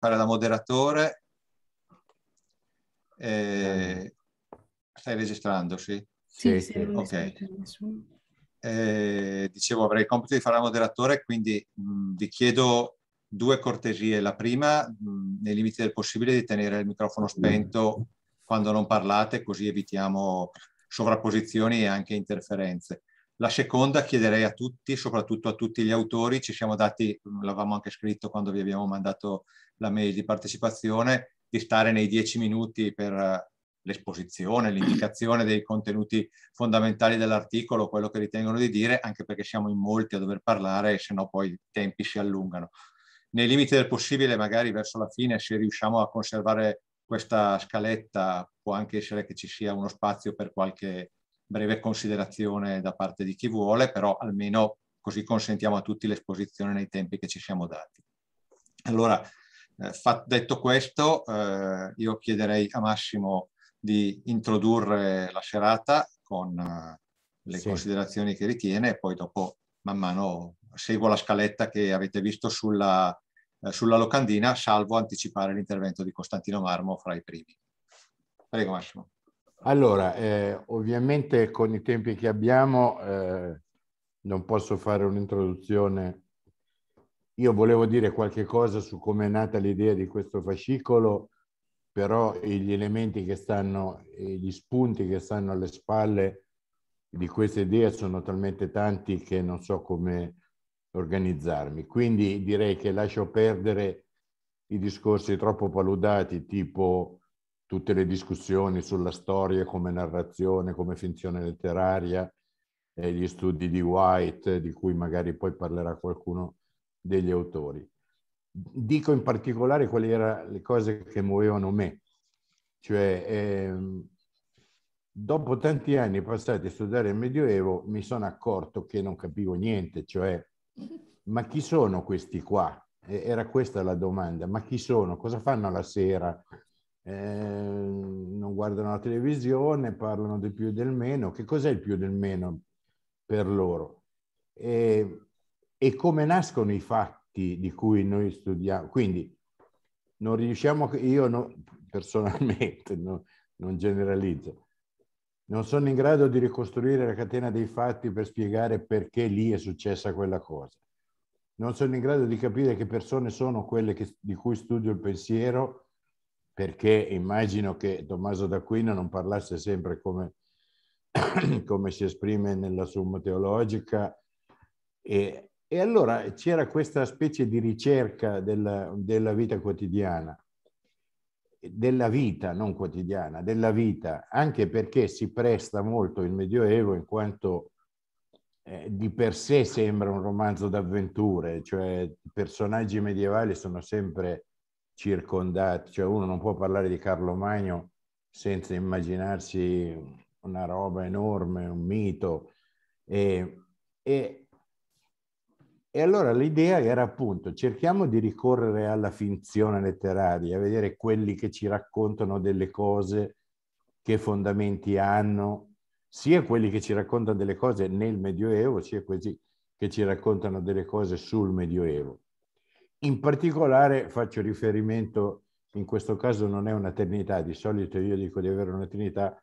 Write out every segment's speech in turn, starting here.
fare da moderatore. Eh, stai registrando, sì? Sì, sì. Ok. Eh, dicevo, avrei il compito di fare da moderatore, quindi mh, vi chiedo due cortesie. La prima, mh, nei limiti del possibile, di tenere il microfono spento quando non parlate, così evitiamo sovrapposizioni e anche interferenze. La seconda chiederei a tutti, soprattutto a tutti gli autori, ci siamo dati, l'avevamo anche scritto quando vi abbiamo mandato la mail di partecipazione, di stare nei dieci minuti per eh, l'esposizione, l'indicazione dei contenuti fondamentali dell'articolo, quello che ritengono di dire, anche perché siamo in molti a dover parlare e se no poi i tempi si allungano. Nei limiti del possibile, magari verso la fine, se riusciamo a conservare questa scaletta, può anche essere che ci sia uno spazio per qualche breve considerazione da parte di chi vuole, però almeno così consentiamo a tutti l'esposizione nei tempi che ci siamo dati. Allora, eh, detto questo, eh, io chiederei a Massimo di introdurre la serata con eh, le sì. considerazioni che ritiene e poi dopo man mano seguo la scaletta che avete visto sulla, eh, sulla locandina, salvo anticipare l'intervento di Costantino Marmo fra i primi. Prego Massimo. Allora, eh, ovviamente con i tempi che abbiamo eh, non posso fare un'introduzione. Io volevo dire qualche cosa su come è nata l'idea di questo fascicolo, però gli elementi che stanno, gli spunti che stanno alle spalle di questa idea sono talmente tanti che non so come organizzarmi. Quindi direi che lascio perdere i discorsi troppo paludati, tipo tutte le discussioni sulla storia come narrazione, come finzione letteraria, e gli studi di White, di cui magari poi parlerà qualcuno degli autori. Dico in particolare quali erano le cose che muovevano me, cioè ehm, dopo tanti anni passati a studiare il Medioevo mi sono accorto che non capivo niente, cioè ma chi sono questi qua? Era questa la domanda, ma chi sono? Cosa fanno la sera? Eh, non guardano la televisione, parlano del più e del meno. Che cos'è il più e del meno per loro? E, e come nascono i fatti di cui noi studiamo? Quindi non riusciamo, io no, personalmente no, non generalizzo, non sono in grado di ricostruire la catena dei fatti per spiegare perché lì è successa quella cosa. Non sono in grado di capire che persone sono quelle che, di cui studio il pensiero perché immagino che Tommaso d'Aquino non parlasse sempre come, come si esprime nella Summa Teologica. E, e allora c'era questa specie di ricerca della, della vita quotidiana, della vita, non quotidiana, della vita, anche perché si presta molto il Medioevo in quanto eh, di per sé sembra un romanzo d'avventure, cioè i personaggi medievali sono sempre circondati, cioè uno non può parlare di Carlo Magno senza immaginarsi una roba enorme, un mito. E, e, e allora l'idea era appunto cerchiamo di ricorrere alla finzione letteraria, vedere quelli che ci raccontano delle cose, che fondamenti hanno, sia quelli che ci raccontano delle cose nel Medioevo, sia quelli che ci raccontano delle cose sul Medioevo. In particolare faccio riferimento, in questo caso non è una ternità, di solito io dico di avere una ternità,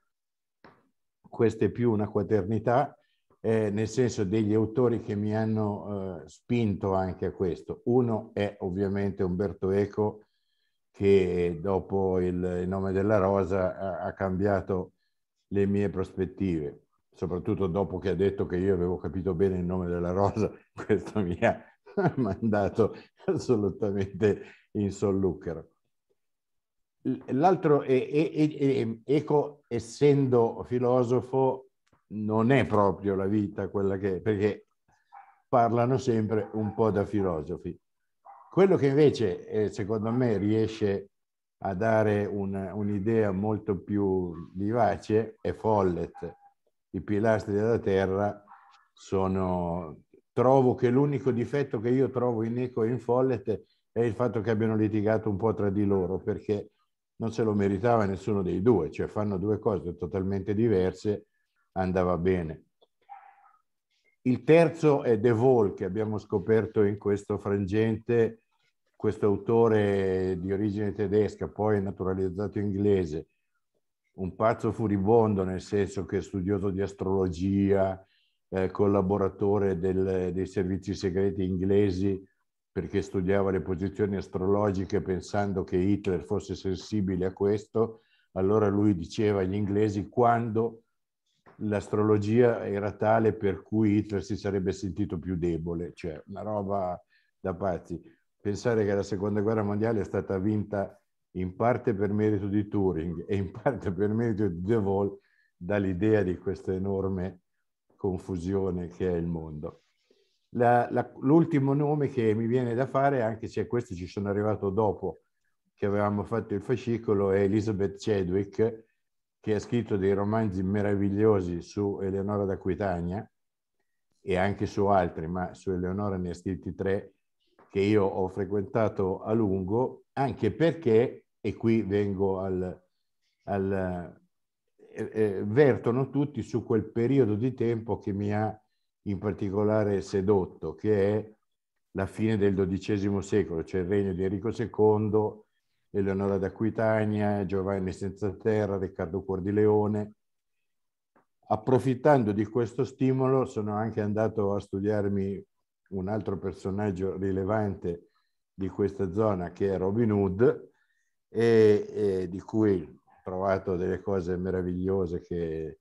questa è più una quaternità, eh, nel senso degli autori che mi hanno eh, spinto anche a questo. Uno è ovviamente Umberto Eco, che dopo il, il nome della rosa ha, ha cambiato le mie prospettive, soprattutto dopo che ha detto che io avevo capito bene il nome della rosa, questo mi ha mandato assolutamente in solluchero. L'altro, Eco, essendo filosofo, non è proprio la vita quella che, perché parlano sempre un po' da filosofi. Quello che invece, eh, secondo me, riesce a dare un'idea molto più vivace è Follett. I pilastri della terra sono trovo che l'unico difetto che io trovo in Eco e in Follett è il fatto che abbiano litigato un po' tra di loro, perché non se lo meritava nessuno dei due, cioè fanno due cose totalmente diverse, andava bene. Il terzo è De Vol, che abbiamo scoperto in questo frangente questo autore di origine tedesca, poi naturalizzato inglese, un pazzo furibondo nel senso che è studioso di astrologia, eh, collaboratore del, dei servizi segreti inglesi perché studiava le posizioni astrologiche pensando che Hitler fosse sensibile a questo, allora lui diceva agli inglesi quando l'astrologia era tale per cui Hitler si sarebbe sentito più debole, cioè una roba da pazzi. Pensare che la seconda guerra mondiale è stata vinta in parte per merito di Turing e in parte per merito di De Gaulle dall'idea di questa enorme confusione che è il mondo. La, la, l'ultimo nome che mi viene da fare, anche se a questo ci sono arrivato dopo che avevamo fatto il fascicolo, è Elizabeth Chadwick, che ha scritto dei romanzi meravigliosi su Eleonora d'Aquitania e anche su altri, ma su Eleonora ne ha scritti tre che io ho frequentato a lungo, anche perché, e qui vengo al, al eh, vertono tutti su quel periodo di tempo che mi ha in particolare sedotto, che è la fine del XII secolo, cioè il regno di Enrico II, Eleonora d'Aquitania, Giovanni Senza Terra, Riccardo Cuor di Leone. Approfittando di questo stimolo sono anche andato a studiarmi un altro personaggio rilevante di questa zona che è Robin Hood e, e di cui trovato delle cose meravigliose che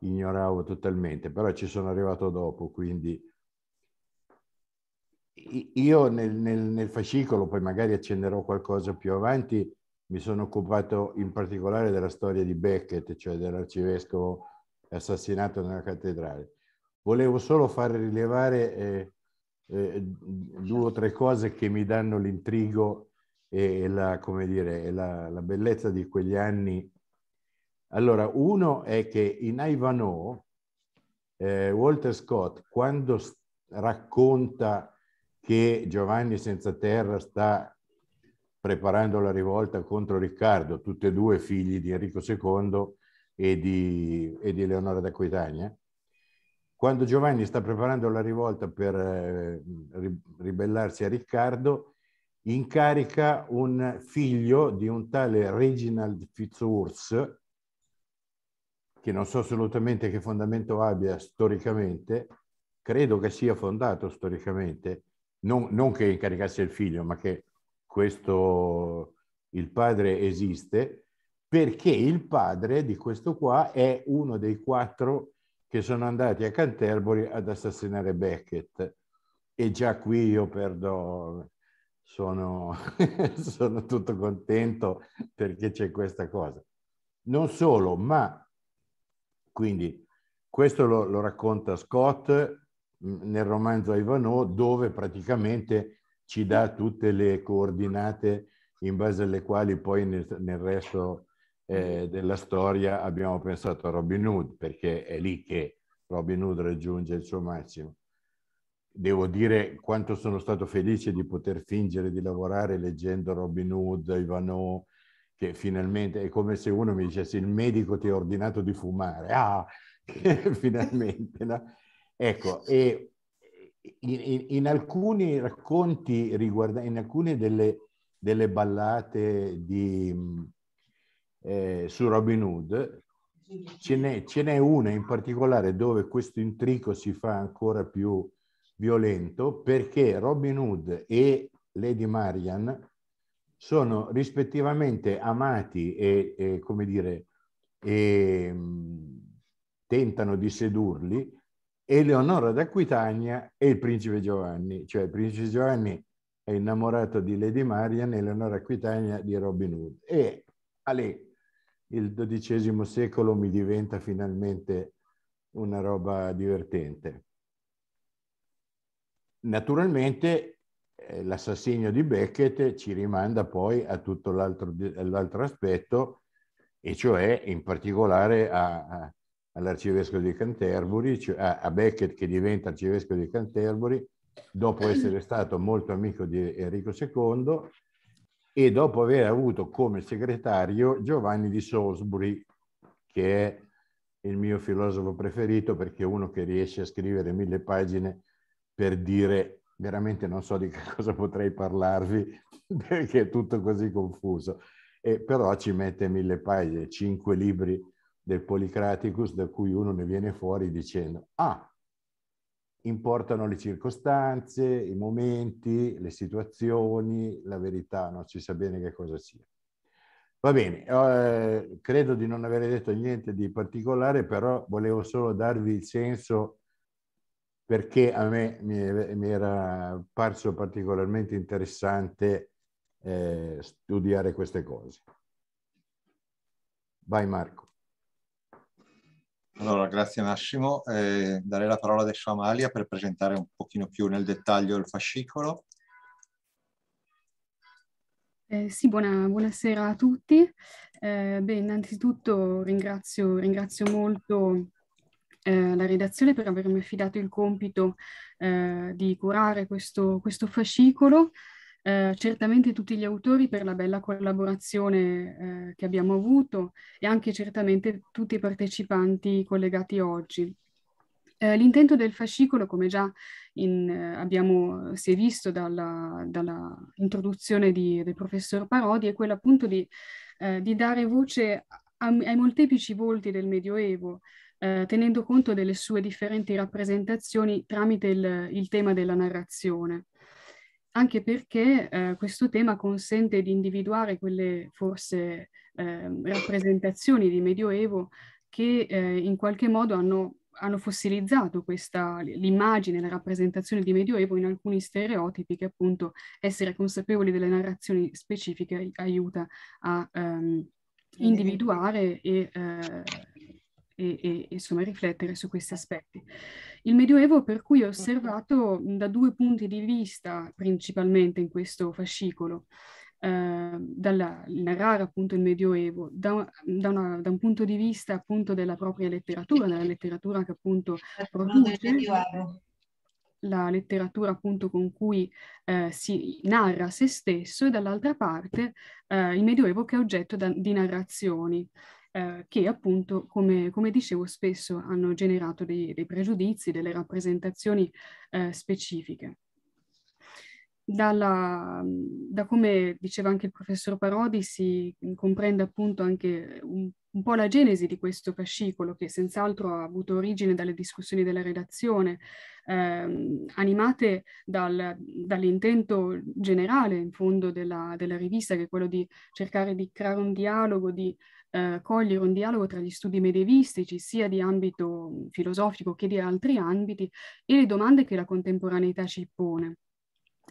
ignoravo totalmente, però ci sono arrivato dopo, quindi io nel, nel, nel fascicolo, poi magari accenderò qualcosa più avanti, mi sono occupato in particolare della storia di Beckett, cioè dell'arcivescovo assassinato nella cattedrale. Volevo solo far rilevare eh, eh, due o tre cose che mi danno l'intrigo e la, come dire, la, la bellezza di quegli anni. Allora, uno è che in Ivanhoe, eh, Walter Scott, quando racconta che Giovanni Senza Terra sta preparando la rivolta contro Riccardo, tutti e due figli di Enrico II e di, e di Leonora d'Aquitania, quando Giovanni sta preparando la rivolta per eh, ribellarsi a Riccardo, incarica un figlio di un tale Reginald Fitzurse, che non so assolutamente che fondamento abbia storicamente, credo che sia fondato storicamente, non, non che incaricasse il figlio, ma che questo, il padre esiste, perché il padre di questo qua è uno dei quattro che sono andati a Canterbury ad assassinare Beckett. E già qui io perdo, sono, sono tutto contento perché c'è questa cosa. Non solo, ma quindi questo lo, lo racconta Scott nel romanzo Ivanhoe, dove praticamente ci dà tutte le coordinate in base alle quali poi nel, nel resto eh, della storia abbiamo pensato a Robin Hood, perché è lì che Robin Hood raggiunge il suo massimo devo dire quanto sono stato felice di poter fingere di lavorare leggendo Robin Hood, Ivanhoe, che finalmente è come se uno mi dicesse il medico ti ha ordinato di fumare. Ah, finalmente. No? Ecco, e in, in, in, alcuni racconti riguardanti, in alcune delle, delle ballate di, eh, su Robin Hood, ce n'è, ce n'è una in particolare dove questo intrico si fa ancora più violento perché Robin Hood e Lady Marian sono rispettivamente amati e, e come dire, e, tentano di sedurli Eleonora d'Aquitania e il principe Giovanni, cioè il principe Giovanni è innamorato di Lady Marian e Eleonora d'Aquitania di Robin Hood. E alle, il XII secolo mi diventa finalmente una roba divertente. Naturalmente eh, l'assassinio di Beckett ci rimanda poi a tutto l'altro, l'altro aspetto, e cioè in particolare a, a, all'arcivescovo di Canterbury, cioè a, a Beckett che diventa arcivescovo di Canterbury, dopo essere stato molto amico di Enrico II e dopo aver avuto come segretario Giovanni di Salisbury, che è il mio filosofo preferito perché è uno che riesce a scrivere mille pagine per dire veramente non so di che cosa potrei parlarvi perché è tutto così confuso. E però ci mette mille pagine, cinque libri del Policraticus da cui uno ne viene fuori dicendo ah, importano le circostanze, i momenti, le situazioni, la verità, non si sa bene che cosa sia. Va bene, eh, credo di non aver detto niente di particolare, però volevo solo darvi il senso perché a me mi, era parso particolarmente interessante eh, studiare queste cose. Vai Marco. Allora, grazie Massimo. Eh, darei la parola adesso a Amalia per presentare un pochino più nel dettaglio il fascicolo. Eh, sì, buona, buonasera a tutti. Eh, beh, innanzitutto ringrazio, ringrazio molto eh, la redazione per avermi affidato il compito eh, di curare questo, questo fascicolo. Eh, certamente tutti gli autori per la bella collaborazione eh, che abbiamo avuto e anche certamente tutti i partecipanti collegati oggi. Eh, l'intento del fascicolo, come già in, abbiamo, si è visto dalla, dalla introduzione di, del professor Parodi, è quello appunto di, di dare voce a, ai molteplici volti del Medioevo, eh, tenendo conto delle sue differenti rappresentazioni tramite il, il tema della narrazione. Anche perché eh, questo tema consente di individuare quelle forse eh, rappresentazioni di Medioevo che eh, in qualche modo hanno, hanno fossilizzato questa, l'immagine, la rappresentazione di Medioevo in alcuni stereotipi che appunto essere consapevoli delle narrazioni specifiche aiuta a ehm, individuare e eh, e, e, insomma riflettere su questi aspetti. Il Medioevo per cui ho osservato da due punti di vista principalmente in questo fascicolo, eh, dal narrare appunto il Medioevo, da, da, una, da, un punto di vista appunto della propria letteratura, della letteratura che appunto produce, la letteratura appunto con cui eh, si narra se stesso e dall'altra parte eh, il Medioevo che è oggetto da, di narrazioni eh, che appunto, come, come, dicevo, spesso hanno generato dei, dei pregiudizi, delle rappresentazioni eh, specifiche. Dalla, da come diceva anche il professor Parodi si comprende appunto anche un, un, po' la genesi di questo fascicolo che senz'altro ha avuto origine dalle discussioni della redazione, ehm, animate dal, dall'intento generale in fondo della, della, rivista che è quello di cercare di creare un dialogo, di eh, cogliere un dialogo tra gli studi medievistici, sia di ambito filosofico che di altri ambiti, e le domande che la contemporaneità ci pone.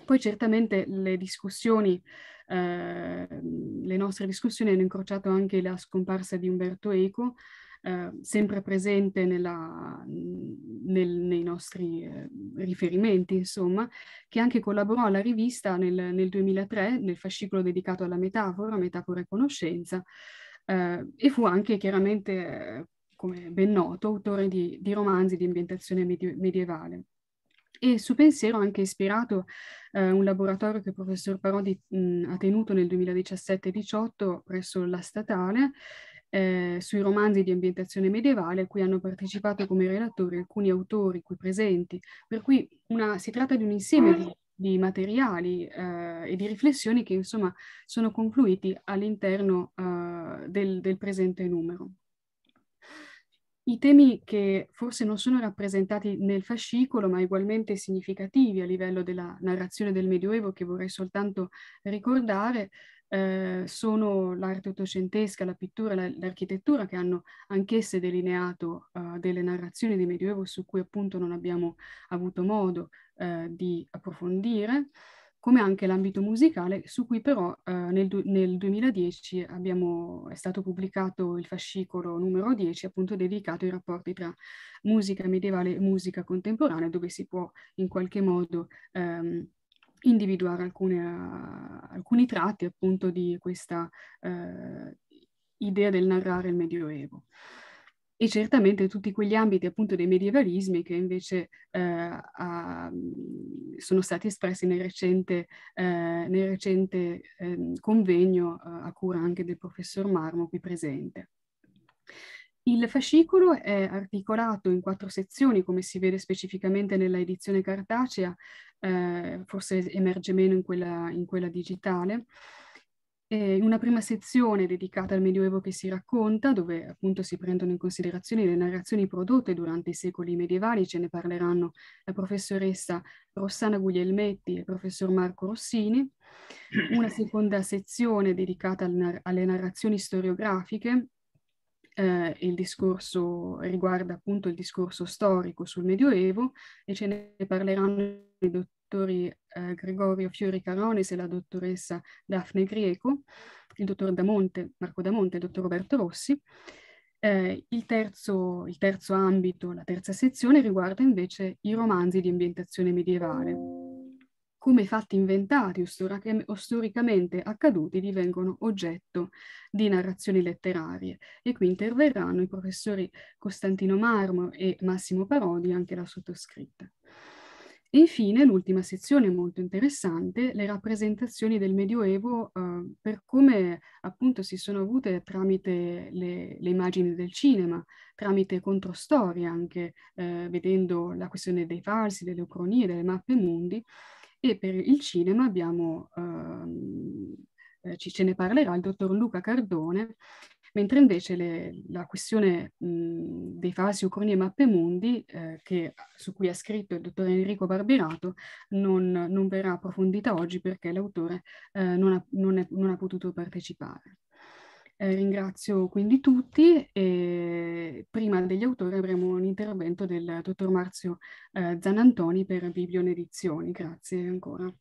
Poi certamente le discussioni, eh, le nostre discussioni hanno incrociato anche la scomparsa di Umberto Eco, eh, sempre presente nella, nel, nei nostri eh, riferimenti, insomma, che anche collaborò alla rivista nel, nel 2003 nel fascicolo dedicato alla metafora, metafora e conoscenza, eh, e fu anche chiaramente, eh, come ben noto, autore di, di romanzi di ambientazione medie- medievale. E il suo pensiero ha anche ispirato eh, un laboratorio che il professor Parodi mh, ha tenuto nel 2017-18 presso la Statale eh, sui romanzi di ambientazione medievale a cui hanno partecipato come relatori alcuni autori qui presenti, per cui una, si tratta di un insieme di di materiali eh, e di riflessioni che insomma sono confluiti all'interno eh, del, del presente numero. I temi che forse non sono rappresentati nel fascicolo, ma ugualmente significativi a livello della narrazione del Medioevo, che vorrei soltanto ricordare, eh, sono l'arte ottocentesca, la pittura, la, l'architettura, che hanno anch'esse delineato uh, delle narrazioni di Medioevo su cui appunto non abbiamo avuto modo uh, di approfondire, come anche l'ambito musicale, su cui però uh, nel, nel, 2010 abbiamo, è stato pubblicato il fascicolo numero 10, appunto dedicato ai rapporti tra musica medievale e musica contemporanea, dove si può in qualche modo um, individuare alcune, alcuni tratti appunto di questa uh, idea del narrare il Medioevo. E certamente tutti quegli ambiti appunto dei medievalismi che invece uh, a, sono stati espressi nel recente, nel recente ehm, convegno a cura anche del professor Marmo qui presente. Il fascicolo è articolato in quattro sezioni, come si vede specificamente nella edizione cartacea, eh, forse emerge meno in quella, in quella digitale. Eh, una prima sezione dedicata al Medioevo che si racconta, dove appunto si prendono in considerazione le narrazioni prodotte durante i secoli medievali, ce ne parleranno la professoressa Rossana Guglielmetti e il professor Marco Rossini. Una seconda sezione dedicata al, alle narrazioni storiografiche, eh, il discorso riguarda appunto il discorso storico sul Medioevo e ce ne parleranno i dottori eh, Gregorio Fiori Carones e la dottoressa Daphne Grieco, il dottor Damonte, Marco Damonte e il dottor Roberto Rossi. Eh, il, terzo, il terzo ambito, la terza sezione, riguarda invece i romanzi di ambientazione medievale come i fatti inventati o storicamente accaduti divengono oggetto di narrazioni letterarie. E qui interverranno i professori Costantino Marmo e Massimo Parodi, anche la sottoscritta. E infine l'ultima sezione molto interessante, le rappresentazioni del Medioevo eh, per come appunto si sono avute tramite le, le immagini del cinema, tramite controstorie anche, eh, vedendo la questione dei falsi, delle ucronie, delle mappe mundi, e per il cinema abbiamo, ehm, eh, ci, ce ne parlerà il dottor Luca Cardone, mentre invece le, la questione mh, dei falsi ucroni e mappe mundi, eh, su cui ha scritto il dottor Enrico Barberato, non, non verrà approfondita oggi perché l'autore eh, non, ha, non, è, non ha potuto partecipare. Eh, ringrazio quindi tutti e prima degli autori avremo un intervento del dottor Marzio eh, Zanantoni per Biblione Edizioni. Grazie ancora.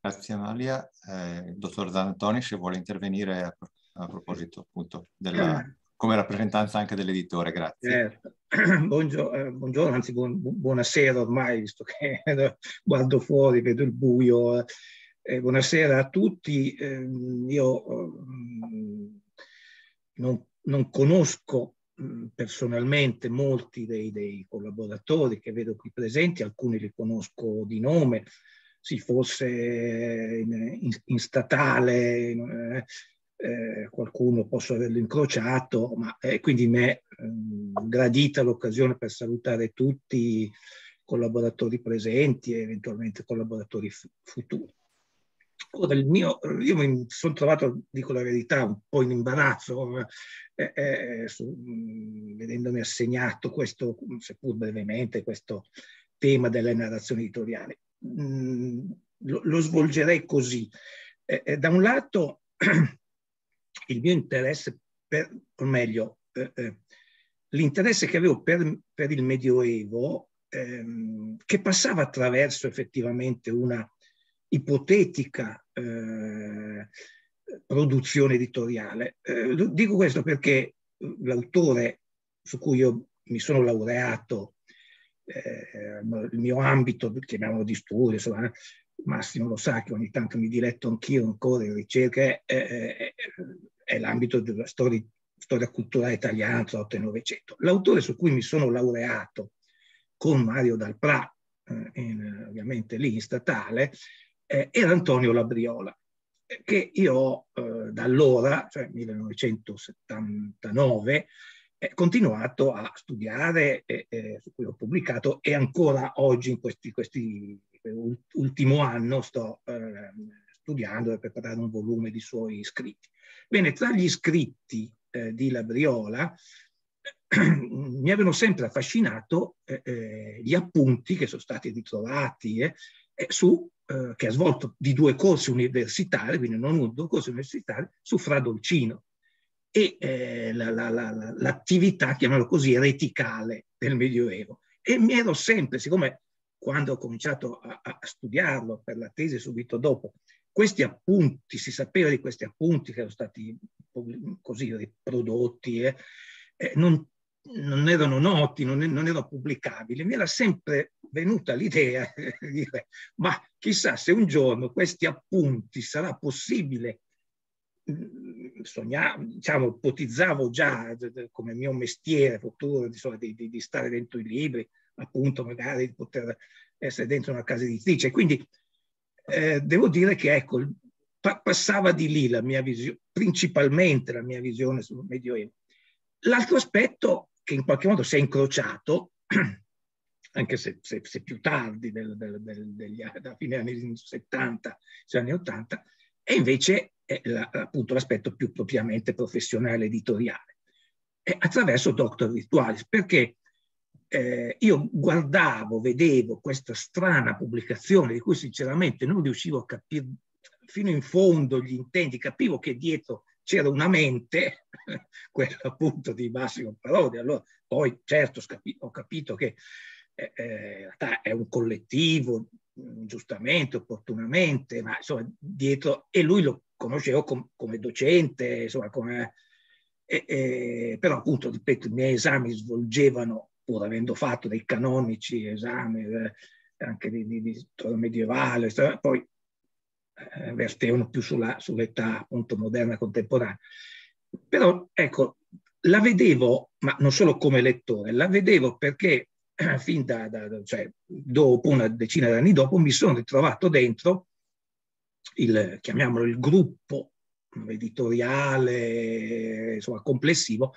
Grazie Amalia. Eh, dottor Zanantoni, se vuole intervenire a, a proposito appunto della, come rappresentanza anche dell'editore, grazie. Eh, buongiorno, buongiorno, anzi buon, buonasera ormai, visto che guardo fuori, vedo il buio. Eh, buonasera a tutti. Eh, io eh, non, non, conosco personalmente molti dei, dei, collaboratori che vedo qui presenti, alcuni li conosco di nome, sì, forse in, in, in statale eh, eh, qualcuno posso averlo incrociato, ma eh, quindi mi è gradita l'occasione per salutare tutti i collaboratori presenti e eventualmente collaboratori futuri. Ora, il mio, io mi sono trovato, dico la verità, un po' in imbarazzo eh, eh, su, mm, vedendomi assegnato questo, seppur brevemente, questo tema delle narrazioni editoriali. Mm, lo, lo, svolgerei così. Eh, eh da un lato, il mio interesse, per, o meglio, eh, eh, l'interesse che avevo per, per il Medioevo, ehm, che passava attraverso effettivamente una ipotetica eh, produzione editoriale. Eh, dico questo perché l'autore su cui io mi sono laureato, eh, il mio ambito, chiamiamolo di studio, insomma, Massimo lo sa che ogni tanto mi diletto anch'io ancora in ricerca, è, è l'ambito della storia, storia culturale italiana tra 8 e 900. L'autore su cui mi sono laureato con Mario Dalprà, eh, in, ovviamente lì in statale, eh, era Antonio Labriola, che io eh, da allora, cioè 1979, ho continuato a studiare, eh, su cui ho pubblicato e ancora oggi in questi, questi ultimo anno sto eh, studiando per preparare un volume di suoi scritti. Bene, tra gli scritti eh, di Labriola mi avevano sempre affascinato eh, eh, gli appunti che sono stati ritrovati eh, su eh, che ha svolto di due corsi universitari, quindi non uno, due corsi universitari, su Fra Dolcino e eh, l'attività, la, la, chiamiamolo così, ereticale del Medioevo. E mi ero sempre, siccome quando ho cominciato a, a studiarlo per la tesi subito dopo, questi appunti, si sapeva di questi appunti che erano stati così riprodotti, eh, eh, non, non erano noti, non, non, erano pubblicabili, mi era sempre venuta l'idea di dire, ma chissà se un giorno questi appunti sarà possibile, mm, sognavo, diciamo, ipotizzavo già come mio mestiere futuro di, di, di, stare dentro i libri, appunto magari di poter essere dentro una casa editrice. Quindi eh, devo dire che ecco, pa- passava di lì la mia visione, principalmente la mia visione sul Medioevo. L'altro aspetto che in qualche modo si è incrociato, anche se, se, se più tardi, del, del, del, degli, da fine anni 70, anni 80, è invece è la, appunto l'aspetto più propriamente professionale editoriale, è attraverso Doctor Virtualis, perché eh, io guardavo, vedevo questa strana pubblicazione di cui sinceramente non riuscivo a capire fino in fondo gli intenti, capivo che dietro c'era una mente, quella appunto di Massimo Parodi. Allora, poi certo ho capito che eh, eh è un collettivo, giustamente, opportunamente, ma insomma dietro, e lui lo conoscevo com, come docente, insomma, come, eh, eh, però appunto, ripeto, i miei esami svolgevano, pur avendo fatto dei canonici esami eh, anche di, di, di medievale, poi eh, vertevano più sulla, sull'età appunto moderna contemporanea. Però ecco, la vedevo, ma non solo come lettore, la vedevo perché eh, fin da, da cioè, dopo una decina di anni dopo mi sono ritrovato dentro il, chiamiamolo il gruppo editoriale, insomma, complessivo,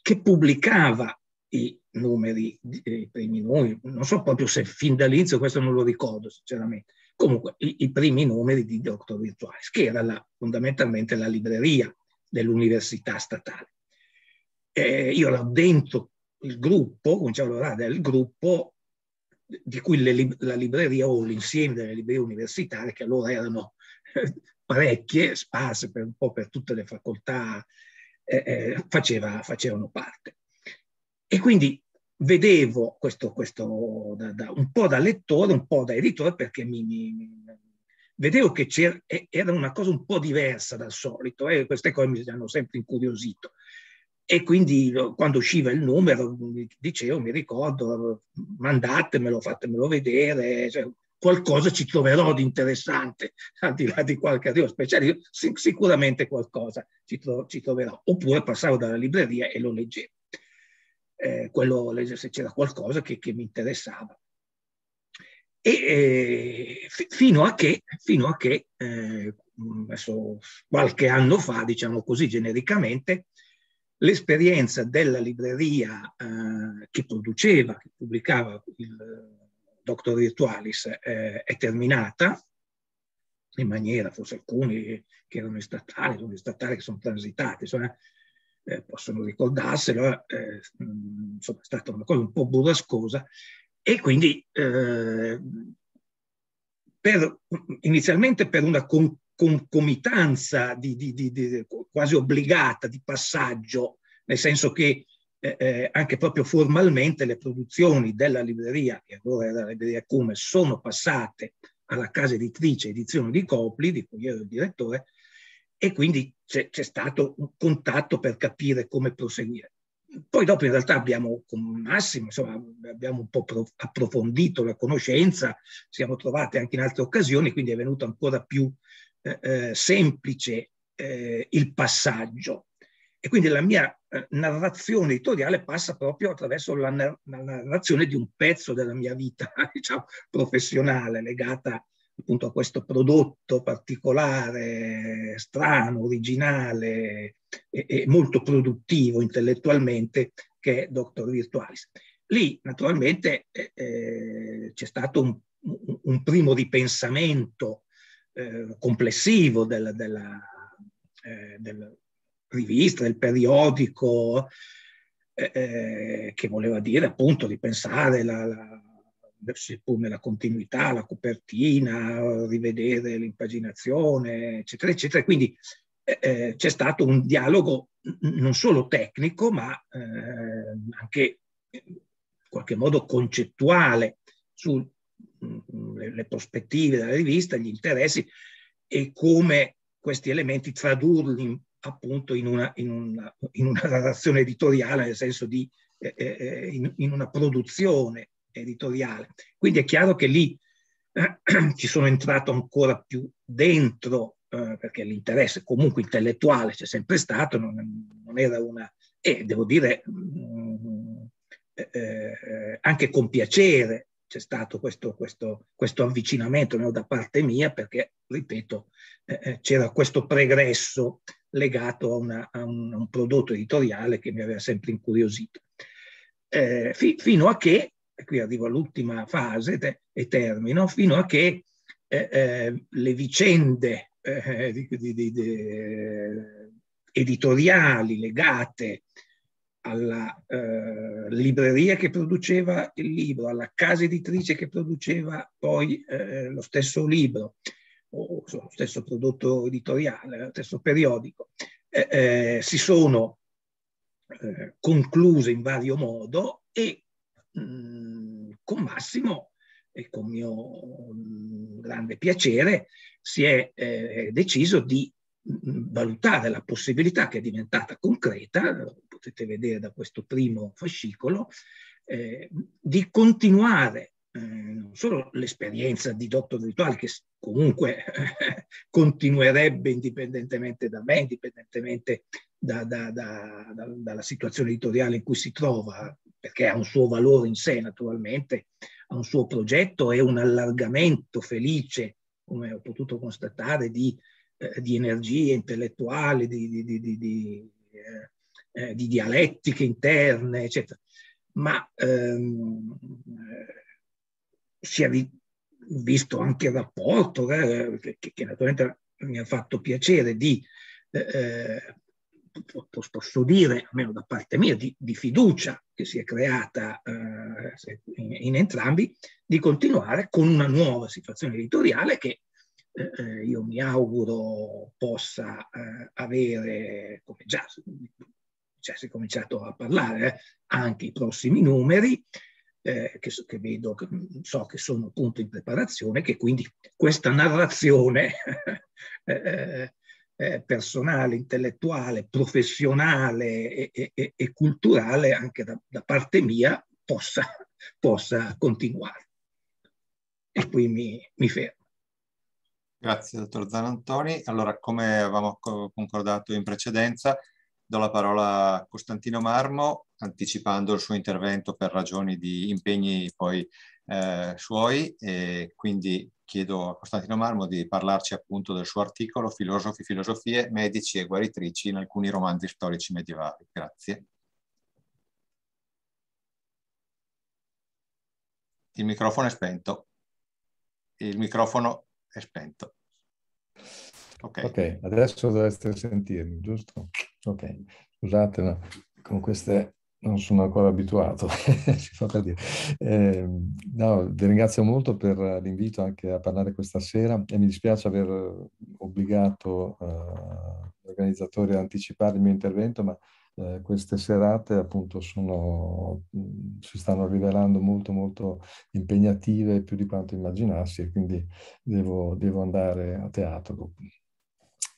che pubblicava i numeri, i primi numeri, non so proprio se fin dall'inizio, questo non lo ricordo sinceramente, comunque i, i primi numeri di Doctor Virtualis, che era la, fondamentalmente la libreria dell'università statale. Eh, io ero dentro il gruppo, cominciavo a lavorare del gruppo di cui le, la libreria o l'insieme delle librerie universitarie, che allora erano eh, parecchie, sparse per un po' per tutte le facoltà, eh, eh, faceva, facevano parte. E quindi vedevo questo, questo da, da, un po' da lettore, un po' da editore, perché mi, mi, vedevo che era una cosa un po' diversa dal solito e queste cose mi hanno sempre incuriosito. E quindi quando usciva il numero, dicevo, mi ricordo, mandatemelo, fatemelo vedere, cioè, qualcosa ci troverò di interessante, al di là di qualche arrivo speciale, sicuramente qualcosa ci, tro- ci troverò. Oppure passavo dalla libreria e lo leggevo eh, quello, se c'era qualcosa che, che mi interessava. E eh, fino a che, fino a che eh, qualche anno fa, diciamo così genericamente, l'esperienza della libreria eh, che produceva, che pubblicava il Doctor Virtualis eh, è terminata, in maniera, forse alcuni che erano statali, sono statali che sono transitati, insomma, eh, possono ricordarselo, eh, insomma è stata una cosa un po' burrascosa. E quindi eh, per, inizialmente per una con, concomitanza di, di, di, quasi obbligata di passaggio, nel senso che eh, eh, anche proprio formalmente le produzioni della libreria, che allora era la libreria Cume, sono passate alla casa editrice Edizione di Copli, di cui ero il direttore, e quindi c'è, c'è stato un contatto per capire come proseguire. Poi dopo in realtà abbiamo con Massimo, insomma, abbiamo un po' approfondito la conoscenza, siamo trovati anche in altre occasioni, quindi è venuto ancora più eh, eh, semplice eh, il passaggio. E quindi la mia eh, narrazione editoriale passa proprio attraverso la, la, narrazione di un pezzo della mia vita, diciamo, professionale, legata appunto a questo prodotto particolare, strano, originale e, e molto produttivo intellettualmente che è Doctor Virtualis. Lì naturalmente eh, eh c'è stato un, un, primo ripensamento eh, complessivo della, della, eh, della, rivista, del periodico, eh, eh, che voleva dire appunto ripensare la, la seppur nella continuità, la copertina, rivedere l'impaginazione, eccetera, eccetera. Quindi eh, eh, c'è stato un dialogo non solo tecnico, ma eh, anche in qualche modo concettuale sulle mm, prospettive della rivista, gli interessi e come questi elementi tradurli appunto in una, in una, in una narrazione editoriale, nel senso di eh, eh in, in, una produzione editoriale. Quindi è chiaro che lì eh, ci sono entrato ancora più dentro, eh, perché l'interesse comunque intellettuale c'è sempre stato, non, non era una... e devo dire mm, eh, eh, anche con piacere, c'è stato questo, questo, questo avvicinamento no, da parte mia perché, ripeto, eh, eh, c'era questo pregresso legato a, una, a, un, a, un, prodotto editoriale che mi aveva sempre incuriosito. Eh, fi, fino a che, e qui arrivo all'ultima fase te, e termino, fino a che eh, eh le vicende eh, di, di, di, editoriali legate alla eh, libreria che produceva il libro, alla casa editrice che produceva poi eh, lo stesso libro, o lo stesso prodotto editoriale, lo stesso periodico, eh, eh si sono concluse in vario modo e mh, mm, con Massimo e con mio mm, grande piacere si è eh, deciso di valutare la possibilità che è diventata concreta, potete vedere da questo primo fascicolo, eh, di continuare eh, non solo l'esperienza di dottor virtuale che comunque eh, continuerebbe indipendentemente da me, indipendentemente da, da, da, dalla situazione editoriale in cui si trova, perché ha un suo valore in sé naturalmente, ha un suo progetto e un allargamento felice, come ho potuto constatare, di eh, di energie intellettuali, di, di, di, eh, di dialettiche interne, eccetera. Ma ehm, eh, si è visto anche il rapporto, eh, che, che, naturalmente mi ha fatto piacere di, eh, posso dire, almeno da parte mia, di, di fiducia che si è creata eh, in, in, entrambi, di continuare con una nuova situazione editoriale che eh, eh, io mi auguro possa eh, avere, come già, già si è cominciato a parlare, eh, anche i prossimi numeri, eh, che, che, vedo, che so che sono appunto in preparazione, che quindi questa narrazione eh, personale, intellettuale, professionale e, e, e culturale anche da, da, parte mia possa, possa continuare. E qui mi, mi fermo. Grazie, dottor Zanantoni. Allora, come avevamo concordato in precedenza, do la parola a Costantino Marmo, anticipando il suo intervento per ragioni di impegni poi eh, suoi, e quindi chiedo a Costantino Marmo di parlarci appunto del suo articolo Filosofi, filosofie, medici e guaritrici in alcuni romanzi storici medievali. Grazie. Il microfono è spento. Il microfono è spento. Ok, okay adesso dovreste sentirmi, giusto? Ok, scusate, ma con queste non sono ancora abituato, si fa per dire. Eh, no, vi ringrazio molto per l'invito anche a parlare questa sera e mi dispiace aver obbligato uh, gli organizzatori a anticipare il mio intervento, ma eh, queste serate appunto sono, si stanno rivelando molto molto impegnative più di quanto immaginassi e quindi devo, devo andare a teatro.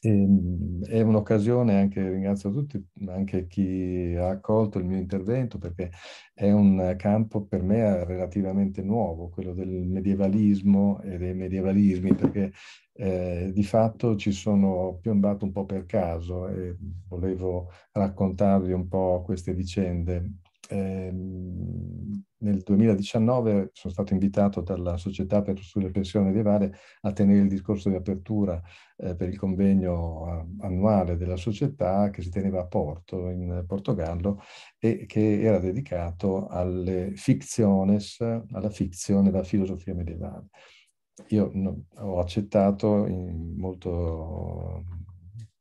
Ehm, è un'occasione, anche ringrazio tutti, anche chi ha accolto il mio intervento, perché è un campo per me relativamente nuovo, quello del medievalismo e dei medievalismi, perché eh, di fatto ci sono piombato un po' per caso e volevo raccontarvi un po' queste vicende. Eh, nel 2019 sono stato invitato dalla Società per sulle pensioni medievale a tenere il discorso di apertura eh, per il convegno annuale della società che si teneva a Porto, in Portogallo, e che era dedicato alle fictiones, alla fizione della filosofia medievale. Io no, ho accettato molto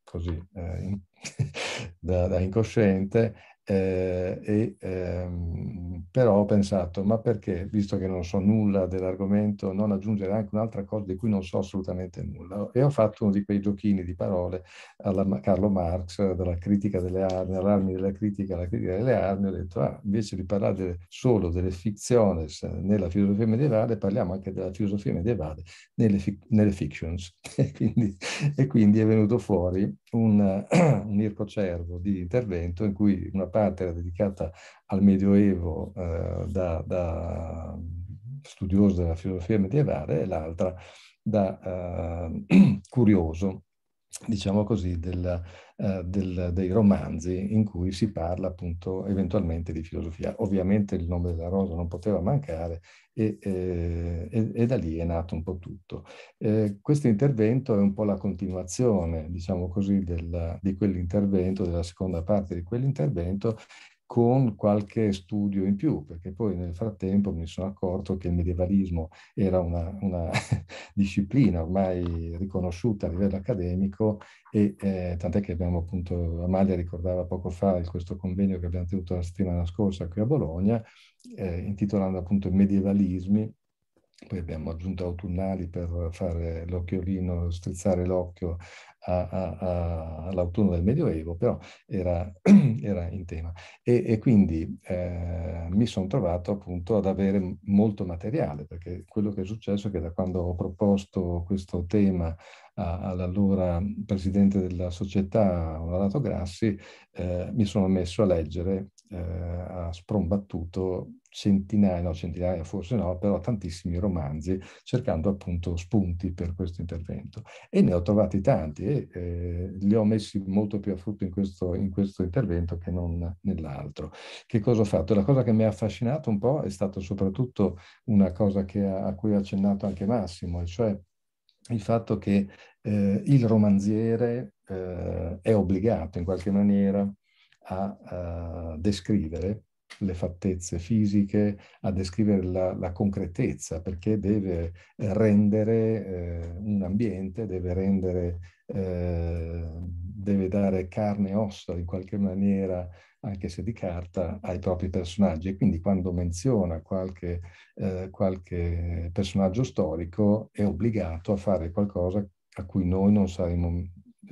così eh, in, da, da incosciente eh, e, ehm, però ho pensato, ma perché, visto che non so nulla dell'argomento, non aggiungere anche un'altra cosa di cui non so assolutamente nulla? E ho fatto uno di quei giochini di parole alla Carlo Marx, dalla critica delle armi, all'armi della critica, alla critica delle armi, ho detto, ah, invece di parlare solo delle fizioni nella filosofia medievale, parliamo anche della filosofia medievale nelle, fi nelle fictions. e, quindi, e, quindi, è venuto fuori un, un ircocervo di intervento in cui una parte era dedicata al Medioevo eh, da, da, studioso della filosofia medievale e l'altra da eh, curioso diciamo così, del, uh, del, dei romanzi in cui si parla appunto eventualmente di filosofia. Ovviamente il nome della rosa non poteva mancare e, eh, e, e da lì è nato un po' tutto. Eh, questo intervento è un po' la continuazione, diciamo così, del, di quell'intervento, della seconda parte di quell'intervento con qualche studio in più, perché poi nel frattempo mi sono accorto che il medievalismo era una, una disciplina ormai riconosciuta a livello accademico e eh, tant'è che abbiamo appunto, Amalia ricordava poco fa questo convegno che abbiamo tenuto la settimana scorsa qui a Bologna, eh, intitolando appunto medievalismi, poi abbiamo aggiunto autunnali per fare l'occhiolino, strizzare l'occhio all'autunno del Medioevo, però era, era in tema. E, e quindi eh, mi sono trovato appunto ad avere molto materiale, perché quello che è successo è che da quando ho proposto questo tema all'allora presidente della società, Onorato Grassi, eh, mi sono messo a leggere eh, a sprombattuto centinaia, no centinaia forse no, però tantissimi romanzi cercando appunto spunti per questo intervento. E ne ho trovati tanti e eh, li ho messi molto più a frutto in questo, in questo intervento che non nell'altro. Che cosa ho fatto? La cosa che mi ha affascinato un po' è stata soprattutto una cosa che, a cui ha accennato anche Massimo, e cioè il fatto che eh, il romanziere eh, è obbligato in qualche maniera a, a descrivere le fattezze fisiche, a descrivere la, la concretezza, perché deve rendere eh, un ambiente, deve rendere, eh, deve dare carne e ossa in qualche maniera, anche se di carta, ai propri personaggi. E quindi quando menziona qualche, eh, qualche personaggio storico è obbligato a fare qualcosa a cui noi non saremo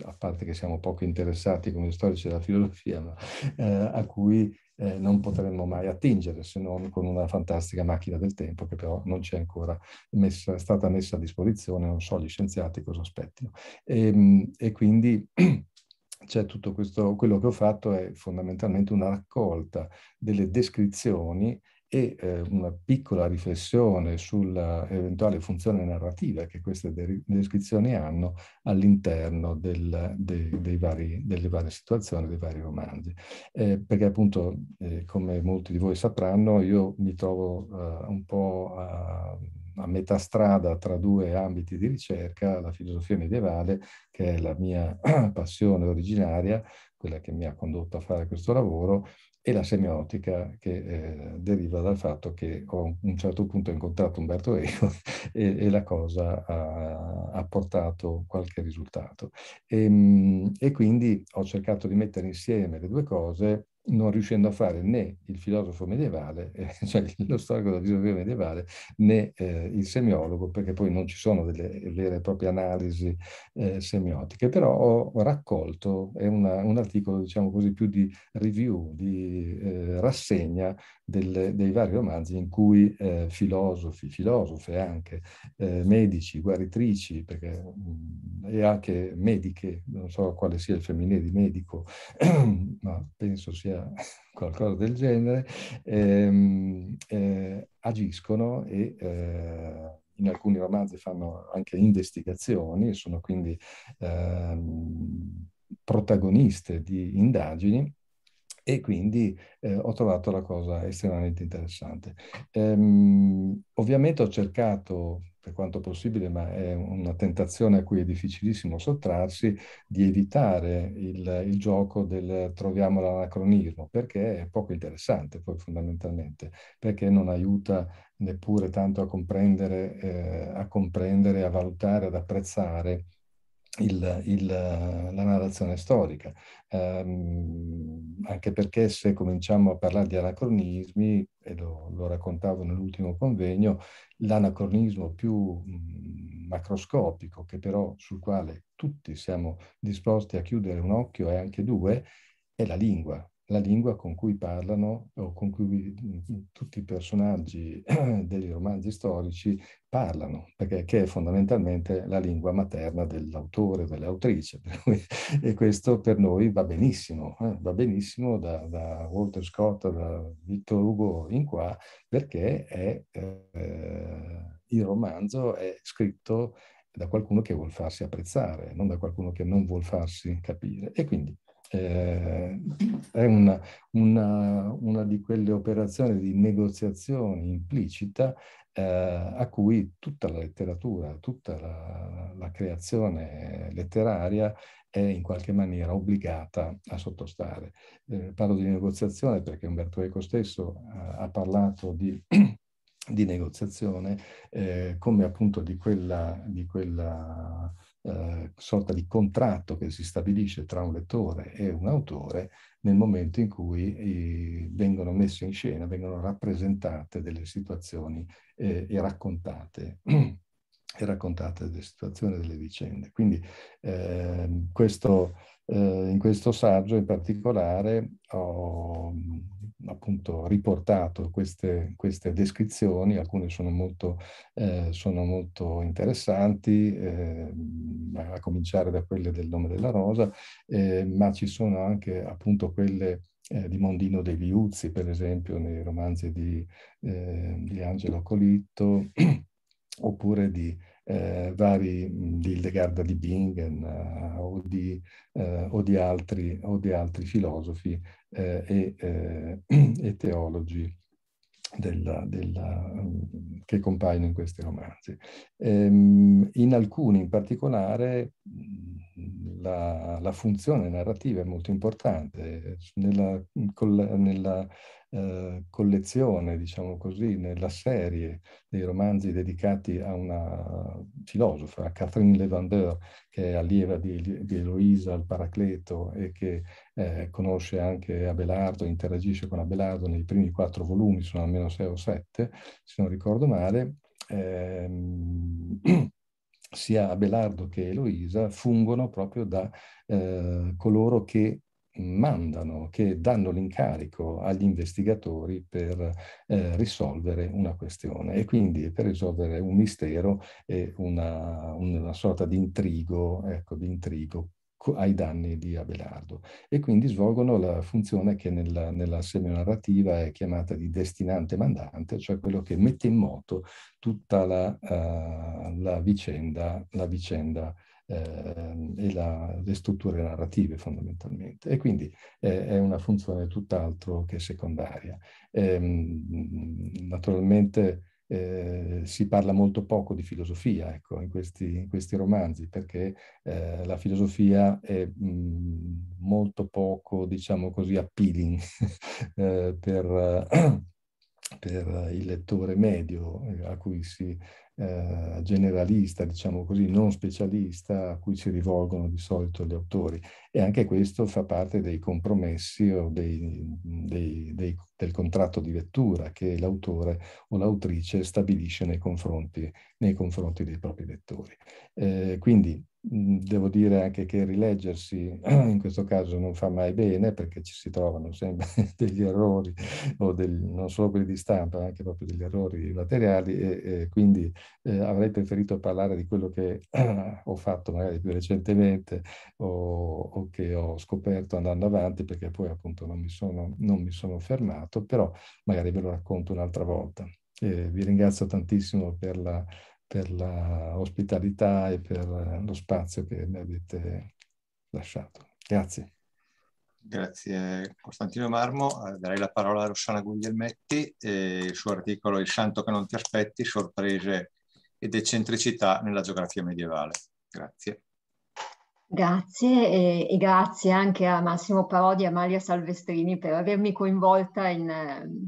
a parte che siamo poco interessati come storici della filosofia, ma eh, a cui eh, non potremmo mai attingere se non con una fantastica macchina del tempo che però non ci è ancora messa, stata messa a disposizione, non so gli scienziati cosa aspettino. E, ehm, e quindi c'è tutto questo, quello che ho fatto è fondamentalmente una raccolta delle descrizioni e eh, una piccola riflessione sull'eventuale funzione narrativa che queste descrizioni hanno all'interno del, de, delle varie situazioni, dei vari romanzi. Eh, perché appunto, eh, come molti di voi sapranno, io mi trovo eh, un po' a, a metà strada tra due ambiti di ricerca, la filosofia medievale, che è la mia passione originaria, quella che mi ha condotto a fare questo lavoro, e la semiotica che eh, deriva dal fatto che ho a un certo punto incontrato Umberto Eco e, e la cosa ha, ha, portato qualche risultato. E, ehm, e quindi ho cercato di mettere insieme le due cose non riuscendo a fare né il filosofo medievale, eh, cioè lo storico della filosofia medievale, né eh, il semiologo, perché poi non ci sono delle vere e proprie analisi eh, semiotiche, però ho raccolto, è una, un articolo, diciamo così, più di review, di eh, rassegna delle, dei vari romanzi in cui eh, filosofi, filosofe anche, medici, guaritrici, perché, mh, e anche mediche, non so quale sia il femminile di medico, ma penso sia qualcosa del genere, ehm, eh, agiscono e eh, in alcuni romanzi fanno anche investigazioni sono quindi ehm, protagoniste di indagini e quindi eh, ho trovato la cosa estremamente interessante. Ehm, ovviamente ho cercato, per quanto possibile, ma è una tentazione a cui è difficilissimo sottrarsi, di evitare il, il gioco del troviamo l'anacronismo, perché è poco interessante poi fondamentalmente, perché non aiuta neppure tanto a comprendere, eh, a comprendere, a valutare, ad apprezzare il, il, la narrazione storica, um, anche perché se cominciamo a parlare di anacronismi, e lo, lo raccontavo nell'ultimo convegno, l'anacronismo più macroscopico, che però sul quale tutti siamo disposti a chiudere un occhio e anche due, è la lingua la lingua con cui parlano o con cui tutti i personaggi dei romanzi storici parlano, perché che è fondamentalmente la lingua materna dell'autore, dell'autrice. e questo per noi va benissimo, eh? va benissimo da, da, Walter Scott, da Victor Hugo in qua, perché è, eh, il romanzo è scritto da qualcuno che vuol farsi apprezzare, non da qualcuno che non vuol farsi capire. E quindi eh, è una, una, una, di quelle operazioni di negoziazione implicita eh, a cui tutta la letteratura, tutta la, la, creazione letteraria è in qualche maniera obbligata a sottostare. Eh, parlo di negoziazione perché Umberto Eco stesso eh, ha parlato di di negoziazione eh, come appunto di quella, di quella eh, sorta di contratto che si stabilisce tra un lettore e un autore nel momento in cui eh, vengono messe in scena, vengono rappresentate delle situazioni eh, e raccontate e raccontate delle situazioni delle vicende. Quindi ehm, questo, eh, in questo saggio in particolare ho appunto riportato queste, queste descrizioni, alcune sono molto, eh, sono molto interessanti, eh, a cominciare da quelle del nome della rosa, eh, ma ci sono anche appunto quelle eh, di Mondino De Liuzzi, per esempio, nei romanzi di, eh, di Angelo Colitto, oppure di eh, vari di Hildegarda di Bingen uh, o, di, uh, o, di altri, o, di, altri, filosofi uh, e, e, teologi della, della, che compaiono in questi romanzi. Ehm, in alcuni in particolare la, la, funzione narrativa è molto importante. Nella, nella eh, collezione, diciamo così, nella serie dei romanzi dedicati a una filosofa, Catherine Levander, che è allieva di, di Eloisa al Paracleto e che eh, conosce anche Abelardo, interagisce con Abelardo nei primi quattro volumi, sono almeno sei o sette, se non ricordo male. Ehm, sia Abelardo che Eloisa fungono proprio da eh, coloro che mandano, che danno l'incarico agli investigatori per eh, risolvere una questione. E quindi per risolvere un mistero e una, una sorta di intrigo, ecco, di intrigo ai danni di Abelardo. E quindi svolgono la funzione che nella, nella seminarrativa è chiamata di destinante mandante, cioè quello che mette in moto tutta la, uh, la vicenda, la vicenda eh, e la, le strutture narrative fondamentalmente. E quindi eh, è una funzione tutt'altro che secondaria. Eh, naturalmente eh, si parla molto poco di filosofia ecco, in, questi, in questi romanzi, perché eh, la filosofia è mh, molto poco, diciamo così, appealing eh, per, per, il lettore medio a cui si eh, generalista, diciamo così, non specialista a cui si rivolgono di solito gli autori. E anche questo fa parte dei compromessi o dei, dei, dei, del contratto di lettura che l'autore o l'autrice stabilisce nei confronti, nei confronti dei propri lettori. Eh, quindi devo dire anche che rileggersi in questo caso non fa mai bene perché ci si trovano sempre degli errori, o degli, non solo quelli di stampa, ma anche proprio degli errori materiali e, e quindi eh, avrei preferito parlare di quello che ho fatto magari più recentemente o, o, che ho scoperto andando avanti perché poi appunto non mi sono, non mi sono fermato, però magari ve lo racconto un'altra volta. E vi ringrazio tantissimo per la per la ospitalità e per lo spazio che mi avete lasciato. Grazie. Grazie Costantino Marmo. Eh, darei la parola a Rossana Guglielmetti e il suo articolo Il santo che non ti aspetti, sorprese ed eccentricità nella geografia medievale. Grazie. Grazie e, e, grazie anche a Massimo Parodi e a Maria Salvestrini per avermi coinvolta in,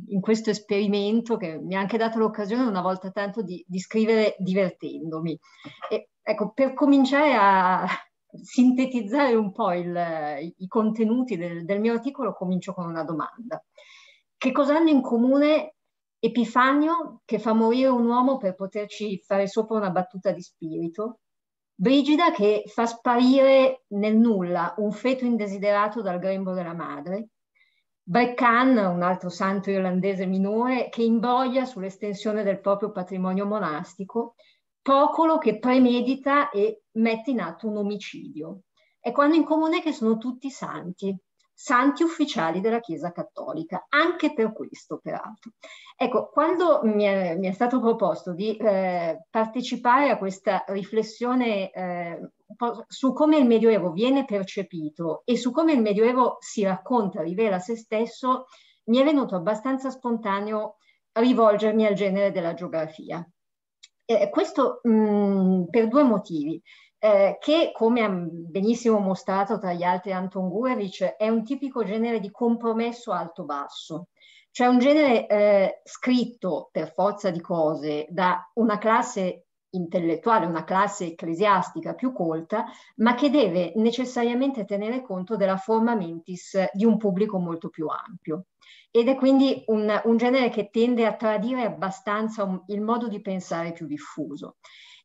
in, questo esperimento che mi ha anche dato l'occasione una volta tanto di, di scrivere divertendomi. E, ecco, per cominciare a sintetizzare un po' il, i contenuti del, del mio articolo, comincio con una domanda. Che cosa hanno in comune Epifanio che fa morire un uomo per poterci fare sopra una battuta di spirito Brigida che fa sparire nel nulla un feto indesiderato dal grembo della madre, Breccan, un altro santo irlandese minore, che imbroglia sull'estensione del proprio patrimonio monastico, Procolo che premedita e mette in atto un omicidio. Ecco, hanno in comune che sono tutti santi, santi ufficiali della Chiesa Cattolica, anche per questo peraltro. Ecco, quando mi è, mi è stato proposto di eh, partecipare a questa riflessione eh, su come il Medioevo viene percepito e su come il Medioevo si racconta, rivela se stesso, mi è venuto abbastanza spontaneo rivolgermi al genere della geografia. Eh, questo mh, mm, per due motivi. Eh, che, come ha benissimo mostrato tra gli altri Anton Gurevich, è un tipico genere di compromesso alto-basso. Cioè un genere eh, scritto per forza di cose da una classe intellettuale, una classe ecclesiastica più colta, ma che deve necessariamente tenere conto della forma mentis di un pubblico molto più ampio. Ed è quindi un, un genere che tende a tradire abbastanza un, il modo di pensare più diffuso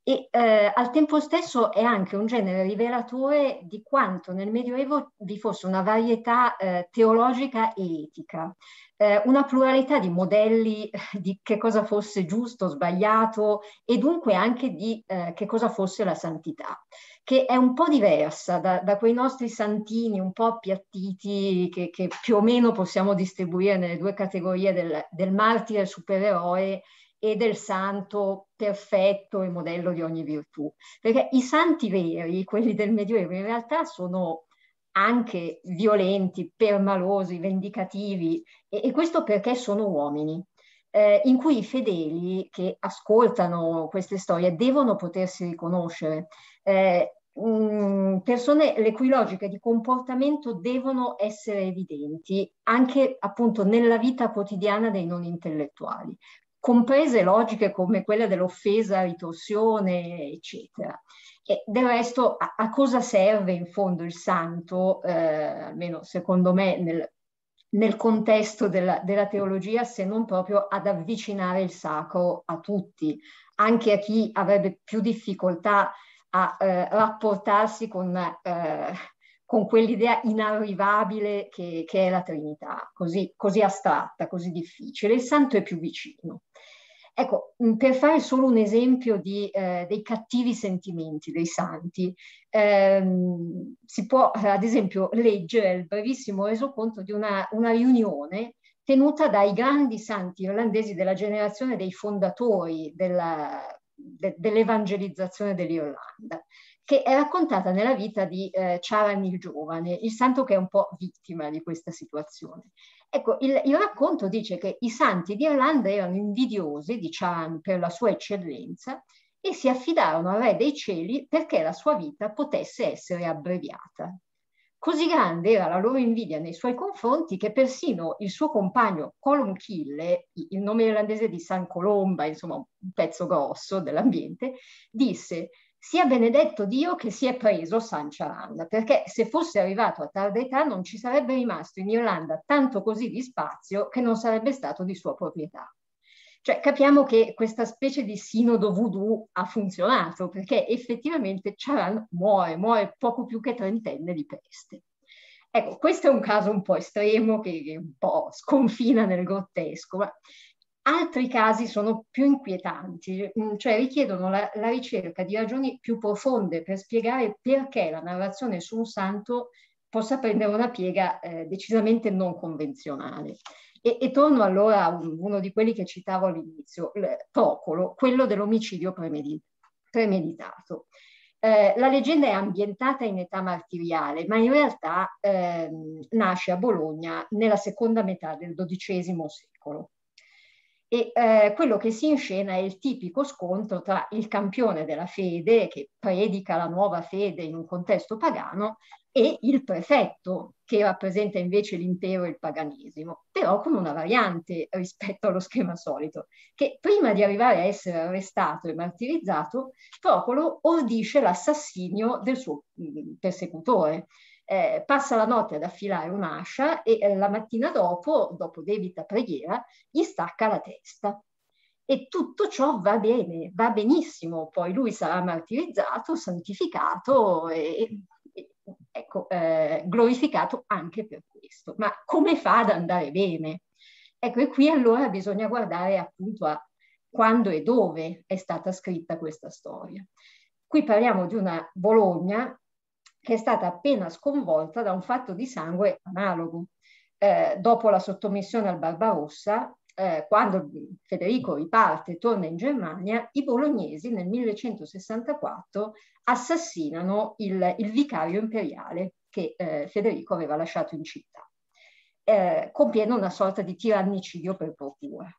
e eh, al tempo stesso è anche un genere rivelatore di quanto nel Medioevo vi fosse una varietà eh, teologica e etica, eh, una pluralità di modelli di che cosa fosse giusto, sbagliato e dunque anche di eh, che cosa fosse la santità, che è un po' diversa da, da quei nostri santini un po' appiattiti che, che, più o meno possiamo distribuire nelle due categorie del, del martire supereroe e del santo perfetto e modello di ogni virtù. Perché i santi veri, quelli del Medioevo, in realtà sono anche violenti, permalosi, vendicativi, e, e questo perché sono uomini. Eh, in cui i fedeli che ascoltano queste storie devono potersi riconoscere. Eh, mh, persone le cui logiche di comportamento devono essere evidenti anche appunto nella vita quotidiana dei non intellettuali comprese logiche come quella dell'offesa, ritorsione, eccetera. E del resto, a, a, cosa serve in fondo il santo, eh, almeno secondo me nel, nel contesto della, della, teologia, se non proprio ad avvicinare il sacro a tutti, anche a chi avrebbe più difficoltà a eh, rapportarsi con eh, con quell'idea inarrivabile che, che, è la Trinità, così, così astratta, così difficile. Il santo è più vicino. Ecco, per fare solo un esempio di, eh, dei cattivi sentimenti dei santi, ehm, si può ad esempio leggere il brevissimo resoconto di una, una riunione tenuta dai grandi santi irlandesi della generazione dei fondatori della, de, dell'evangelizzazione dell'Irlanda che è raccontata nella vita di eh, Charan il Giovane, il santo che è un po' vittima di questa situazione. Ecco, il, il racconto dice che i santi di Irlanda erano invidiosi di Charan per la sua eccellenza e si affidarono al re dei cieli perché la sua vita potesse essere abbreviata. Così grande era la loro invidia nei suoi confronti che persino il suo compagno Columkille, il nome irlandese di San Colomba, insomma un pezzo grosso dell'ambiente, disse sia benedetto Dio che si è preso San Ciaranda, perché se fosse arrivato a tarda età non ci sarebbe rimasto in Irlanda tanto così di spazio che non sarebbe stato di sua proprietà. Cioè capiamo che questa specie di sinodo voodoo ha funzionato, perché effettivamente Charan muore, muore poco più che trentenne di peste. Ecco, questo è un caso un po' estremo che, che un po' sconfina nel grottesco, ma Altri casi sono più inquietanti, mm, cioè richiedono la, la, ricerca di ragioni più profonde per spiegare perché la narrazione su un santo possa prendere una piega eh, decisamente non convenzionale. E, e, torno allora a uno di quelli che citavo all'inizio, Procolo, quello dell'omicidio premedit premeditato. Eh, la leggenda è ambientata in età martiriale, ma in realtà eh, nasce a Bologna nella seconda metà del XII secolo e eh, quello che si inscena è il tipico scontro tra il campione della fede, che predica la nuova fede in un contesto pagano, e il prefetto, che rappresenta invece l'impero e il paganesimo, però con una variante rispetto allo schema solito, che prima di arrivare a essere arrestato e martirizzato, Procolo ordisce l'assassinio del suo mm, persecutore, eh, passa la notte ad affilare un'ascia e eh, la mattina dopo, dopo debita preghiera, gli stacca la testa. E tutto ciò va bene, va benissimo, poi lui sarà martirizzato, santificato e, e ecco, eh, glorificato anche per questo. Ma come fa ad andare bene? Ecco, e qui allora bisogna guardare appunto a quando e dove è stata scritta questa storia. Qui parliamo di una Bologna che è stata appena sconvolta da un fatto di sangue analogo. Eh, dopo la sottomissione al Barbarossa, eh, quando Federico riparte e torna in Germania, i bolognesi nel 1164 assassinano il, il vicario imperiale che eh, Federico aveva lasciato in città, eh, compiendo una sorta di tirannicidio per procura.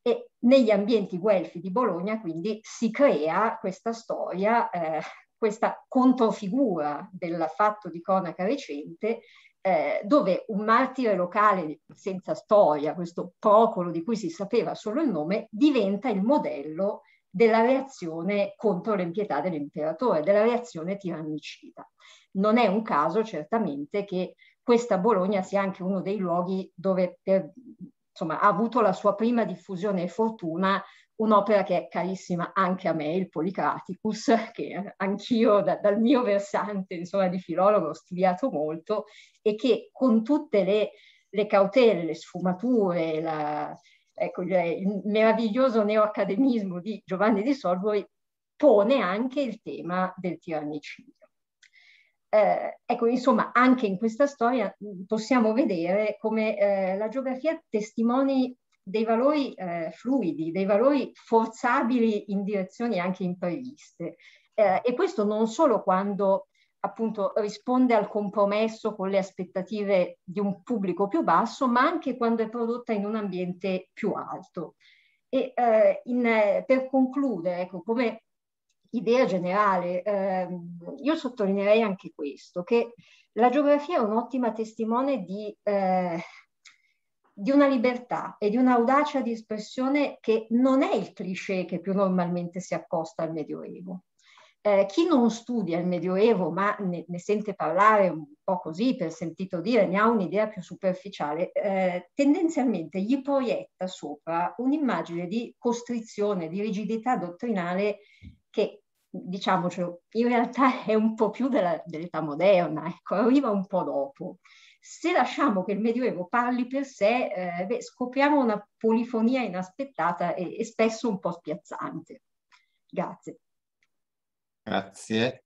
E negli ambienti guelfi di Bologna quindi si crea questa storia, eh, questa controfigura del fatto di cronaca recente eh, dove un martire locale senza storia, questo procolo di cui si sapeva solo il nome, diventa il modello della reazione contro l'impietà dell'imperatore, della reazione tirannicida. Non è un caso certamente che questa Bologna sia anche uno dei luoghi dove per, insomma, ha avuto la sua prima diffusione e fortuna un'opera che è carissima anche a me, il Policraticus, che anch'io da, dal mio versante insomma, di filologo ho studiato molto e che con tutte le, le cautele, le sfumature, la, ecco, il meraviglioso neoacademismo di Giovanni di Solvori pone anche il tema del tirannicidio. Eh, ecco, insomma, anche in questa storia possiamo vedere come eh, la geografia testimoni dei valori eh, fluidi, dei valori forzabili in direzioni anche impreviste. Eh, e questo non solo quando appunto risponde al compromesso con le aspettative di un pubblico più basso, ma anche quando è prodotta in un ambiente più alto. E eh, in, per concludere, ecco, come idea generale, ehm, io sottolineerei anche questo, che la geografia è un'ottima testimone di eh, di una libertà e di un'audacia di espressione che non è il cliché che più normalmente si accosta al Medioevo. Eh, chi non studia il Medioevo ma ne, ne, sente parlare un po' così per sentito dire, ne ha un'idea più superficiale, eh, tendenzialmente gli proietta sopra un'immagine di costrizione, di rigidità dottrinale che, diciamocelo, in realtà è un po' più della, dell'età moderna, ecco, arriva un po' dopo. Se lasciamo che il Medioevo parli per sé, eh, beh, scopriamo una polifonia inaspettata e, e spesso un po' spiazzante. Grazie. Grazie.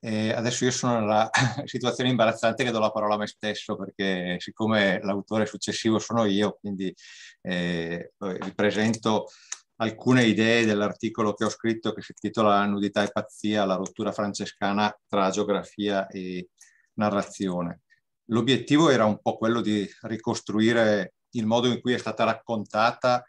Eh, adesso io sono nella situazione imbarazzante che do la parola a me stesso perché siccome l'autore successivo sono io, quindi eh, vi presento alcune idee dell'articolo che ho scritto che si intitola Nudità e pazzia, la rottura francescana tra geografia e narrazione. L'obiettivo era un po' quello di ricostruire il modo in cui è stata raccontata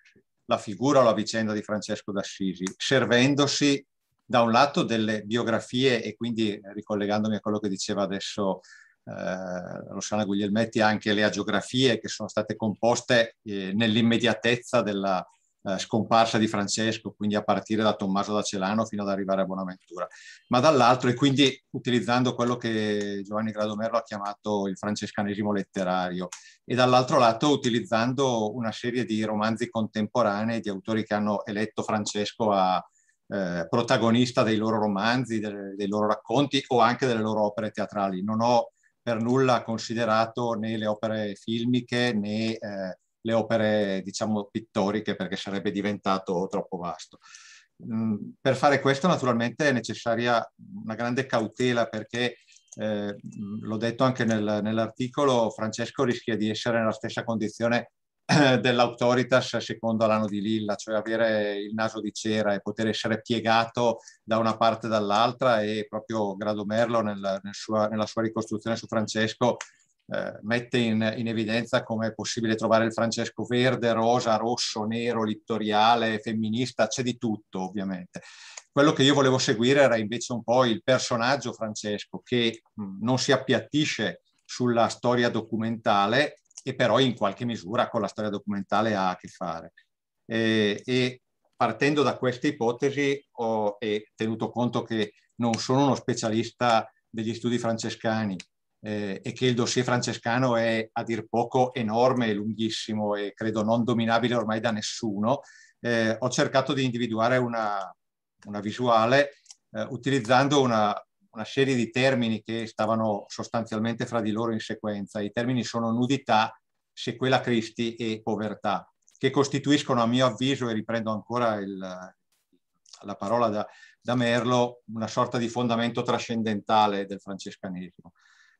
la figura o la vicenda di Francesco d'Assisi, servendosi da un lato delle biografie e quindi ricollegandomi a quello che diceva adesso eh, Rossana Guglielmetti, anche le agiografie che sono state composte eh, nell'immediatezza della, eh, scomparsa di Francesco, quindi a partire da Tommaso da Celano fino ad arrivare a Bonaventura, ma dall'altro e quindi utilizzando quello che Giovanni Gradomerlo ha chiamato il francescanesimo letterario e dall'altro lato utilizzando una serie di romanzi contemporanei di autori che hanno eletto Francesco a eh, protagonista dei loro romanzi, dei, dei loro racconti o anche delle loro opere teatrali. Non ho per nulla considerato né le opere filmiche né eh, le opere, diciamo, pittoriche perché sarebbe diventato troppo vasto. Mm, per fare questo naturalmente è necessaria una grande cautela perché, eh, l'ho detto anche nel, nell'articolo, Francesco rischia di essere nella stessa condizione eh, dell'autoritas secondo l'anno di Lilla, cioè avere il naso di cera e poter essere piegato da una parte e dall'altra e proprio Gradomerlo nel, nel sua, nella sua ricostruzione su Francesco eh, mette in, in, evidenza come è possibile trovare il Francesco verde, rosa, rosso, nero, littoriale, femminista, c'è di tutto ovviamente. Quello che io volevo seguire era invece un po' il personaggio Francesco che mh, non si appiattisce sulla storia documentale e però in qualche misura con la storia documentale ha a che fare. E, e partendo da queste ipotesi ho tenuto conto che non sono uno specialista degli studi francescani, eh, e che il dossier francescano è a dir poco enorme lunghissimo e credo non dominabile ormai da nessuno, eh, ho cercato di individuare una, una visuale eh, utilizzando una, una serie di termini che stavano sostanzialmente fra di loro in sequenza. I termini sono nudità, sequela Cristi e povertà, che costituiscono a mio avviso, e riprendo ancora il, la parola da, da Merlo una sorta di fondamento trascendentale del francescanesimo.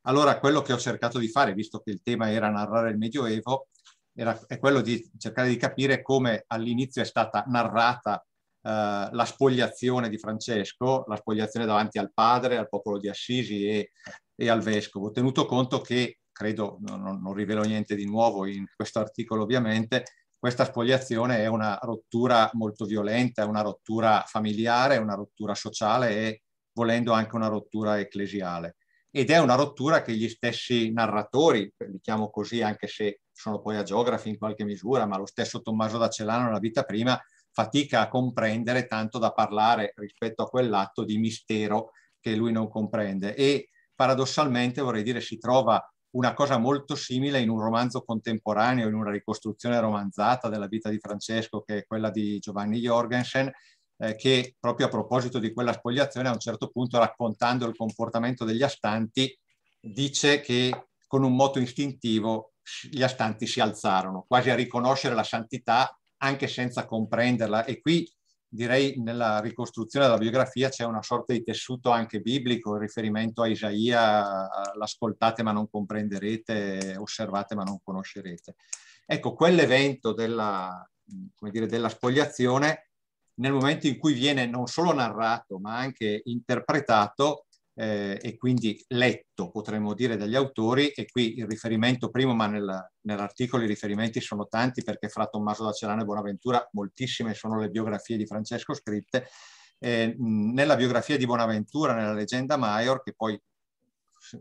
Allora, quello che ho cercato di fare, visto che il tema era narrare il Medioevo, era, è quello di cercare di capire come all'inizio è stata narrata eh, la spogliazione di Francesco, la spogliazione davanti al padre, al popolo di Assisi e, e al vescovo, tenuto conto che, credo, non, non rivelo niente di nuovo in questo articolo ovviamente, questa spogliazione è una rottura molto violenta, è una rottura familiare, è una rottura sociale e volendo anche una rottura ecclesiale. Ed è una rottura che gli stessi narratori, li chiamo così anche se sono poi agiografi in qualche misura, ma lo stesso Tommaso da Celano nella vita prima fatica a comprendere tanto da parlare rispetto a quell'atto di mistero che lui non comprende. E paradossalmente vorrei dire si trova una cosa molto simile in un romanzo contemporaneo, in una ricostruzione romanzata della vita di Francesco, che è quella di Giovanni Jorgensen, eh, che proprio a proposito di quella spogliazione, a un certo punto raccontando il comportamento degli astanti, dice che con un moto istintivo gli astanti si alzarono, quasi a riconoscere la santità anche senza comprenderla. E qui direi nella ricostruzione della biografia c'è una sorta di tessuto anche biblico, il riferimento a Isaia, l'ascoltate ma non comprenderete, osservate ma non conoscerete. Ecco, quell'evento della, dire, della spogliazione, nel momento in cui viene non solo narrato ma anche interpretato, eh, e quindi letto, potremmo dire, dagli autori, e qui il riferimento primo, ma nel, nell'articolo i riferimenti sono tanti perché fra Tommaso da Celano e Bonaventura moltissime sono le biografie di Francesco scritte. Eh, nella biografia di Bonaventura, nella leggenda Maior, che poi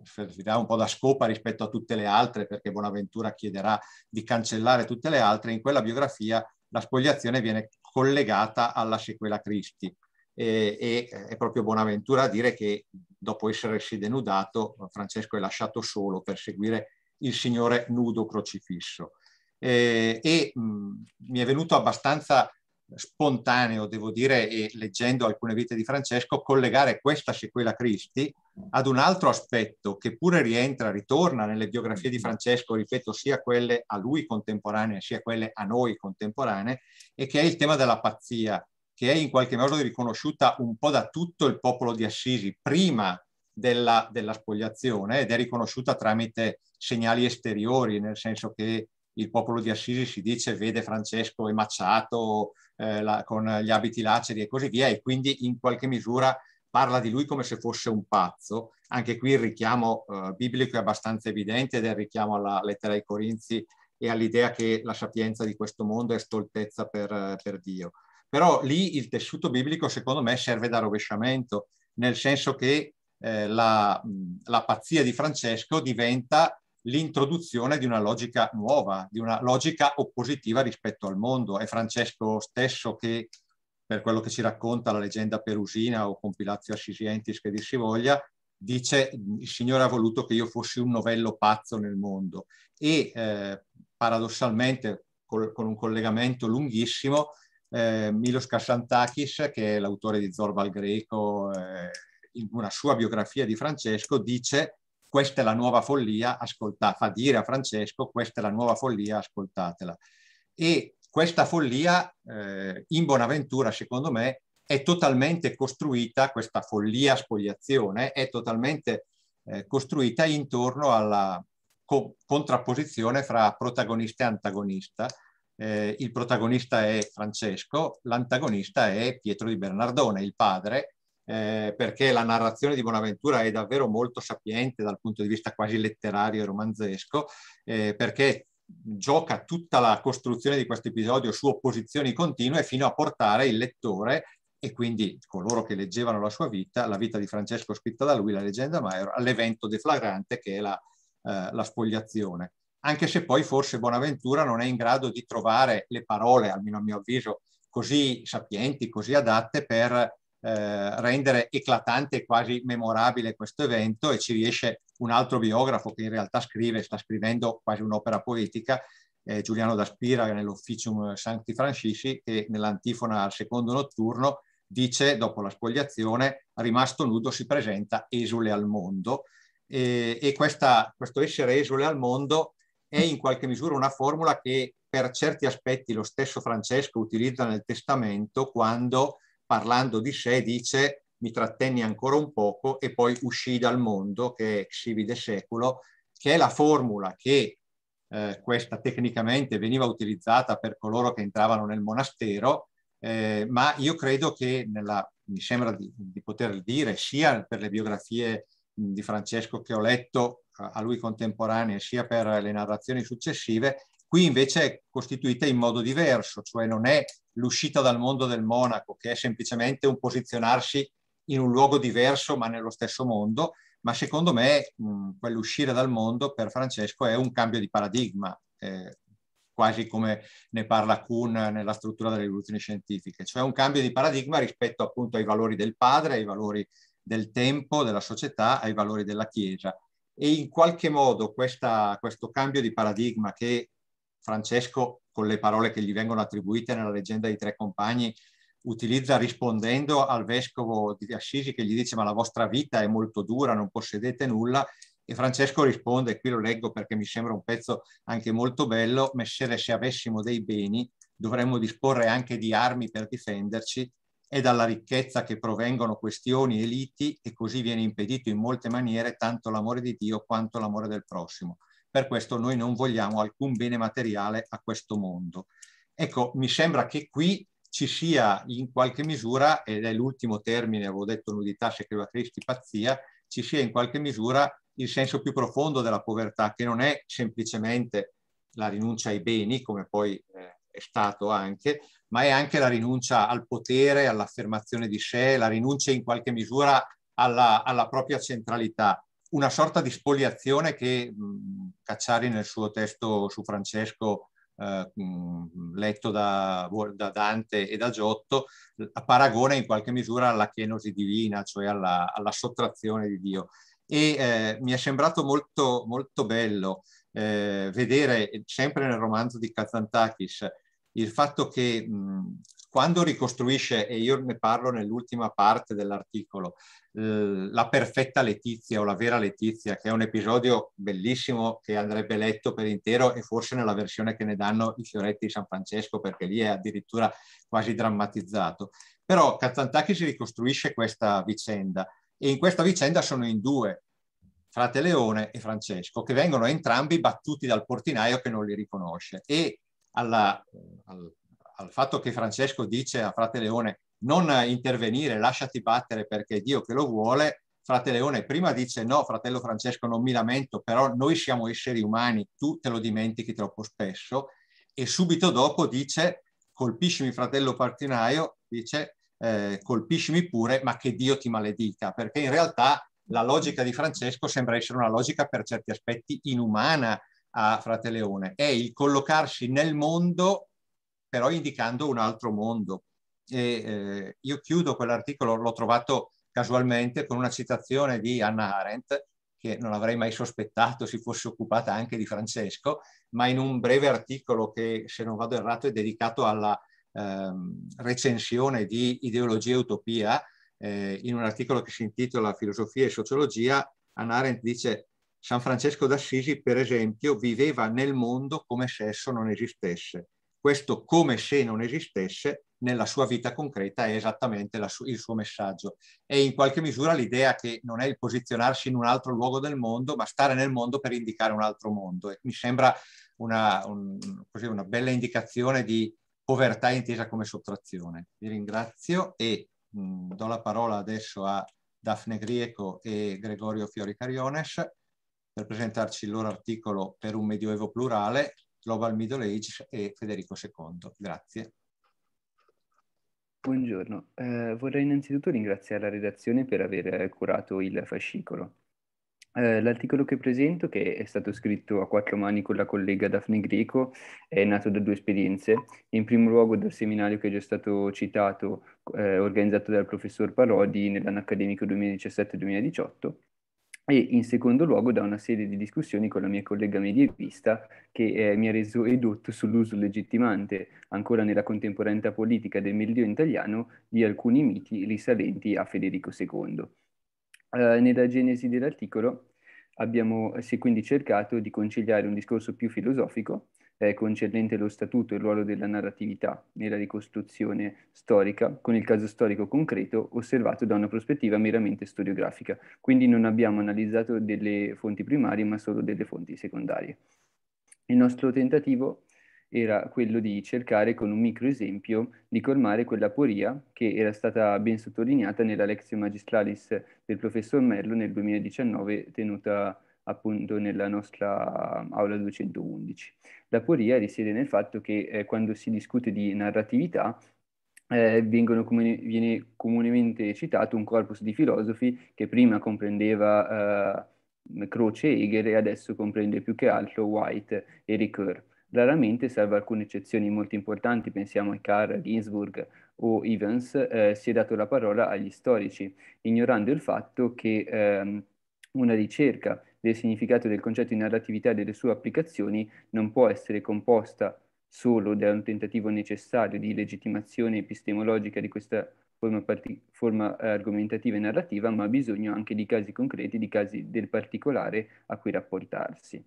servirà un po' da scopa rispetto a tutte le altre, perché Bonaventura chiederà di cancellare tutte le altre, in quella biografia la spogliazione viene collegata alla sequela Cristi e, e è proprio Bonaventura a dire che dopo essersi denudato Francesco è lasciato solo per seguire il Signore nudo crocifisso. E, e mh, mi è venuto abbastanza spontaneo, devo dire, e leggendo alcune vite di Francesco, collegare questa sequela Cristi ad un altro aspetto che pure rientra, ritorna nelle biografie di Francesco, ripeto, sia quelle a lui contemporanee, sia quelle a noi contemporanee, e che è il tema della pazzia, che è in qualche modo riconosciuta un po' da tutto il popolo di Assisi prima della, della spogliazione ed è riconosciuta tramite segnali esteriori, nel senso che il popolo di Assisi si dice vede Francesco emacciato eh, la, con gli abiti laceri e così via e quindi in qualche misura parla di lui come se fosse un pazzo. Anche qui il richiamo eh, biblico è abbastanza evidente ed è il richiamo alla lettera ai Corinzi e all'idea che la sapienza di questo mondo è stoltezza per, per Dio. Però lì il tessuto biblico secondo me serve da rovesciamento, nel senso che eh, la, la pazzia di Francesco diventa l'introduzione di una logica nuova, di una logica oppositiva rispetto al mondo. È Francesco stesso che, per quello che ci racconta la leggenda perusina o compilazio assisientis che dir si voglia, dice il Signore ha voluto che io fossi un novello pazzo nel mondo e eh, paradossalmente col, con un collegamento lunghissimo eh, Milos Kassantakis, che è l'autore di Zorba al Greco, eh, in una sua biografia di Francesco, dice questa è la nuova follia, ascoltate, fa dire a Francesco questa è la nuova follia, ascoltatela. E questa follia eh, in Bonaventura, secondo me, è totalmente costruita, questa follia spogliazione, è totalmente eh, costruita intorno alla co contrapposizione fra protagonista e antagonista, eh, il protagonista è Francesco, l'antagonista è Pietro di Bernardone, il padre, eh, perché la narrazione di Bonaventura è davvero molto sapiente dal punto di vista quasi letterario e romanzesco, eh, perché gioca tutta la costruzione di questo episodio su opposizioni continue fino a portare il lettore e quindi coloro che leggevano la sua vita, la vita di Francesco scritta da lui, la leggenda Maior, all'evento deflagrante che è la, eh, la spogliazione. Anche se poi forse Bonaventura non è in grado di trovare le parole, almeno a mio avviso, così sapienti, così adatte per eh, rendere eclatante e quasi memorabile questo evento e ci riesce un altro biografo che in realtà scrive, sta scrivendo quasi un'opera poetica, eh, Giuliano D'Aspira nell'Officium Sancti Francisci, che nell'antifona al secondo notturno dice, dopo la spogliazione, rimasto nudo si presenta esule al mondo. E, e questa, questo essere esule al mondo è in qualche misura una formula che per certi aspetti lo stesso Francesco utilizza nel testamento quando parlando di sé, dice mi trattenni ancora un poco e poi uscì dal mondo, che è Xivide Seculo, che è la formula che eh, questa tecnicamente veniva utilizzata per coloro che entravano nel monastero, eh, ma io credo che nella, mi sembra di, di, poter dire sia per le biografie di Francesco che ho letto a lui contemporanee, sia per le narrazioni successive, qui invece è costituita in modo diverso, cioè non è l'uscita dal mondo del monaco, che è semplicemente un posizionarsi in un luogo diverso ma nello stesso mondo, ma secondo me mh, quell'uscire dal mondo per Francesco è un cambio di paradigma, eh, quasi come ne parla Kuhn nella struttura delle rivoluzioni scientifiche, cioè un cambio di paradigma rispetto appunto ai valori del padre, ai valori del tempo, della società, ai valori della Chiesa. E in qualche modo questa, questo cambio di paradigma che Francesco, con le parole che gli vengono attribuite nella leggenda dei tre compagni, utilizza rispondendo al vescovo di Assisi che gli dice ma la vostra vita è molto dura, non possedete nulla e Francesco risponde, qui lo leggo perché mi sembra un pezzo anche molto bello, messere se avessimo dei beni dovremmo disporre anche di armi per difenderci e dalla ricchezza che provengono questioni e liti e così viene impedito in molte maniere tanto l'amore di Dio quanto l'amore del prossimo. Per questo noi non vogliamo alcun bene materiale a questo mondo. Ecco, mi sembra che qui ci sia in qualche misura, ed è l'ultimo termine, avevo detto nudità, se creva Cristi, pazzia, ci sia in qualche misura il senso più profondo della povertà, che non è semplicemente la rinuncia ai beni, come poi eh, è stato anche, ma è anche la rinuncia al potere, all'affermazione di sé, la rinuncia in qualche misura alla, alla propria centralità. Una sorta di spoliazione che mh, Cacciari nel suo testo su Francesco eh, letto da, da, Dante e da Giotto, paragona in qualche misura alla chenosi divina, cioè alla, alla sottrazione di Dio. E eh, mi è sembrato molto, molto bello eh, vedere, sempre nel romanzo di Kazantakis, il fatto che mh, quando ricostruisce, e io ne parlo nell'ultima parte dell'articolo, la perfetta Letizia o la vera Letizia, che è un episodio bellissimo che andrebbe letto per intero e forse nella versione che ne danno i fioretti di San Francesco, perché lì è addirittura quasi drammatizzato. Però Kazzantaki si ricostruisce questa vicenda e in questa vicenda sono in due, frate Leone e Francesco, che vengono entrambi battuti dal portinaio che non li riconosce. E alla, al, al fatto che Francesco dice a frate Leone non intervenire, lasciati battere perché è Dio che lo vuole, frate Leone prima dice no, fratello Francesco non mi lamento, però noi siamo esseri umani, tu te lo dimentichi troppo spesso, e subito dopo dice colpiscimi fratello partinaio, dice eh, colpiscimi pure, ma che Dio ti maledica, perché in realtà la logica di Francesco sembra essere una logica per certi aspetti inumana a frate Leone, è il collocarsi nel mondo però indicando un altro mondo. E, eh, io chiudo quell'articolo, l'ho trovato casualmente con una citazione di Anna Arendt, che non avrei mai sospettato si fosse occupata anche di Francesco, ma in un breve articolo che, se non vado errato, è dedicato alla ehm, recensione di Ideologia e Utopia, eh, in un articolo che si intitola Filosofia e Sociologia, Anna Arendt dice San Francesco d'Assisi, per esempio, viveva nel mondo come se esso non esistesse questo come se non esistesse nella sua vita concreta è esattamente su- il suo messaggio. E in qualche misura l'idea che non è il posizionarsi in un altro luogo del mondo, ma stare nel mondo per indicare un altro mondo. E mi sembra una, un, così, una bella indicazione di povertà intesa come sottrazione. Vi ringrazio e mh, do la parola adesso a Daphne Grieco e Gregorio Fiori Cariones per presentarci il loro articolo per un medioevo plurale Global Middle Age e Federico II. Grazie. Buongiorno, eh, vorrei innanzitutto ringraziare la redazione per aver curato il fascicolo. Eh, l'articolo che presento, che è stato scritto a quattro mani con la collega Daphne Greco, è nato da due esperienze. In primo luogo dal seminario che è già stato citato, eh, organizzato dal professor Parodi nell'anno accademico 2017-2018, e in secondo luogo da una serie di discussioni con la mia collega medievista che eh, mi ha reso edotto sull'uso legittimante, ancora nella contemporanea politica del meridione italiano, di alcuni miti risalenti a Federico II. Eh, nella genesi dell'articolo abbiamo si è quindi cercato di conciliare un discorso più filosofico eh, concernente lo statuto e il ruolo della narratività nella ricostruzione storica, con il caso storico concreto osservato da una prospettiva meramente storiografica. Quindi non abbiamo analizzato delle fonti primarie, ma solo delle fonti secondarie. Il nostro tentativo era quello di cercare con un micro esempio di colmare quella poria che era stata ben sottolineata nella Lectio Magistralis del professor Merlo nel 2019 tenuta appunto nella nostra aula 211. La poria risiede nel fatto che eh, quando si discute di narratività eh, comuni- viene comunemente citato un corpus di filosofi che prima comprendeva eh, Croce e Hegel e adesso comprende più che altro White e Ricoeur. Raramente, salvo alcune eccezioni molto importanti, pensiamo a Carr, Ginsburg o Evans, eh, si è dato la parola agli storici, ignorando il fatto che ehm, una ricerca del significato del concetto di narratività e delle sue applicazioni non può essere composta solo da un tentativo necessario di legittimazione epistemologica di questa forma, forma eh, argomentativa e narrativa, ma ha bisogno anche di casi concreti, di casi del particolare a cui rapportarsi.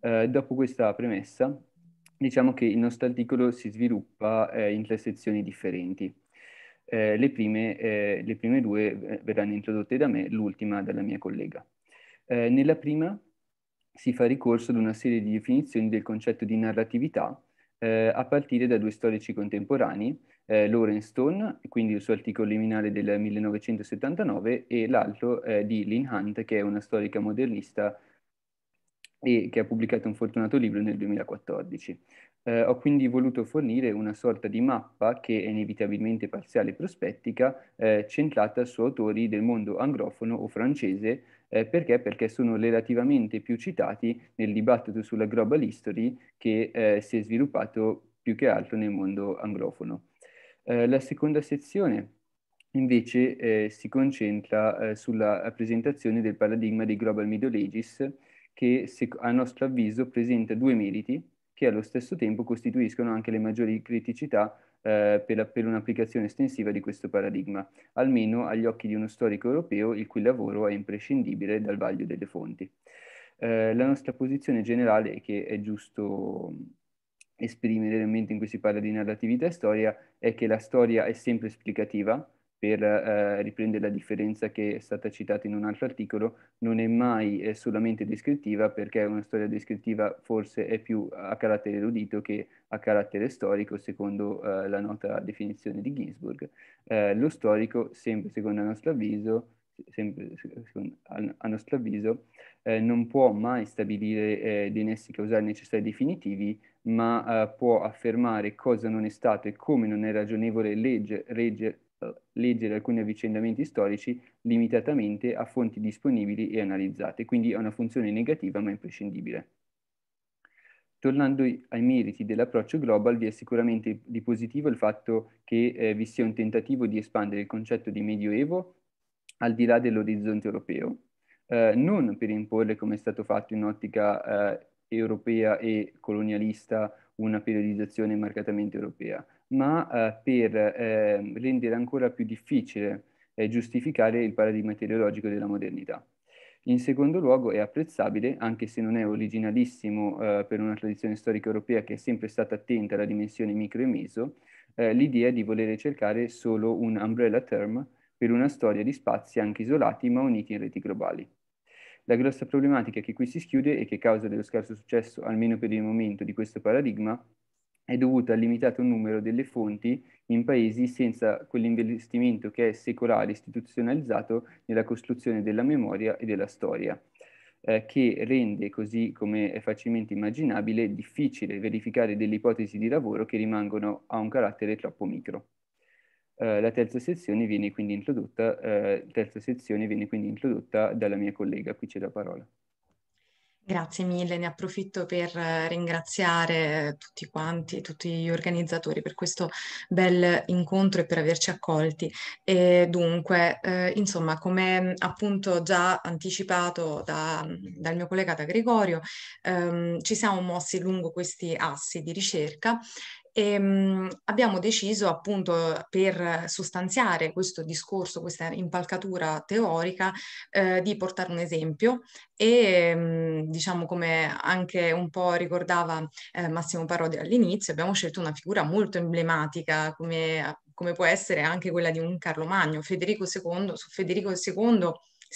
Eh, dopo questa premessa, diciamo che il nostro articolo si sviluppa eh, in tre sezioni differenti. Eh, le, prime, eh, le, prime, due eh, verranno introdotte da me, l'ultima dalla mia collega. Eh, nella prima si fa ricorso ad una serie di definizioni del concetto di narratività eh, a partire da due storici contemporanei, eh, Lawrence Stone, quindi il suo articolo liminale del 1979, e l'altro di Lynn Hunt, che è una storica modernista e che ha pubblicato un fortunato libro nel 2014. Eh, ho quindi voluto fornire una sorta di mappa che è inevitabilmente parziale e prospettica, eh, centrata su autori del mondo anglofono o francese, eh, perché? Perché sono relativamente più citati nel dibattito sulla global history che eh, si è sviluppato più che altro nel mondo anglofono. Eh, la seconda sezione invece eh, si concentra sulla presentazione del paradigma dei Global Middle Ages, che a nostro avviso presenta due meriti che allo stesso tempo costituiscono anche le maggiori criticità eh, per, per, un'applicazione estensiva di questo paradigma, almeno agli occhi di uno storico europeo il cui lavoro è imprescindibile dal vaglio delle fonti. Eh, la nostra posizione generale, che è giusto esprimere nel momento in cui si parla di narratività e storia, è che la storia è sempre esplicativa, per eh, riprendere la differenza che è stata citata in un altro articolo, non è mai eh, solamente descrittiva perché una storia descrittiva forse è più a carattere erudito che a carattere storico, secondo eh, la nota definizione di Ginsburg. Eh, lo storico, sempre secondo il nostro avviso, sempre secondo, a, nostro avviso eh, non può mai stabilire eh, dei nessi causali necessari definitivi, ma può affermare cosa non è stato e come non è ragionevole legge, legge, leggere alcuni avvicendamenti storici limitatamente a fonti disponibili e analizzate, quindi ha una funzione negativa ma imprescindibile. Tornando ai meriti dell'approccio global, vi è sicuramente di positivo il fatto che eh, vi sia un tentativo di espandere il concetto di medioevo al di là dell'orizzonte europeo, eh, non per imporre, come è stato fatto in ottica eh, europea e colonialista, una periodizzazione marcatamente europea, ma eh, per eh, rendere ancora più difficile giustificare il paradigma teleologico della modernità. In secondo luogo è apprezzabile, anche se non è originalissimo eh, per una tradizione storica europea che è sempre stata attenta alla dimensione micro e meso, eh, l'idea di voler cercare solo un umbrella term per una storia di spazi anche isolati ma uniti in reti globali. La grossa problematica che qui si schiude e che causa dello scarso successo, almeno per il momento, di questo paradigma è dovuta al limitato numero delle fonti in paesi senza quell'investimento che è secolare istituzionalizzato nella costruzione della memoria e della storia, eh, che rende, così come è facilmente immaginabile, difficile verificare delle ipotesi di lavoro che rimangono a un carattere troppo micro. Eh, la terza sezione viene quindi introdotta, eh, terza sezione viene quindi introdotta dalla mia collega, qui c'è la parola. Grazie mille, ne approfitto per eh, ringraziare tutti quanti, tutti gli organizzatori per questo bel incontro e per averci accolti. E dunque, eh, insomma, come appunto già anticipato da, dal mio collega da Gregorio, ehm, ci siamo mossi lungo questi assi di ricerca E, mh, abbiamo deciso appunto per sostanziare questo discorso, questa impalcatura teorica, eh, di portare un esempio e mh, diciamo come anche un po' ricordava eh, Massimo Parodi all'inizio, abbiamo scelto una figura molto emblematica come, come può essere anche quella di un Carlo Magno, Federico II, su Federico II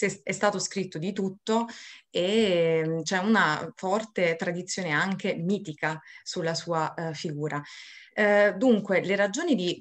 è stato scritto di tutto e mm, c'è una forte tradizione anche mitica sulla sua uh, figura. Eh, dunque, le ragioni di,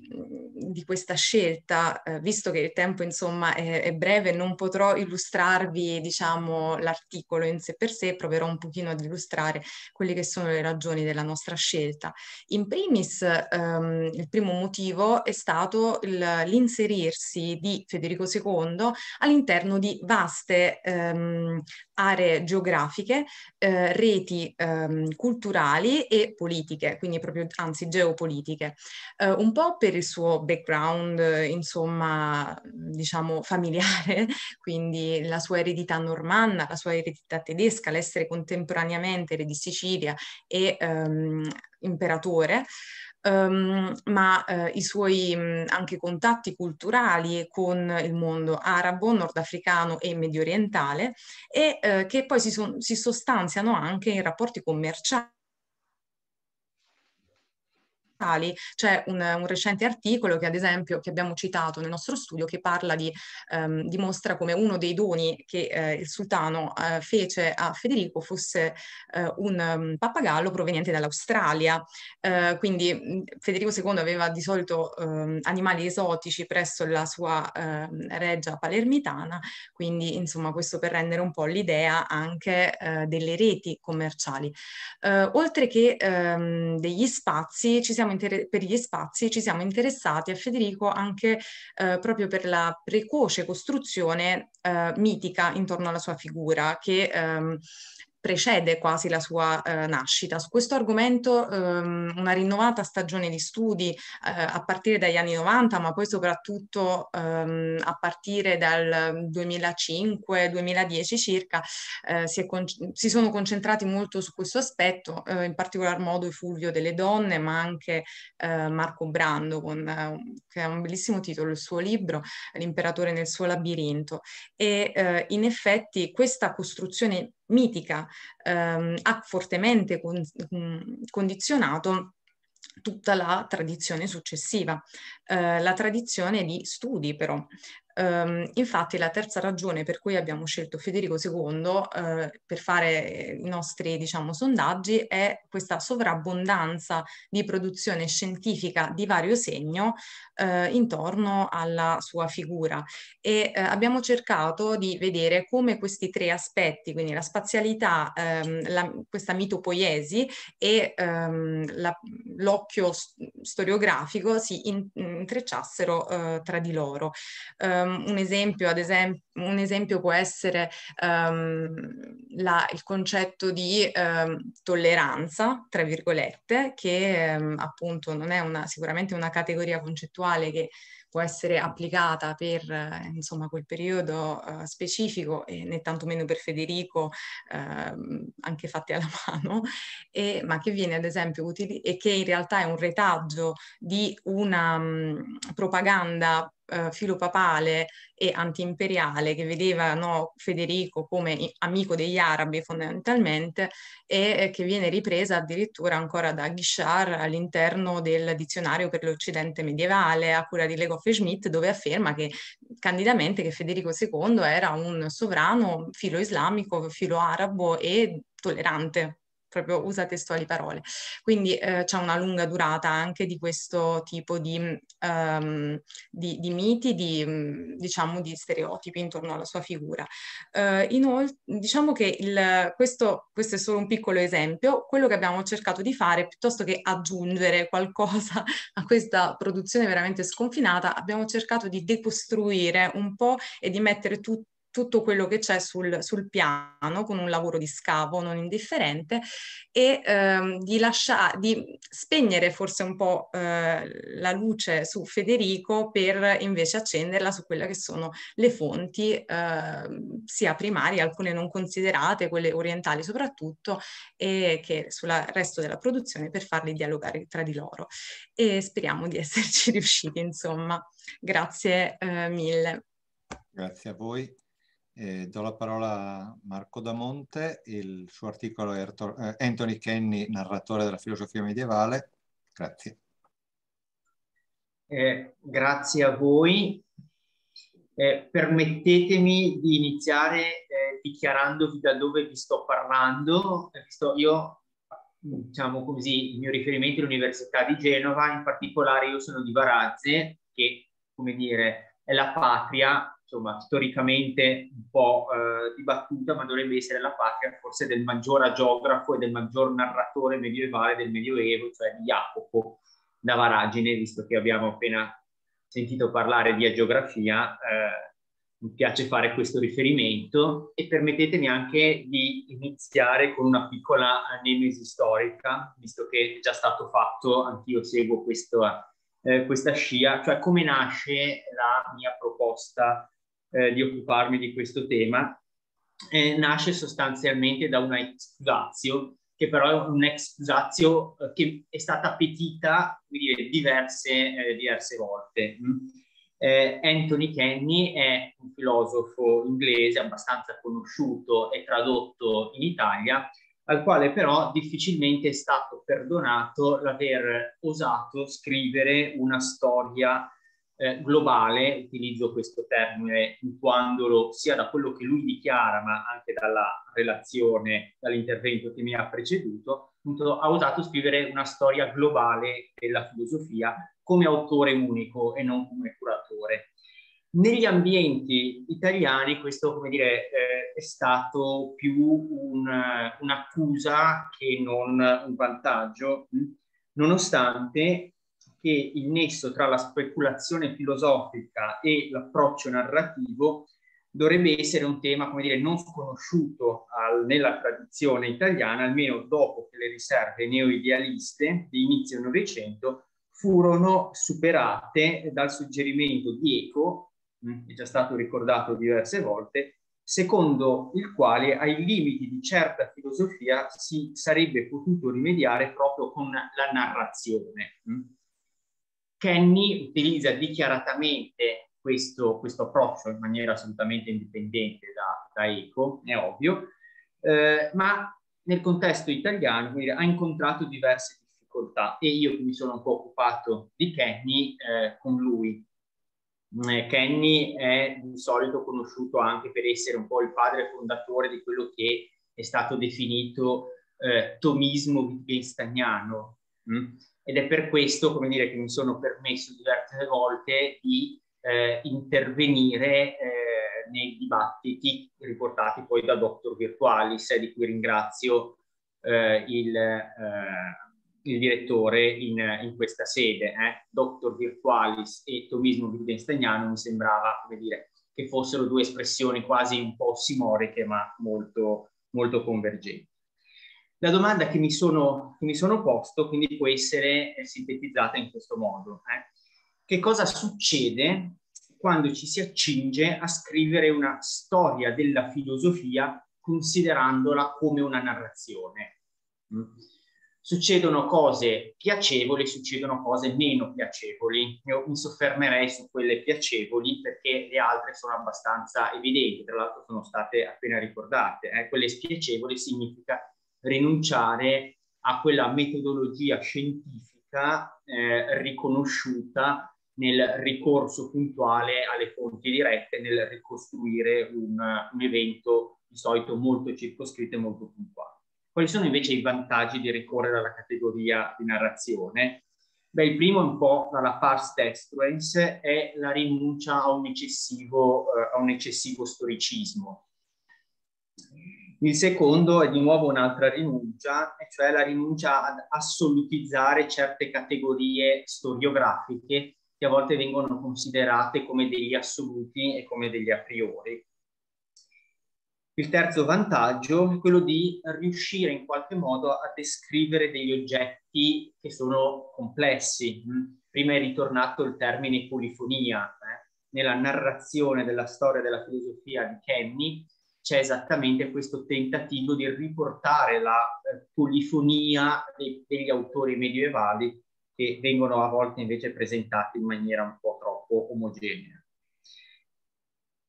di questa scelta, eh, visto che il tempo insomma è, è, breve, non potrò illustrarvi diciamo, l'articolo in sé per sé, proverò un pochino ad illustrare quelle che sono le ragioni della nostra scelta. In primis, ehm, il primo motivo è stato il, l'inserirsi di Federico II all'interno di vaste ehm, aree geografiche, eh, reti ehm, culturali e politiche, quindi proprio anzi geopolitiche. Eh, un po' per il suo background, insomma, diciamo familiare, quindi la sua eredità normanna, la sua eredità tedesca, l'essere contemporaneamente re di Sicilia e ehm, imperatore. Um, ma uh, i suoi um, anche contatti culturali con il mondo arabo, nordafricano e medio orientale e uh, che poi si, son, si sostanziano anche in rapporti commerciali c'è un, un, recente articolo che ad esempio che abbiamo citato nel nostro studio che parla di, um, dimostra come uno dei doni che eh, il sultano eh, fece a Federico fosse eh, un um, pappagallo proveniente dall'Australia. Eh, quindi mh, Federico II aveva di solito um, animali esotici presso la sua ehm, reggia palermitana, quindi insomma questo per rendere un po' l'idea anche eh, delle reti commerciali. Eh, oltre che ehm, degli spazi ci siamo inter- per gli spazi ci siamo interessati a Federico anche eh, proprio per la precoce costruzione eh, mitica intorno alla sua figura che ehm, precede quasi la sua eh, nascita. Su questo argomento ehm, una rinnovata stagione di studi eh, a partire dagli anni 90, ma poi soprattutto ehm, a partire dal 2005-2010 circa, eh, si, si, sono concentrati molto su questo aspetto, eh, in particolar modo Fulvio delle donne, ma anche eh, Marco Brando, con, eh, che ha un bellissimo titolo, il suo libro, L'imperatore nel suo labirinto. E in effetti questa costruzione mitica ehm, ha fortemente con, condizionato tutta la tradizione successiva, eh, la tradizione di studi però. Um, infatti la terza ragione per cui abbiamo scelto Federico II uh, per fare i nostri diciamo, sondaggi è questa sovrabbondanza di produzione scientifica di vario segno uh, intorno alla sua figura e uh, abbiamo cercato di vedere come questi tre aspetti, quindi la spazialità, um, la, questa mitopoiesi e um, l'occhio storiografico si in, intrecciassero tra di loro. Um, um, un, esempio, esempio, un esempio può essere um, la, il concetto di um, tolleranza, tra virgolette, che appunto non è una, sicuramente una categoria concettuale che può essere applicata per eh, insomma, quel periodo uh, specifico e né tantomeno per Federico, uh, anche fatti alla mano, e, ma che viene ad esempio utili- e che in realtà è un retaggio di una um, propaganda eh, filopapale e antiimperiale che vedeva no, Federico come amico degli arabi fondamentalmente e che viene ripresa addirittura ancora da Guichard all'interno del dizionario per l'Occidente medievale a cura di Legoff e Schmidt dove afferma che candidamente che Federico II era un sovrano filo islamico, filo arabo e tollerante proprio usa testuali parole. Quindi eh, c'è una lunga durata anche di questo tipo di, um, di, di miti, di, diciamo, di stereotipi intorno alla sua figura. Uh, inoltre, diciamo che il, questo, questo è solo un piccolo esempio, quello che abbiamo cercato di fare, piuttosto che aggiungere qualcosa a questa produzione veramente sconfinata, abbiamo cercato di decostruire un po' e di mettere tutto tutto quello che c'è sul, sul, piano con un lavoro di scavo non indifferente e ehm, di, lasciare, di spegnere forse un po' eh, la luce su Federico per invece accenderla su quelle che sono le fonti eh, sia primarie, alcune non considerate, quelle orientali soprattutto, e che sul resto della produzione per farli dialogare tra di loro. E speriamo di esserci riusciti, insomma. Grazie eh, mille. Grazie a voi. Eh, do la parola a Marco Damonte, il suo articolo è eh, Anthony Kenny, narratore della filosofia medievale. Grazie. Eh, grazie a voi. Eh, permettetemi di iniziare eh, dichiarandovi da dove vi sto parlando. Sto, io, diciamo così, il mio riferimento è l'Università di Genova, in particolare io sono di Varazze, che, come dire, è la patria insomma, storicamente un po' eh, dibattuta, ma dovrebbe essere la patria forse del maggior agiografo e del maggior narratore medievale del Medioevo, cioè di Jacopo da Varagine, visto che abbiamo appena sentito parlare di agiografia, eh, mi piace fare questo riferimento e permettetemi anche di iniziare con una piccola nemesi storica, visto che è già stato fatto, anch'io seguo questo, eh, questa scia, cioè come nasce la mia proposta eh, di occuparmi di questo tema, eh, nasce sostanzialmente da una excusatio, che però è un'excusatio eh, che è stata appetita dire, diverse, eh, diverse volte. Mm. Eh, Anthony Kenny è un filosofo inglese abbastanza conosciuto e tradotto in Italia, al quale però difficilmente è stato perdonato l'aver osato scrivere una storia eh, globale, utilizzo questo termine mutuandolo sia da quello che lui dichiara, ma anche dalla relazione, dall'intervento che mi ha preceduto, appunto, ha osato scrivere una storia globale della filosofia come autore unico e non come curatore. Negli ambienti italiani questo, come dire, eh, è stato più un, un'accusa che non un vantaggio, nonostante che il nesso tra la speculazione filosofica e l'approccio narrativo dovrebbe essere un tema, come dire, non sconosciuto al, nella tradizione italiana, almeno dopo che le riserve neoidealiste di inizio Novecento furono superate dal suggerimento di Eco, mm, che è già stato ricordato diverse volte, secondo il quale ai limiti di certa filosofia si sarebbe potuto rimediare proprio con la narrazione. Kenny utilizza dichiaratamente questo, questo approccio in maniera assolutamente indipendente da, da Eco, è ovvio, eh, ma nel contesto italiano dire, ha incontrato diverse difficoltà e io mi sono un po' occupato di Kenny eh, con lui. Eh, Kenny è di solito conosciuto anche per essere un po' il padre fondatore di quello che è stato definito eh, tomismo wittgensteiniano. Mm? Ed è per questo, come dire, che mi sono permesso diverse volte di eh, intervenire eh, nei dibattiti riportati poi da Dr. Virtualis, di cui ringrazio eh, il, eh, il, direttore in, in questa sede. Eh. Dr. Virtualis e Tomismo Wittgensteiniano mi sembrava, come dire, che fossero due espressioni quasi un po' simoriche, ma molto, molto convergenti. La domanda che mi sono, che mi sono posto quindi può essere eh, sintetizzata in questo modo. Eh? Che cosa succede quando ci si accinge a scrivere una storia della filosofia considerandola come una narrazione? Mm. Succedono cose piacevoli, succedono cose meno piacevoli. Io mi soffermerei su quelle piacevoli perché le altre sono abbastanza evidenti, tra l'altro sono state appena ricordate. Eh? Quelle spiacevoli significa rinunciare a quella metodologia scientifica eh, riconosciuta nel ricorso puntuale alle fonti dirette, nel ricostruire un, un evento di solito molto circoscritto e molto puntuale. Quali sono invece i vantaggi di ricorrere alla categoria di narrazione? Beh, il primo, un po' dalla pars destruens, è la rinuncia a un eccessivo, eh, a un eccessivo storicismo. Il secondo è di nuovo un'altra rinuncia, e cioè la rinuncia ad assolutizzare certe categorie storiografiche che a volte vengono considerate come degli assoluti e come degli a priori. Il terzo vantaggio è quello di riuscire in qualche modo a descrivere degli oggetti che sono complessi. Prima è ritornato il termine polifonia. Eh? Nella narrazione della storia della filosofia di Kenny c'è esattamente questo tentativo di riportare la eh, polifonia dei, degli autori medievali che vengono a volte invece presentati in maniera un po' troppo omogenea.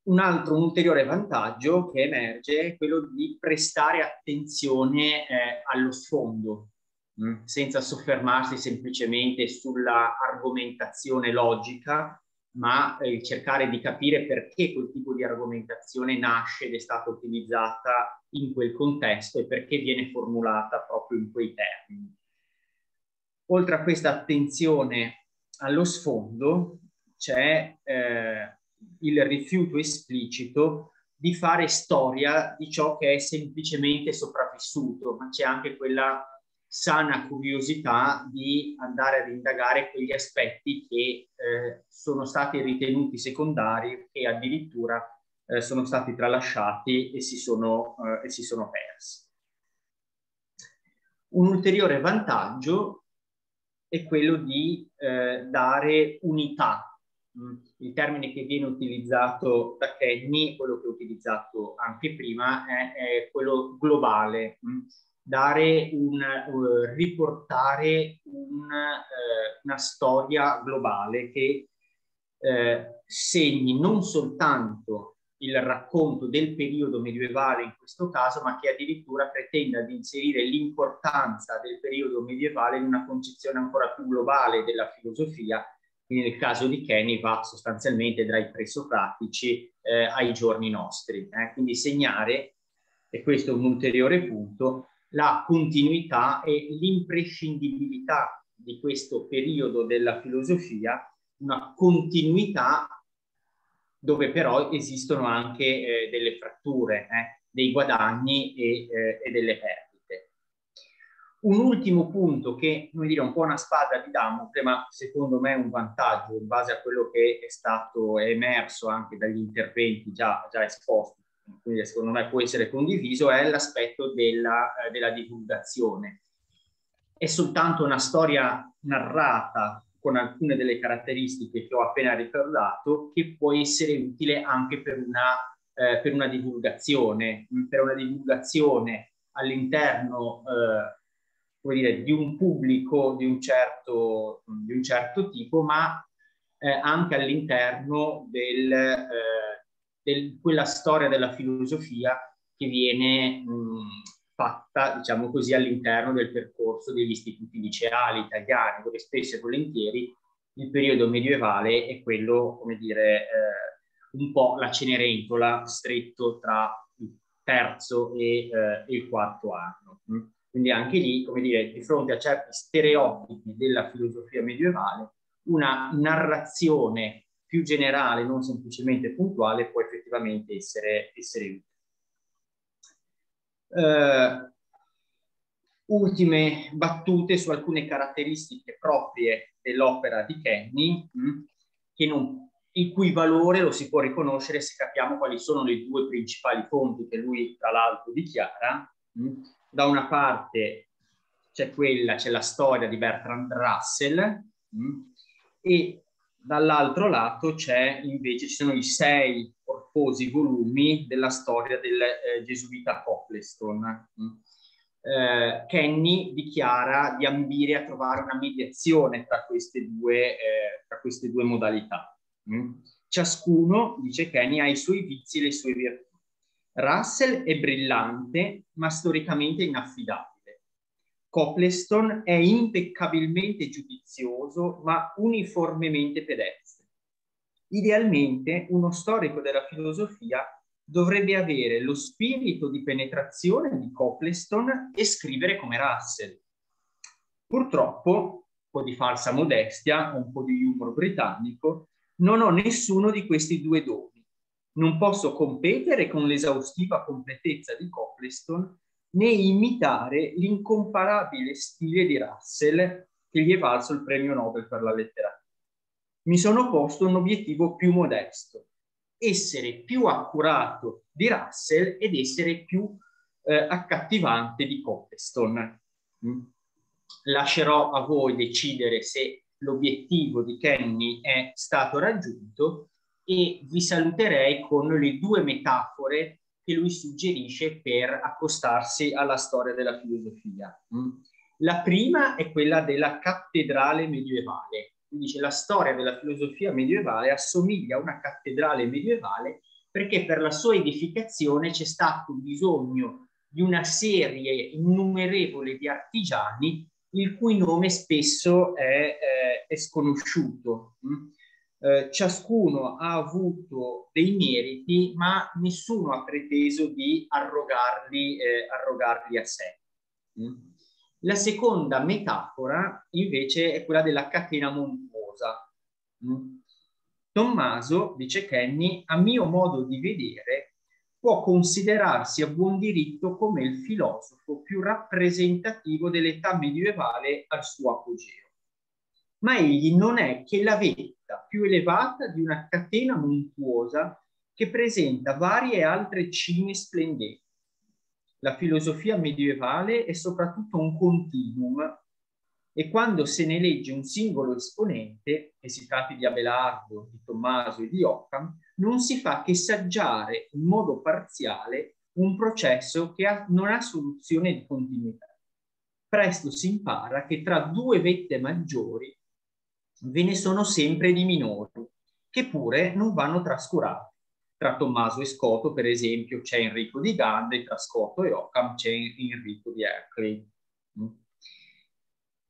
Un altro, un ulteriore vantaggio che emerge è quello di prestare attenzione eh, allo sfondo, mh? Mm, senza soffermarsi semplicemente sulla argomentazione logica, ma eh, cercare di capire perché quel tipo di argomentazione nasce ed è stata utilizzata in quel contesto e perché viene formulata proprio in quei termini. Oltre a questa attenzione allo sfondo, c'è eh, il rifiuto esplicito di fare storia di ciò che è semplicemente sopravvissuto, ma c'è anche quella sana curiosità di andare ad indagare quegli aspetti che eh, sono stati ritenuti secondari e addirittura eh, sono stati tralasciati e si sono, eh, e si sono persi. Un ulteriore vantaggio è quello di eh, dare unità. Mm, il termine che viene utilizzato da Kenny, quello che ho utilizzato anche prima, è, è quello globale. Dare un, uh, riportare un, uh, una storia globale che uh, segni non soltanto il racconto del periodo medievale in questo caso, ma che addirittura pretenda di inserire l'importanza del periodo medievale in una concezione ancora più globale della filosofia, che nel caso di Kenny va sostanzialmente dai presocratici eh, ai giorni nostri. Eh? Quindi segnare, e questo è un ulteriore punto, la continuità e l'imprescindibilità di questo periodo della filosofia, una continuità dove però esistono anche eh, delle fratture, eh, dei guadagni e, eh, e, delle perdite. Un ultimo punto che, come dire, un po' una spada di Damocle, ma secondo me è un vantaggio in base a quello che è stato emerso anche dagli interventi già, già esposti quindi secondo me può essere condiviso, è l'aspetto della, eh, della divulgazione. È soltanto una storia narrata con alcune delle caratteristiche che ho appena ricordato che può essere utile anche per una, eh, per una divulgazione, per una divulgazione all'interno eh, dire, di un pubblico di un certo, di un certo tipo, ma eh, anche all'interno del, eh, del, quella storia della filosofia che viene mh, fatta, diciamo così, all'interno del percorso degli istituti liceali italiani, dove spesso e volentieri il periodo medievale è quello, come dire, eh, un po' la cenerentola stretto tra il terzo e, eh, il quarto anno. Quindi anche lì, come dire, di fronte a certi stereotipi della filosofia medievale, una narrazione più generale, non semplicemente puntuale, può effettivamente essere, essere utile. Uh, ultime battute su alcune caratteristiche proprie dell'opera di Kenny, mh, mm, non, il cui valore lo si può riconoscere se capiamo quali sono le due principali fonti che lui tra l'altro dichiara. Mh. Mm. Da una parte c'è quella, c'è la storia di Bertrand Russell mh, mm, e Dall'altro lato c'è invece, ci sono i sei corposi volumi della storia del eh, gesuita Copleston. Mm. Eh, Kenny dichiara di ambire a trovare una mediazione tra queste due, eh, tra queste due modalità. Mm. Ciascuno, dice Kenny, ha i suoi vizi e le sue virtù. Russell è brillante, ma storicamente inaffidabile. Copleston è impeccabilmente giudizioso ma uniformemente pedestre. Idealmente uno storico della filosofia dovrebbe avere lo spirito di penetrazione di Copleston e scrivere come Russell. Purtroppo, un po' di falsa modestia, un po' di humor britannico, non ho nessuno di questi due doni. Non posso competere con l'esaustiva completezza di Copleston né imitare l'incomparabile stile di Russell che gli è valso il premio Nobel per la letteratura. Mi sono posto un obiettivo più modesto, essere più accurato di Russell ed essere più eh, accattivante di Coppeston. Mm. Lascerò a voi decidere se l'obiettivo di Kenny è stato raggiunto e vi saluterei con le due metafore che lui suggerisce per accostarsi alla storia della filosofia. Mm. La prima è quella della cattedrale medievale. Lui dice la storia della filosofia medievale assomiglia a una cattedrale medievale perché per la sua edificazione c'è stato bisogno di una serie innumerevole di artigiani il cui nome spesso è, eh, è sconosciuto. Mm? Eh, ciascuno ha avuto dei meriti, ma nessuno ha preteso di arrogarli, eh, arrogarli a sé. Mm? La seconda metafora invece è quella della catena montuosa. Mm? Tommaso, dice Kenny, a mio modo di vedere, può considerarsi a buon diritto come il filosofo più rappresentativo dell'età medievale al suo apogeo. Ma egli non è che la vetta più elevata di una catena montuosa che presenta varie altre cime splendenti. La filosofia medievale è soprattutto un continuum e quando se ne legge un singolo esponente, che si tratti di Abelardo, di Tommaso e di Occam, non si fa che saggiare in modo parziale un processo che ha, non ha soluzione di continuità. Presto si impara che tra due vette maggiori ve ne sono sempre di minori, che pure non vanno trascurati. Tra Tommaso e Scoto, per esempio, c'è Enrico di Ganda e tra Scoto e Occam c'è Enrico di Erclay. Mm.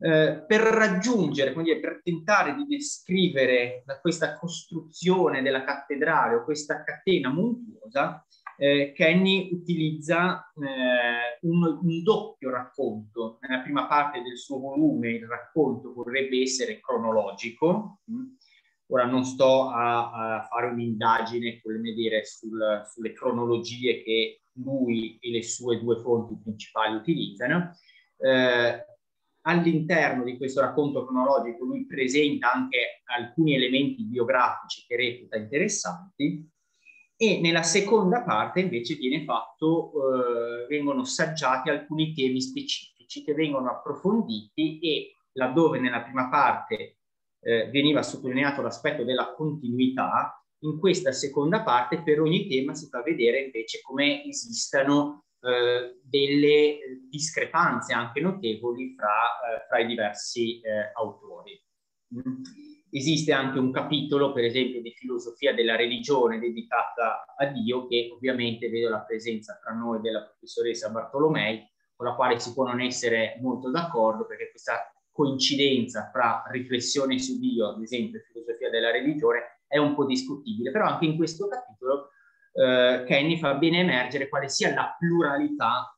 Eh, per raggiungere, dire, per tentare di descrivere questa costruzione della cattedrale o questa catena montuosa, eh, Kenny utilizza eh, un, un, doppio racconto. Nella prima parte del suo volume il racconto vorrebbe essere cronologico. Ora non sto a, a fare un'indagine, dire, sul, sulle cronologie che lui e le sue due fonti principali utilizzano. Eh, all'interno di questo racconto cronologico lui presenta anche alcuni elementi biografici che reputa interessanti e nella seconda parte invece fatto, eh, vengono saggiati alcuni temi specifici che vengono approfonditi e laddove nella prima parte eh, veniva sottolineato l'aspetto della continuità, in questa seconda parte per ogni tema si fa vedere invece come esistano eh, delle discrepanze anche notevoli fra, eh, fra i diversi eh, autori. Mm. Esiste anche un capitolo, per esempio, di filosofia della religione dedicata a Dio, che ovviamente vedo la presenza tra noi della professoressa Bartolomei, con la quale si può non essere molto d'accordo, perché questa coincidenza fra riflessione su Dio, ad esempio, e filosofia della religione, è un po' discutibile. Però anche in questo capitolo eh, Kenny fa bene emergere quale sia la pluralità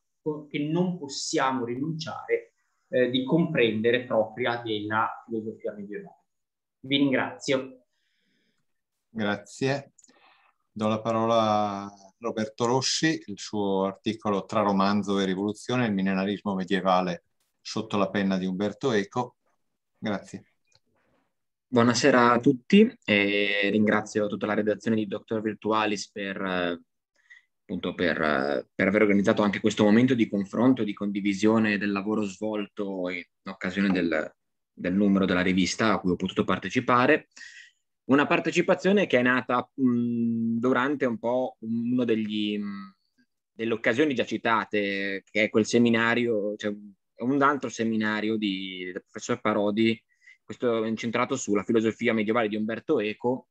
che non possiamo rinunciare eh, di comprendere propria della filosofia medievale. Vi ringrazio. Grazie. Do la parola a Roberto Rossi, il suo articolo Tra romanzo e rivoluzione, il millenarismo medievale sotto la penna di Umberto Eco. Grazie. Buonasera a tutti e ringrazio tutta la redazione di Doctor Virtualis per, appunto per, per aver organizzato anche questo momento di confronto, di condivisione del lavoro svolto in occasione del, del numero della rivista a cui ho potuto partecipare. Una partecipazione che è nata mh, durante un po' mh, delle occasioni già citate, che è quel seminario, cioè un altro seminario di, del professor Parodi, questo è incentrato sulla filosofia medievale di Umberto Eco,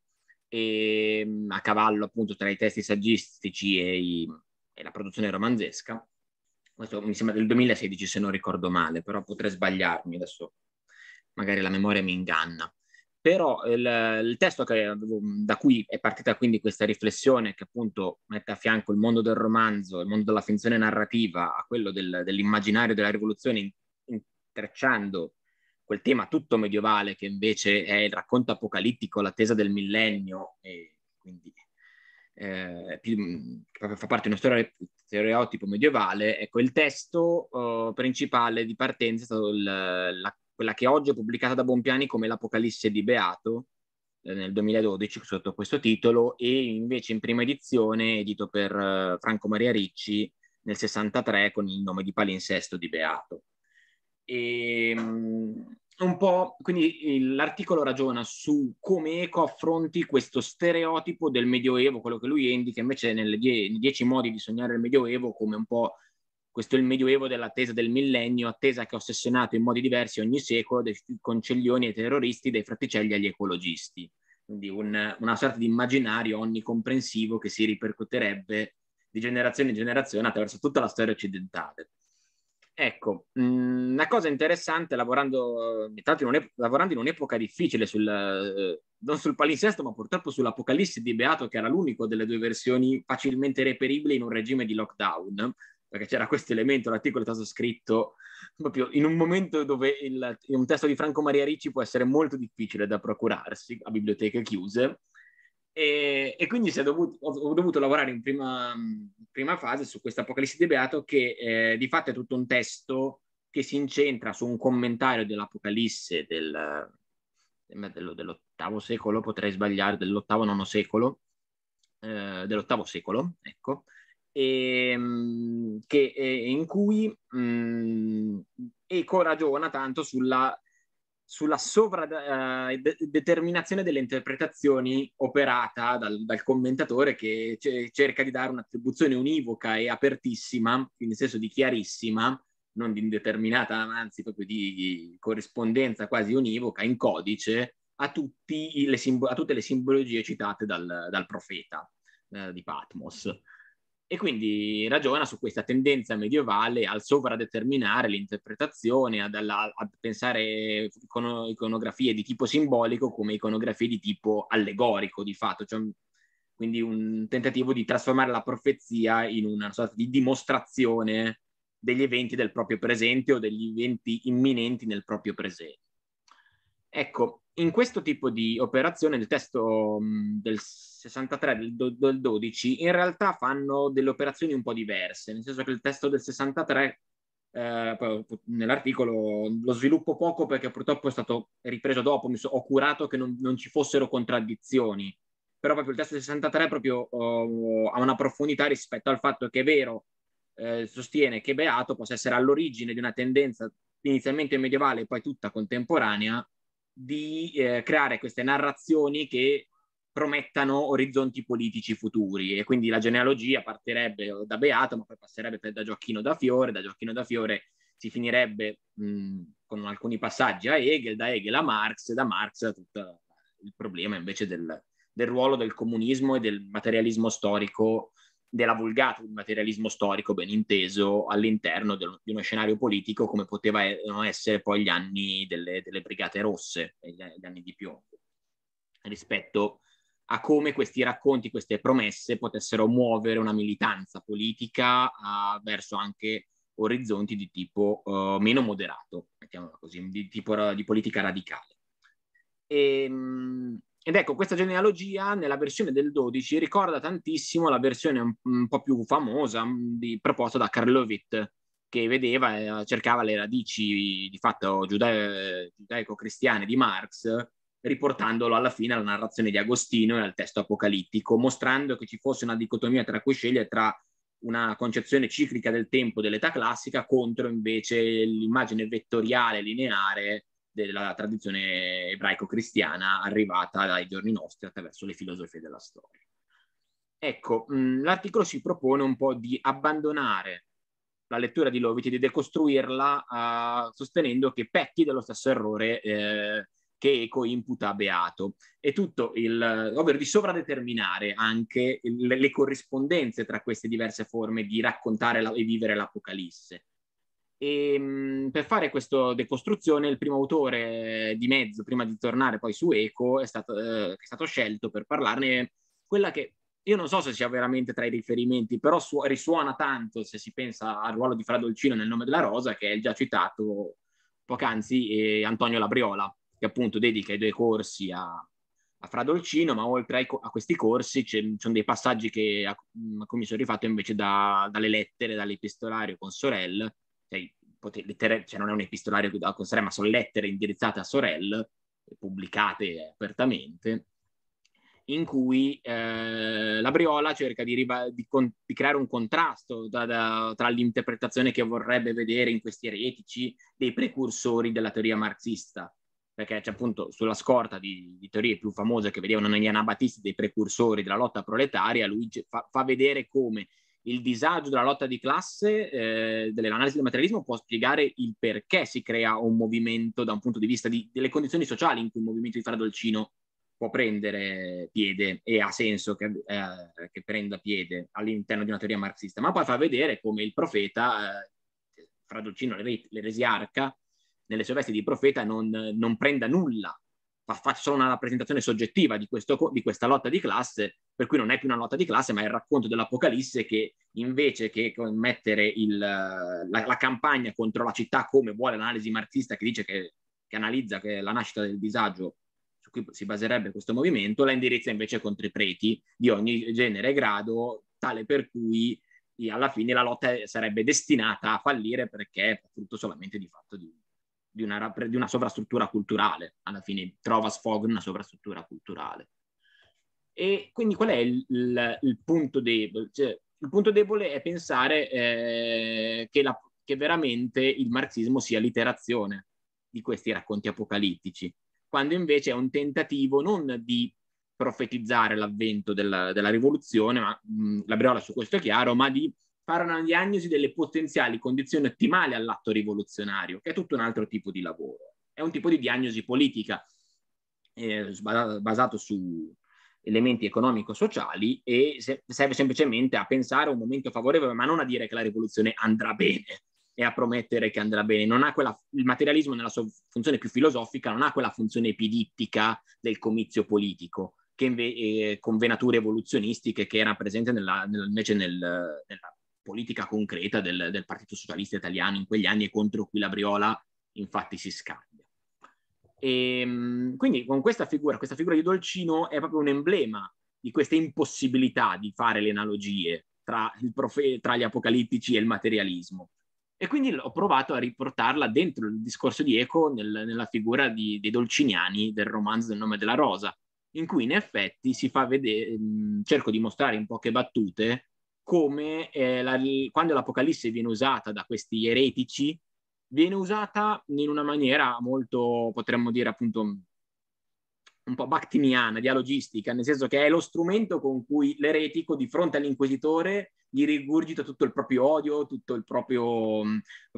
e, a cavallo appunto tra i testi saggistici e, i, e la produzione romanzesca. Questo mi sembra del 2016 se non ricordo male, però potrei sbagliarmi adesso magari la memoria mi inganna. Però il, il testo che, da cui è partita quindi questa riflessione che appunto mette a fianco il mondo del romanzo, il mondo della finzione narrativa a quello del, dell'immaginario della rivoluzione, intrecciando quel tema tutto medievale che invece è il racconto apocalittico, l'attesa del millennio, e quindi eh, più, fa parte di uno stereotipo medievale, ecco il testo uh, principale di partenza è stato il, la quella che oggi è pubblicata da Bompiani come l'Apocalisse di Beato, eh, nel 2012 sotto questo titolo e invece in prima edizione edito per uh, Franco Maria Ricci nel 63 con il nome di Palinsesto di Beato. E, um, un po', quindi l'articolo ragiona su come Eco affronti questo stereotipo del Medioevo, quello che lui indica invece nelle die- nei dieci modi di sognare il Medioevo come un po' questo è il Medioevo dell'attesa del millennio, attesa che ha ossessionato in modi diversi ogni secolo, dai concilioni ai terroristi, dai fraticelli agli ecologisti. Quindi un, una sorta di immaginario onnicomprensivo che si ripercuoterebbe di generazione in generazione attraverso tutta la storia occidentale. Ecco, mh, una cosa interessante lavorando, l'altro in lavorando in un'epoca difficile, sul, eh, non sul palinsesto, ma purtroppo sull'Apocalisse di Beato, che era l'unico delle due versioni facilmente reperibili in un regime di lockdown, perché c'era questo elemento, l'articolo è stato scritto proprio in un momento dove il, un testo di Franco Maria Ricci può essere molto difficile da procurarsi a biblioteche chiuse. E, e quindi dovuto, ho, dovuto lavorare in prima, prima fase su questa Apocalisse di Beato che eh, di fatto è tutto un testo che si incentra su un commentario dell'Apocalisse del, dello, dell'ottavo secolo, potrei sbagliare, dell'ottavo nono secolo, eh, dell'ottavo secolo, ecco, e, ehm, che, eh, in cui mh, mm, Eco ragiona tanto sulla, sulla sovradeterminazione uh, delle interpretazioni operata dal, dal commentatore che c- cerca di dare un'attribuzione univoca e apertissima, nel senso di chiarissima, non di indeterminata, anzi proprio di corrispondenza quasi univoca in codice a, simbo- a tutte le simbologie citate dal, dal profeta eh, di Patmos e quindi ragiona su questa tendenza medievale al sovradeterminare l'interpretazione, ad, alla, a pensare icono, iconografie di tipo simbolico come iconografie di tipo allegorico di fatto, cioè, quindi un tentativo di trasformare la profezia in una sorta di dimostrazione degli eventi del proprio presente o degli eventi imminenti nel proprio presente. Ecco, in questo tipo di operazione, il testo mh, del 63 del, do, del 12, in realtà fanno delle operazioni un po' diverse, nel senso che il testo del 63 eh, nell'articolo lo sviluppo poco perché purtroppo è stato ripreso dopo, mi so, ho curato che non, non, ci fossero contraddizioni, però proprio il testo del 63 proprio uh, ha una profondità rispetto al fatto che è vero, eh, sostiene che Beato possa essere all'origine di una tendenza inizialmente medievale e poi tutta contemporanea di eh, creare queste narrazioni che promettano orizzonti politici futuri. E quindi la genealogia partirebbe da Beato ma poi passerebbe da Gioacchino da Fiore, da Gioacchino da Fiore si finirebbe mh, con alcuni passaggi a Hegel, da Hegel a Marx, da Marx a tutto il problema invece del, del ruolo del comunismo e del materialismo storico della vulgata del materialismo storico ben inteso all'interno del, di uno scenario politico come potevano essere poi gli anni delle, delle Brigate Rosse, gli, gli anni di piombo, rispetto a come questi racconti, queste promesse potessero muovere una militanza politica uh, verso anche orizzonti di tipo uh, meno moderato, mettiamola così, di tipo di politica radicale. E, ehm, ed ecco, questa genealogia nella versione del 12 ricorda tantissimo la versione un, un po' più famosa mm, di, proposta da Karlovit, che vedeva, eh, cercava le radici di fatto giudaico-cristiane di Marx, riportandolo alla fine alla narrazione di Agostino e al testo apocalittico, mostrando che ci fosse una dicotomia tra cui scegliere tra una concezione ciclica del tempo dell'età classica contro invece l'immagine vettoriale lineare della tradizione ebraico-cristiana arrivata dai giorni nostri attraverso le filosofie della storia. Ecco, mh, l'articolo si propone un po' di abbandonare la lettura di Loviti, di decostruirla uh, sostenendo che pecchi dello stesso errore eh, che Eco imputa a Beato e tutto il, ovvero di sovradeterminare anche il, le corrispondenze tra queste diverse forme di raccontare la, e vivere l'Apocalisse. E mh, per fare questa decostruzione, il primo autore di mezzo, prima di tornare poi su Eco, è stato, eh, è stato scelto per parlarne quella che io non so se sia veramente tra i riferimenti, però su- risuona tanto se si pensa al ruolo di Fra Dolcino nel nome della rosa, che è già citato poc'anzi eh, Antonio Labriola, che appunto dedica i due corsi a, a Fra Dolcino, ma oltre ai, a questi corsi ci sono dei passaggi che, a, a cui mi sono rifatto invece da, dalle lettere, dall'epistolario con Sorel, cioè, poter, lettere, cioè non è un epistolario con Sorel, ma sono lettere indirizzate a Sorel, pubblicate apertamente, in cui eh, la Briola cerca di, di, di, creare un contrasto da, da, tra l'interpretazione che vorrebbe vedere in questi eretici dei precursori della teoria marxista, perché c'è appunto sulla scorta di, di, teorie più famose che vedevano negli anabatisti dei precursori della lotta proletaria, lui fa, fa vedere come il disagio della lotta di classe, eh, dell'analisi del materialismo, può spiegare il perché si crea un movimento da un punto di vista di, delle condizioni sociali in cui il movimento di Fradolcino può prendere piede e ha senso che, eh, che, prenda piede all'interno di una teoria marxista, ma poi fa vedere come il profeta, eh, Fradolcino l'eresiarca, nelle sue vesti di profeta non, non prenda nulla, fa, fa solo una rappresentazione soggettiva di, questo, di questa lotta di classe, per cui non è più una lotta di classe, ma è il racconto dell'Apocalisse che invece che mettere il, la, la, campagna contro la città come vuole l'analisi marxista che dice che, che analizza che la nascita del disagio su cui si baserebbe questo movimento, la indirizza invece contro i preti di ogni genere e grado, tale per cui alla fine la lotta sarebbe destinata a fallire perché è frutto solamente di fatto di, di, una, di una, sovrastruttura culturale. Alla fine trova sfogo in una sovrastruttura culturale. E quindi qual è il, il, il punto debole? Cioè, il punto debole è pensare eh, che, la, che veramente il marxismo sia l'iterazione di questi racconti apocalittici quando invece è un tentativo non di profetizzare l'avvento della, della rivoluzione, ma mh, la Briola su questo è chiaro, ma di fare una diagnosi delle potenziali condizioni ottimali all'atto rivoluzionario, che è tutto un altro tipo di lavoro. È un tipo di diagnosi politica eh, basato su elementi economico-sociali e serve semplicemente a pensare a un momento favorevole, ma non a dire che la rivoluzione andrà bene, e a promettere che andrà bene. Quella, il materialismo nella sua funzione più filosofica non ha quella funzione epidittica del comizio politico, che inve- eh, con venature evoluzionistiche che era presente nella, nel, invece nel, nella politica concreta del, del, Partito Socialista Italiano in quegli anni e contro cui la Briola infatti si scambia. E, ehm, quindi con questa figura, questa figura di Dolcino è proprio un emblema di questa impossibilità di fare le analogie tra, profe- tra gli apocalittici e il materialismo e quindi ho provato a riportarla dentro il discorso di Eco nel, nella figura di, dei Dolciniani del romanzo del nome della rosa, in cui in effetti si fa vedere, cerco di mostrare in poche battute come eh, la, quando l'Apocalisse viene usata da questi eretici, viene usata in una maniera molto, potremmo dire appunto, un po' baktiniana, dialogistica, nel senso che è lo strumento con cui l'eretico di fronte all'inquisitore gli rigurgita tutto il proprio odio, tutto il proprio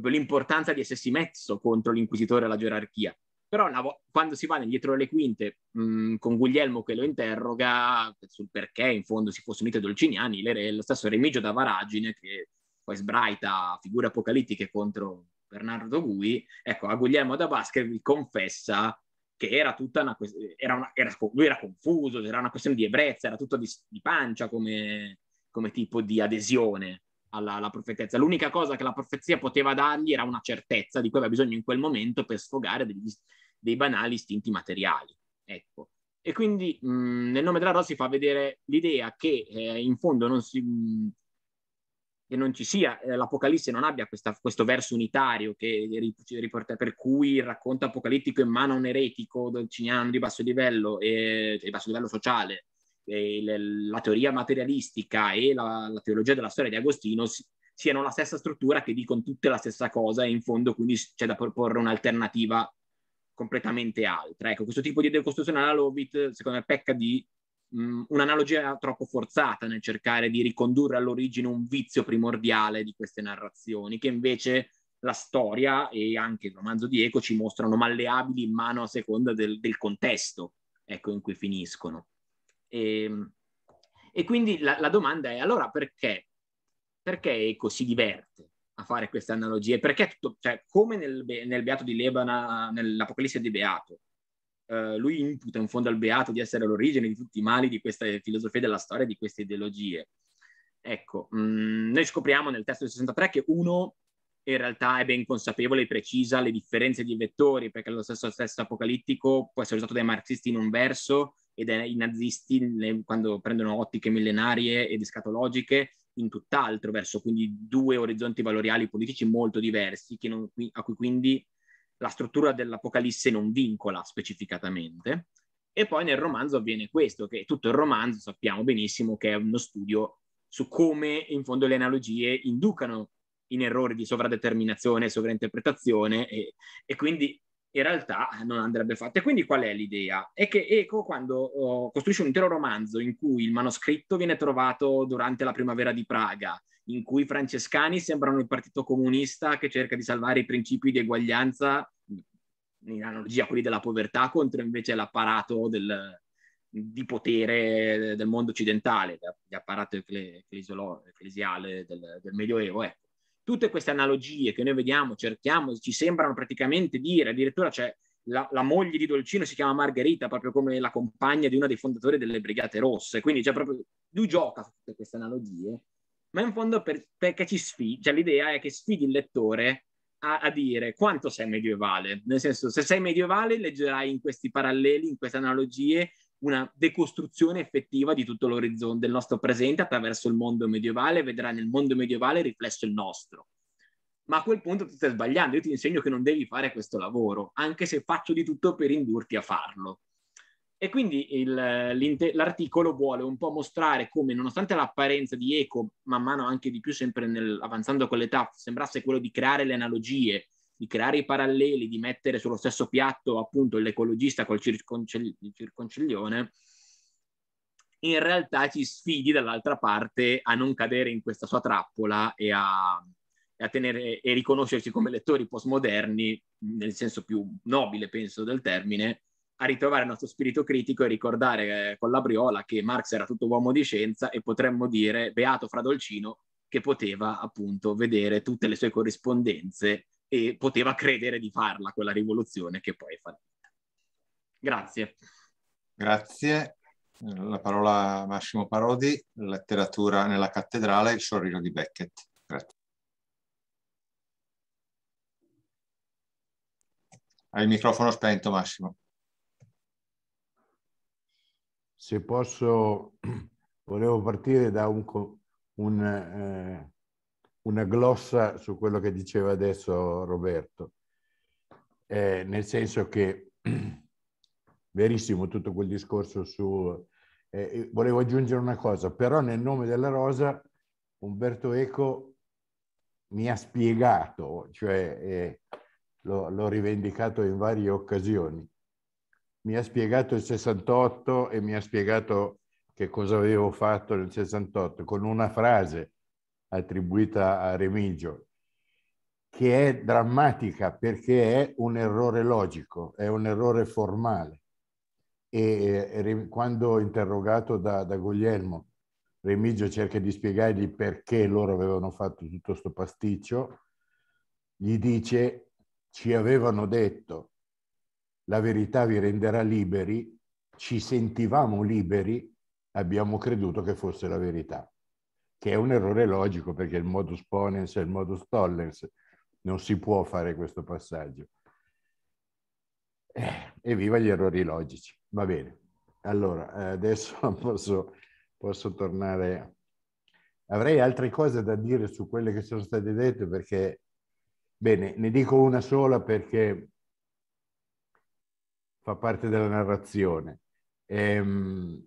l'importanza di essersi messo contro l'inquisitore e la gerarchia. Però quando si va dietro le quinte mh, con Guglielmo che lo interroga sul perché in fondo si fosse unito ai Dolciniani, lo stesso Remigio da Varagine che poi sbraita figure apocalittiche contro Bernardo Gui, ecco, a Guglielmo da Baskerville confessa che era tutta una questione, lui era confuso, era una questione di ebbrezza, era tutto di, di pancia come, come tipo di adesione alla, alla, profetezza. L'unica cosa che la profezia poteva dargli era una certezza di cui aveva bisogno in quel momento per sfogare degli, dei banali istinti materiali. Ecco. E quindi mh, nel nome della Rosa si fa vedere l'idea che eh, in fondo non, si, mh, che non ci sia, eh, l'Apocalisse non abbia questa, questo verso unitario che riporta, per cui il racconto apocalittico in mano a un eretico dolciniano di basso livello, e, cioè di basso livello sociale, la teoria materialistica e la, la, teologia della storia di Agostino si, siano la stessa struttura che dicono tutte la stessa cosa e in fondo quindi c'è da proporre un'alternativa completamente altra. Ecco, questo tipo di decostruzione alla Lovit secondo me pecca di mh, un'analogia troppo forzata nel cercare di ricondurre all'origine un vizio primordiale di queste narrazioni che invece la storia e anche il romanzo di Eco ci mostrano malleabili in mano a seconda del, del contesto ecco, in cui finiscono. E, ehm, e quindi la, la, domanda è allora perché? Perché Eco si diverte a fare queste analogie? Perché tutto, cioè, come nel, nel Beato di Lebana, nell'Apocalisse di Beato, Uh, lui imputa in fondo al beato di essere l'origine di tutti i mali di questa filosofia della storia, di queste ideologie. Ecco, mh, mm, noi scopriamo nel testo del 63 che uno in realtà è ben consapevole e precisa le differenze di vettori, perché lo stesso testo apocalittico può essere usato dai marxisti in un verso ed è i nazisti quando prendono ottiche millenarie ed escatologiche in tutt'altro verso, quindi due orizzonti valoriali politici molto diversi non, a cui quindi la struttura dell'Apocalisse non vincola specificatamente. E poi nel romanzo avviene questo, che tutto il romanzo sappiamo benissimo che è uno studio su come in fondo le analogie inducano in errori di sovradeterminazione sovrainterpretazione e, e quindi in realtà non andrebbe fatto. E quindi qual è l'idea? È che Eco, quando oh, costruisce un intero romanzo in cui il manoscritto viene trovato durante la primavera di Praga, in cui i francescani sembrano il partito comunista che cerca di salvare i principi di eguaglianza, in analogia a quelli della povertà, contro invece l'apparato del, di potere del mondo occidentale, l'apparato ecclesiale del, del Medioevo. Ecco tutte queste analogie che noi vediamo, cerchiamo, ci sembrano praticamente dire, addirittura c'è la, la, moglie di Dolcino si chiama Margherita, proprio come la compagna di uno dei fondatori delle Brigate Rosse, quindi c'è proprio, lui gioca su tutte queste analogie, ma in fondo per, perché ci sfidi, cioè l'idea è che sfidi il lettore a, a, dire quanto sei medievale, nel senso se sei medievale leggerai in questi paralleli, in queste analogie, una decostruzione effettiva di tutto l'orizzonte del nostro presente attraverso il mondo medievale, vedrà nel mondo medievale riflesso il nostro. Ma a quel punto tu stai sbagliando, io ti insegno che non devi fare questo lavoro, anche se faccio di tutto per indurti a farlo. E quindi il, l'articolo vuole un po' mostrare come, nonostante l'apparenza di Eco, man mano anche di più, sempre nel, avanzando con l'età, sembrasse quello di creare le analogie di creare i paralleli, di mettere sullo stesso piatto appunto l'ecologista col circoncel- circonciglione, in realtà ci sfidi dall'altra parte a non cadere in questa sua trappola e a, e a tenere, e riconoscerci come lettori postmoderni, nel senso più nobile, penso, del termine, a ritrovare il nostro spirito critico e ricordare eh, con la briola che Marx era tutto uomo di scienza e potremmo dire beato fra Dolcino che poteva appunto vedere tutte le sue corrispondenze e poteva credere di farla quella rivoluzione che poi è fallita. Grazie. Grazie. La parola a Massimo Parodi, letteratura nella cattedrale, il sorriso di Beckett. Grazie. Hai il microfono spento, Massimo. Se posso, volevo partire da un, un eh, una glossa su quello che diceva adesso Roberto, eh, nel senso che verissimo tutto quel discorso su... Eh, volevo aggiungere una cosa, però nel nome della rosa Umberto Eco mi ha spiegato, cioè eh, l'ho rivendicato in varie occasioni, mi ha spiegato il 68 e mi ha spiegato che cosa avevo fatto nel 68 con una frase attribuita a Remigio, che è drammatica perché è un errore logico, è un errore formale. E, e quando interrogato da, da Guglielmo, Remigio cerca di spiegargli perché loro avevano fatto tutto questo pasticcio, gli dice ci avevano detto la verità vi renderà liberi, ci sentivamo liberi, abbiamo creduto che fosse la verità che è un errore logico perché il modus ponens e il modus tollens non si può fare questo passaggio. Eh, evviva gli errori logici. Va bene. Allora, adesso posso, posso tornare. Avrei altre cose da dire su quelle che sono state dette perché, bene, ne dico una sola perché fa parte della narrazione. Ehm,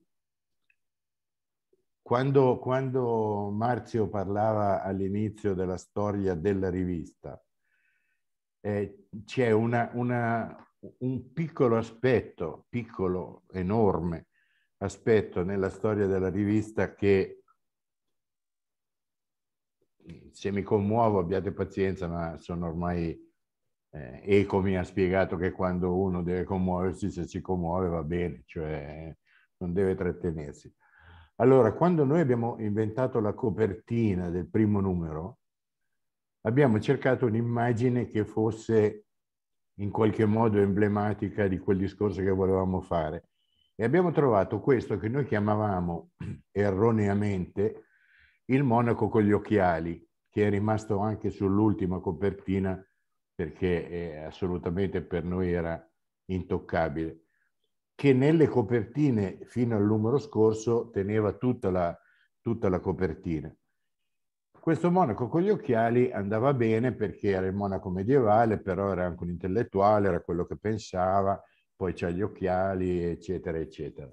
quando, quando Marzio parlava all'inizio della storia della rivista, eh, c'è una, una, un piccolo aspetto, piccolo, enorme aspetto nella storia della rivista che se mi commuovo abbiate pazienza, ma sono ormai... Eh, Eco mi ha spiegato che quando uno deve commuoversi, se si commuove va bene, cioè non deve trattenersi. Allora, quando noi abbiamo inventato la copertina del primo numero, abbiamo cercato un'immagine che fosse in qualche modo emblematica di quel discorso che volevamo fare. E abbiamo trovato questo che noi chiamavamo erroneamente il monaco con gli occhiali, che è rimasto anche sull'ultima copertina perché eh, assolutamente per noi era intoccabile che nelle copertine fino al numero scorso teneva tutta la, tutta la copertina. Questo monaco con gli occhiali andava bene perché era il monaco medievale, però era anche un intellettuale, era quello che pensava, poi c'ha gli occhiali, eccetera, eccetera.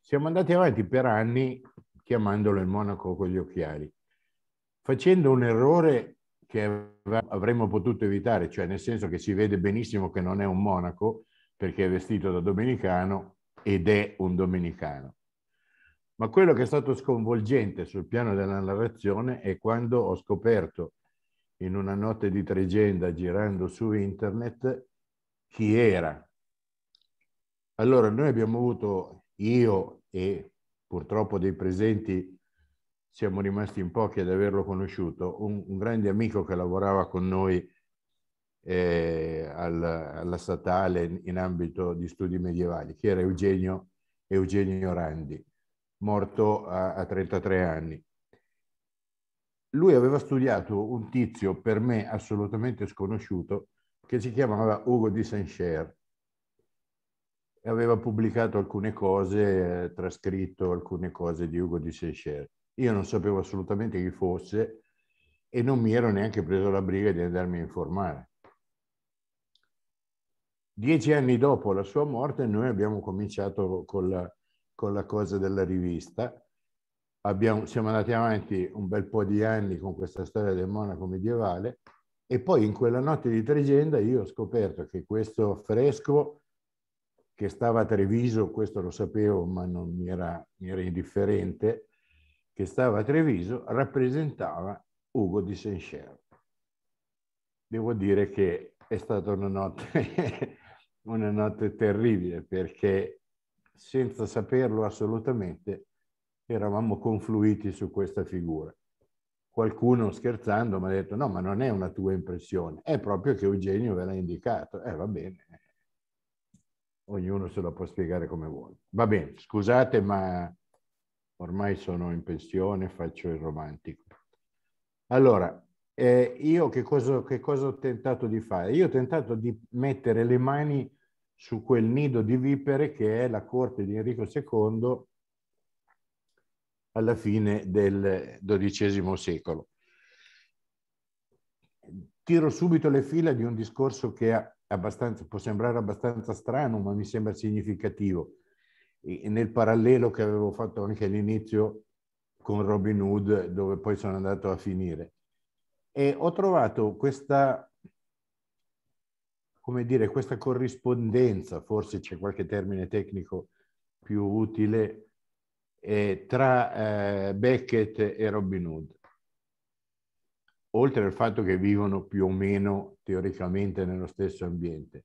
Siamo andati avanti per anni chiamandolo il monaco con gli occhiali, facendo un errore che avremmo potuto evitare, cioè nel senso che si vede benissimo che non è un monaco perché è vestito da domenicano ed è un domenicano. Ma quello che è stato sconvolgente sul piano della narrazione è quando ho scoperto in una notte di tregenda girando su internet chi era. Allora noi abbiamo avuto, io e purtroppo dei presenti siamo rimasti in pochi ad averlo conosciuto, un, un grande amico che lavorava con noi eh, al, alla statale in, in, ambito di studi medievali, che era Eugenio, Eugenio Randi morto a, a 33 anni. Lui aveva studiato un tizio per me assolutamente sconosciuto che si chiamava Ugo di Saint-Cher. Aveva pubblicato alcune cose, eh, trascritto alcune cose di Ugo di Saint-Cher. Io non sapevo assolutamente chi fosse e non mi ero neanche preso la briga di andarmi a informare. Dieci anni dopo la sua morte noi abbiamo cominciato con la con la cosa della rivista. Abbiamo, siamo andati avanti un bel po' di anni con questa storia del monaco medievale e poi in quella notte di Tregenda io ho scoperto che questo fresco che stava a Treviso, questo lo sapevo ma non mi era, mi era indifferente, che stava a Treviso, rappresentava Ugo di Saint-Cher. Devo dire che è stata una notte, una notte terribile perché senza saperlo assolutamente, eravamo confluiti su questa figura. Qualcuno scherzando mi ha detto no, ma non è una tua impressione, è proprio che Eugenio ve l'ha indicato. Eh, va bene, ognuno se lo può spiegare come vuole. Va bene, scusate, ma ormai sono in pensione, faccio il romantico. Allora, eh, io che cosa, che cosa ho tentato di fare? Io ho tentato di mettere le mani su quel nido di vipere che è la corte di Enrico II alla fine del XII secolo. Tiro subito le fila di un discorso che può sembrare abbastanza strano, ma mi sembra significativo. E nel parallelo che avevo fatto anche all'inizio con Robin Hood, dove poi sono andato a finire. E ho trovato questa come dire, questa corrispondenza, forse c'è qualche termine tecnico più utile, eh, tra eh, Beckett e Robin Hood. Oltre al fatto che vivono più o meno teoricamente nello stesso ambiente.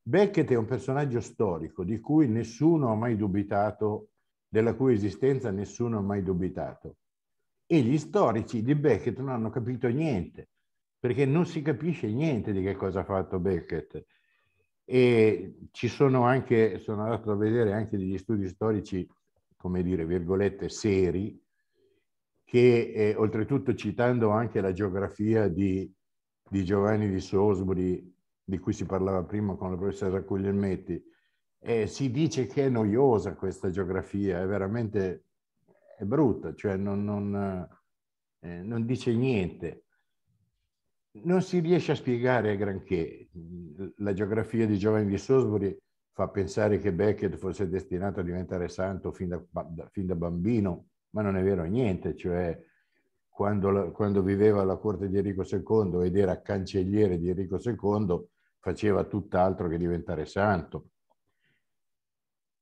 Beckett è un personaggio storico di cui nessuno ha mai dubitato, della cui esistenza nessuno ha mai dubitato. E gli storici di Beckett non hanno capito niente perché non si capisce niente di che cosa ha fatto Beckett. E ci sono anche, sono andato a vedere anche degli studi storici, come dire, virgolette, seri, che eh, oltretutto citando anche la geografia di, di, Giovanni di Salisbury, di cui si parlava prima con la professoressa Guglielmetti, eh, si dice che è noiosa questa geografia, è veramente è brutta, cioè non, non, eh, non dice niente non si riesce a spiegare granché. La geografia di Giovanni di Salisbury fa pensare che Beckett fosse destinato a diventare santo fin da, fin da bambino, ma non è vero niente, cioè quando, quando, viveva alla corte di Enrico II ed era cancelliere di Enrico II, faceva tutt'altro che diventare santo.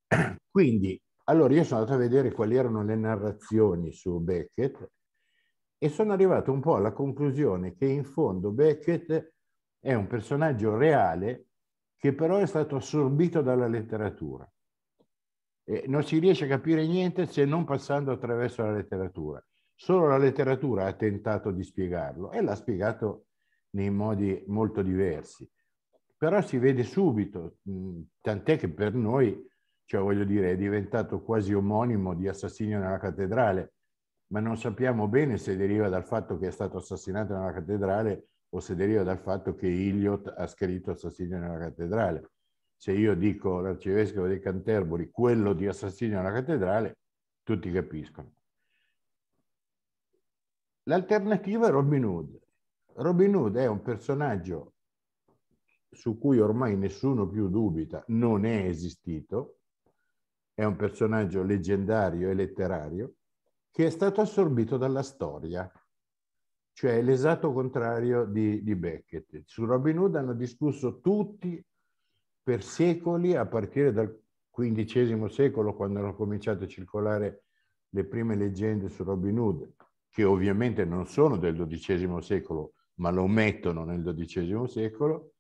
Quindi, allora io sono andato a vedere quali erano le narrazioni su Beckett e sono arrivato un po' alla conclusione che in fondo Beckett è un personaggio reale che però è stato assorbito dalla letteratura. E non si riesce a capire niente se non passando attraverso la letteratura. Solo la letteratura ha tentato di spiegarlo e l'ha spiegato nei modi molto diversi. Però si vede subito, tant'è che per noi, cioè voglio dire, è diventato quasi omonimo di Assassinio nella cattedrale, ma non sappiamo bene se deriva dal fatto che è stato assassinato nella cattedrale o se deriva dal fatto che Iliot ha scritto Assassino nella cattedrale. Se io dico l'arcivescovo di Canterbury, quello di Assassino nella cattedrale, tutti capiscono. l'alternativa è Robin Hood. Robin Hood è un personaggio su cui ormai nessuno più dubita, non è esistito, è un personaggio leggendario e letterario, che è stato assorbito dalla storia, cioè l'esatto contrario di, di Beckett. Su Robin Hood hanno discusso tutti per secoli, a partire dal XV secolo, quando hanno cominciato a circolare le prime leggende su Robin Hood, che ovviamente non sono del XII secolo, ma lo mettono nel XII secolo,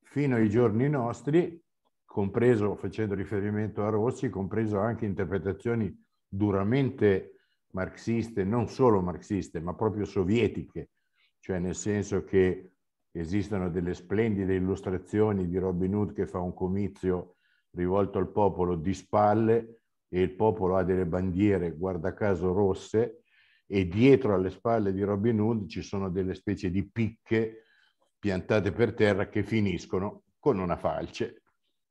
fino ai giorni nostri, compreso, facendo riferimento a Rossi, compreso anche interpretazioni duramente marxiste, non solo marxiste, ma proprio sovietiche, cioè nel senso che esistono delle splendide illustrazioni di Robin Hood che fa un comizio rivolto al popolo di spalle e il popolo ha delle bandiere, guarda caso, rosse e dietro alle spalle di Robin Hood ci sono delle specie di picche piantate per terra che finiscono con una falce.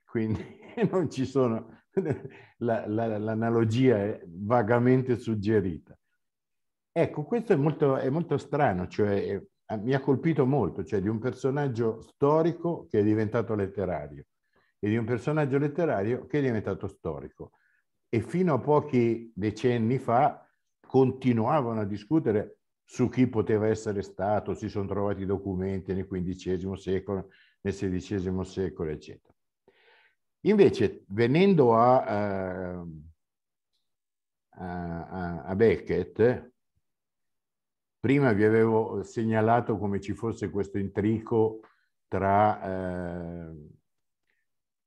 Quindi non ci sono, la, la, l'analogia è vagamente suggerita. Ecco, questo è molto, è molto strano, cioè è, mi ha colpito molto, cioè di un personaggio storico che è diventato letterario e di un personaggio letterario che è diventato storico. E fino a pochi decenni fa continuavano a discutere su chi poteva essere stato, si sono trovati documenti nel XV secolo, nel XVI secolo, eccetera. Invece, venendo a, eh, a, a Beckett, prima vi avevo segnalato come ci fosse questo intrico tra eh,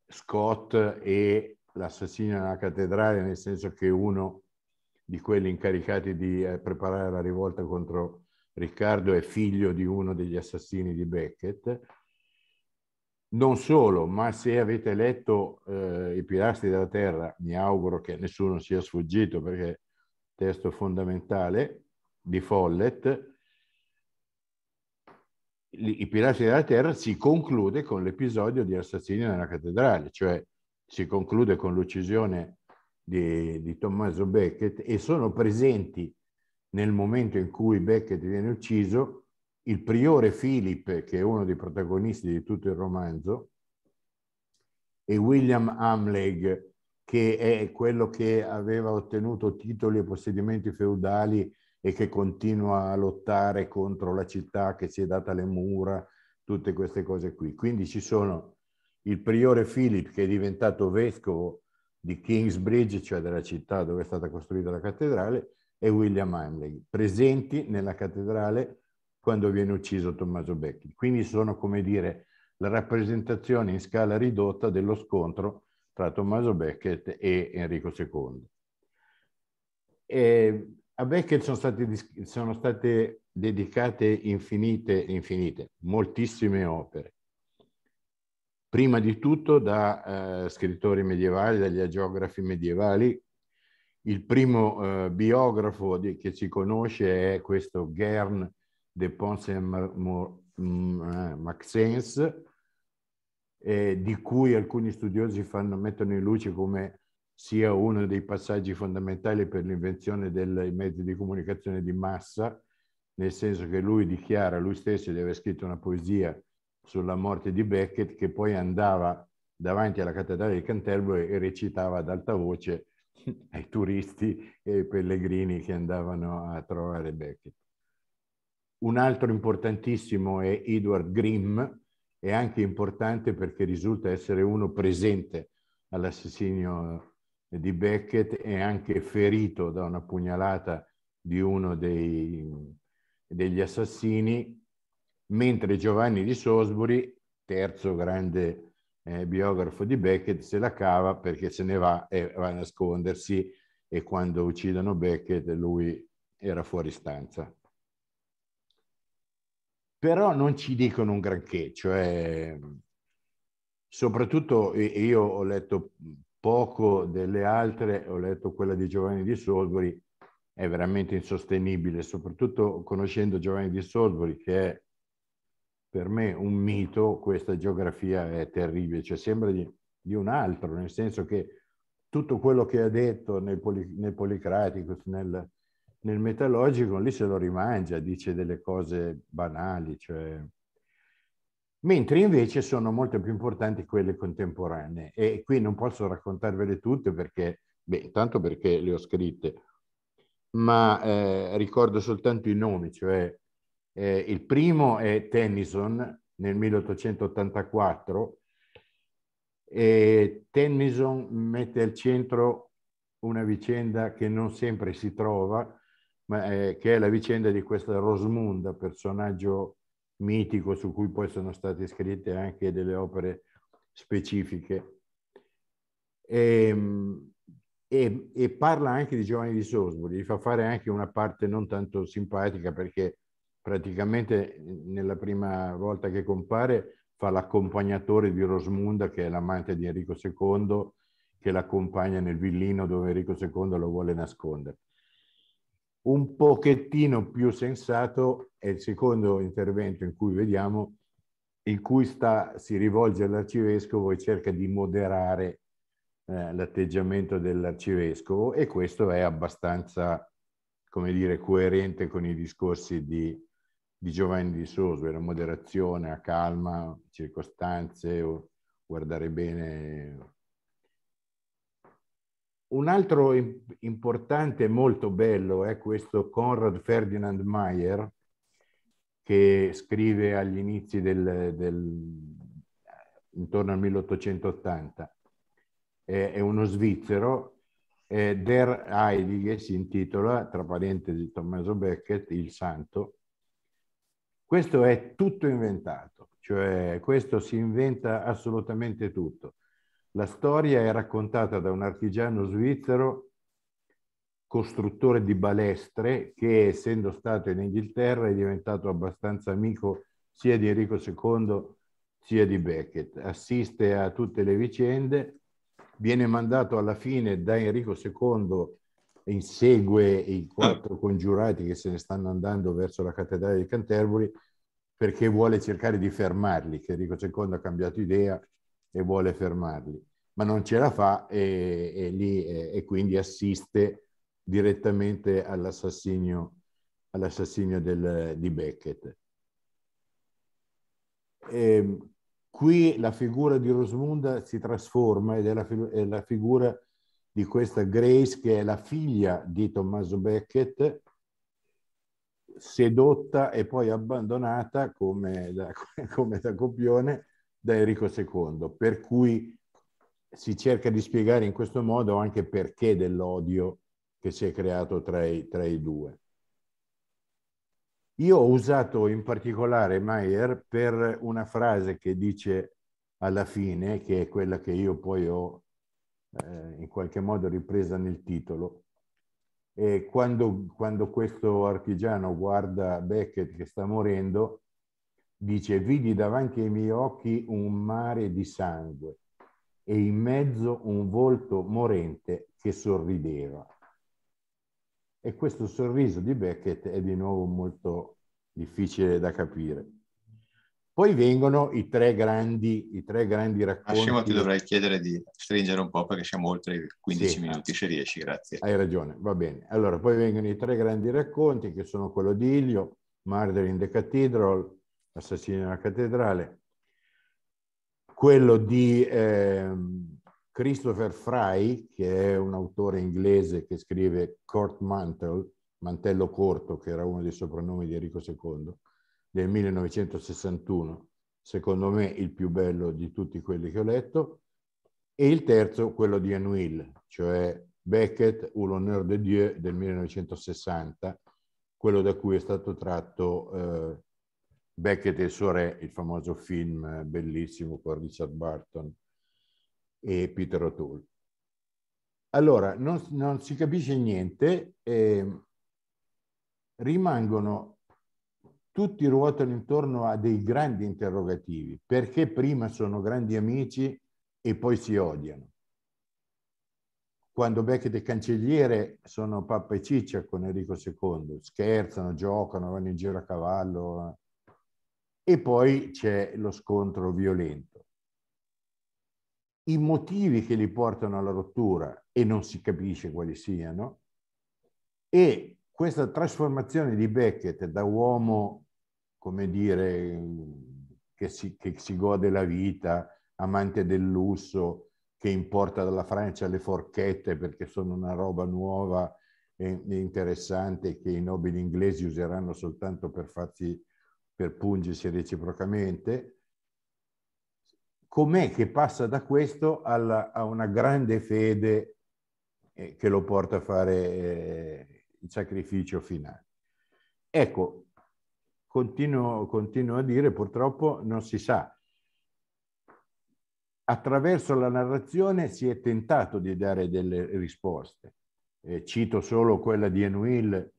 Scott e l'assassino nella cattedrale, nel senso che uno di quelli incaricati di eh, preparare la rivolta contro Riccardo è figlio di uno degli assassini di Beckett. Non solo, ma se avete letto eh, I pilastri della terra, mi auguro che nessuno sia sfuggito perché testo fondamentale di Follett, i pilastri della terra si conclude con l'episodio di Assassini nella cattedrale, cioè si conclude con l'uccisione di, di Tommaso Beckett e sono presenti nel momento in cui Beckett viene ucciso il priore Philip, che è uno dei protagonisti di tutto il romanzo, e William Amleg, che è quello che aveva ottenuto titoli e possedimenti feudali e che continua a lottare contro la città che si è data le mura, tutte queste cose qui. Quindi ci sono il priore Philip che è diventato vescovo di Kingsbridge, cioè della città dove è stata costruita la cattedrale, e William Hamley, presenti nella cattedrale quando viene ucciso Tommaso Becchi. Quindi sono, come dire, la rappresentazione in scala ridotta dello scontro tra Tommaso Becket e Enrico II. E a Beckett sono state, sono state dedicate infinite, infinite, moltissime opere prima di tutto da eh, scrittori medievali, dagli agiografi medievali. Il primo eh, biografo di, che si conosce è questo Gern de Pons-Maxens, eh, di cui alcuni studiosi fanno, mettono in luce come sia uno dei passaggi fondamentali per l'invenzione dei mezzi di comunicazione di massa, nel senso che lui dichiara, lui stesso di aver scritto una poesia sulla morte di Beckett che poi andava davanti alla cattedrale di Canterbury e recitava ad alta voce ai turisti e ai pellegrini che andavano a trovare Beckett. Un altro importantissimo è Edward Grimm, è anche importante perché risulta essere uno presente all'assassinio di Beckett e anche ferito da una pugnalata di uno dei, degli assassini mentre Giovanni di Salisbury, terzo grande eh, biografo di Beckett, se la cava perché se ne va e va a nascondersi e quando uccidono Beckett lui era fuori stanza. Però non ci dicono un granché, cioè soprattutto io ho letto poco delle altre, ho letto quella di Giovanni di Salisbury, è veramente insostenibile, soprattutto conoscendo Giovanni di Salisbury che è per me un mito, questa geografia è terribile, cioè sembra di, di un altro, nel senso che tutto quello che ha detto nel, poli, nel Policraticus, nel, nel metalogico lì se lo rimangia, dice delle cose banali, cioè... mentre invece sono molto più importanti quelle contemporanee. E qui non posso raccontarvele tutte perché, beh, intanto perché le ho scritte, ma eh, ricordo soltanto i nomi, cioè eh, il primo è Tennyson nel 1884 e Tennyson mette al centro una vicenda che non sempre si trova, ma è, che è la vicenda di questa Rosmunda, personaggio mitico su cui poi sono state scritte anche delle opere specifiche. E, ehm, e, e, parla anche di Giovanni di Sosburi, gli fa fare anche una parte non tanto simpatica perché praticamente nella prima volta che compare fa l'accompagnatore di Rosmunda che è l'amante di Enrico II che l'accompagna nel villino dove Enrico II lo vuole nascondere. Un pochettino più sensato è il secondo intervento in cui vediamo, in cui sta, si rivolge all'arcivescovo e cerca di moderare eh, l'atteggiamento dell'arcivescovo e questo è abbastanza, come dire, coerente con i discorsi di, di Giovanni di Soso, la moderazione, a calma, circostanze, guardare bene un altro importante e molto bello è questo Conrad Ferdinand Mayer, che scrive agli inizi del, del intorno al 1880. È, è uno svizzero, è Der Heilige si intitola, tra parentesi Tommaso Becket, il santo. Questo è tutto inventato, cioè questo si inventa assolutamente tutto. La storia è raccontata da un artigiano svizzero, costruttore di balestre, che essendo stato in Inghilterra è diventato abbastanza amico sia di Enrico II sia di Beckett. Assiste a tutte le vicende, viene mandato alla fine da Enrico II insegue i quattro congiurati che se ne stanno andando verso la cattedrale di Canterbury perché vuole cercare di fermarli, che Enrico II ha cambiato idea e vuole fermarli, ma non ce la fa e, e, lì, e, e quindi assiste direttamente all'assassinio, all'assassinio del, di Beckett. E, ehm, qui la figura di Rosmunda si trasforma ed è la, è la figura di questa Grace che è la figlia di Tommaso Beckett, sedotta e poi abbandonata come da, come da copione da Enrico II, per cui si cerca di spiegare in questo modo anche perché dell'odio che si è creato tra i, tra i due. Io ho usato in particolare Mayer per una frase che dice alla fine, che è quella che io poi ho eh, in qualche modo ripresa nel titolo. E quando, quando questo artigiano guarda Beckett che sta morendo, dice, vidi davanti ai miei occhi un mare di sangue e in mezzo un volto morente che sorrideva. E questo sorriso di Beckett è di nuovo molto difficile da capire. Poi vengono i tre grandi, i tre grandi racconti. Massimo, ti dovrei chiedere di stringere un po' perché siamo oltre i 15 sì, minuti, se riesci, grazie. Hai ragione, va bene. Allora, poi vengono i tre grandi racconti che sono quello di Ilio, Murder in the Cathedral, Assassino nella cattedrale, quello di eh, Christopher Fry, che è un autore inglese che scrive Court Mantle, Mantello Corto, che era uno dei soprannomi di Enrico II, del 1961, secondo me il più bello di tutti quelli che ho letto, e il terzo, quello di Anouilh, cioè Beckett ou l'honneur de Dieu del 1960, quello da cui è stato tratto eh, Beckett e il suo re, il famoso film bellissimo con Richard Barton e Peter O'Toole. Allora, non, non si capisce niente, eh, rimangono tutti ruotano intorno a dei grandi interrogativi, perché prima sono grandi amici e poi si odiano. Quando Beckett è cancelliere sono pappa e ciccia con Enrico II, scherzano, giocano, vanno in giro a cavallo e poi c'è lo scontro violento. I motivi che li portano alla rottura, e non si capisce quali siano, e questa trasformazione di Beckett da uomo, come dire, che si, che si gode la vita, amante del lusso, che importa dalla Francia le forchette perché sono una roba nuova e interessante che i nobili inglesi useranno soltanto per farsi per pungersi reciprocamente. Com'è che passa da questo alla, a una grande fede eh, che lo porta a fare eh, il sacrificio finale? Ecco, continuo, continuo a dire, purtroppo non si sa attraverso la narrazione si è tentato di dare delle risposte. Eh, cito solo quella di Enuil,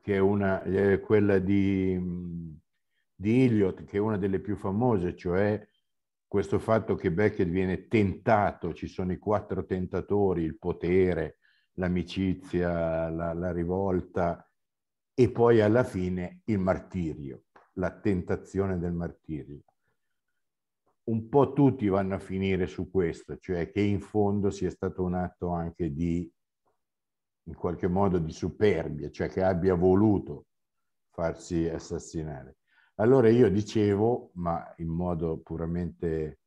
che è una, eh, quella di, di Eliot, che è una delle più famose, cioè questo fatto che Beckett viene tentato, ci sono i quattro tentatori, il potere, l'amicizia, la, la rivolta e poi alla fine il martirio, la tentazione del martirio un po' tutti vanno a finire su questo, cioè che in fondo sia stato un atto anche di, in qualche modo, di superbia, cioè che abbia voluto farsi assassinare. Allora io dicevo, ma in modo puramente,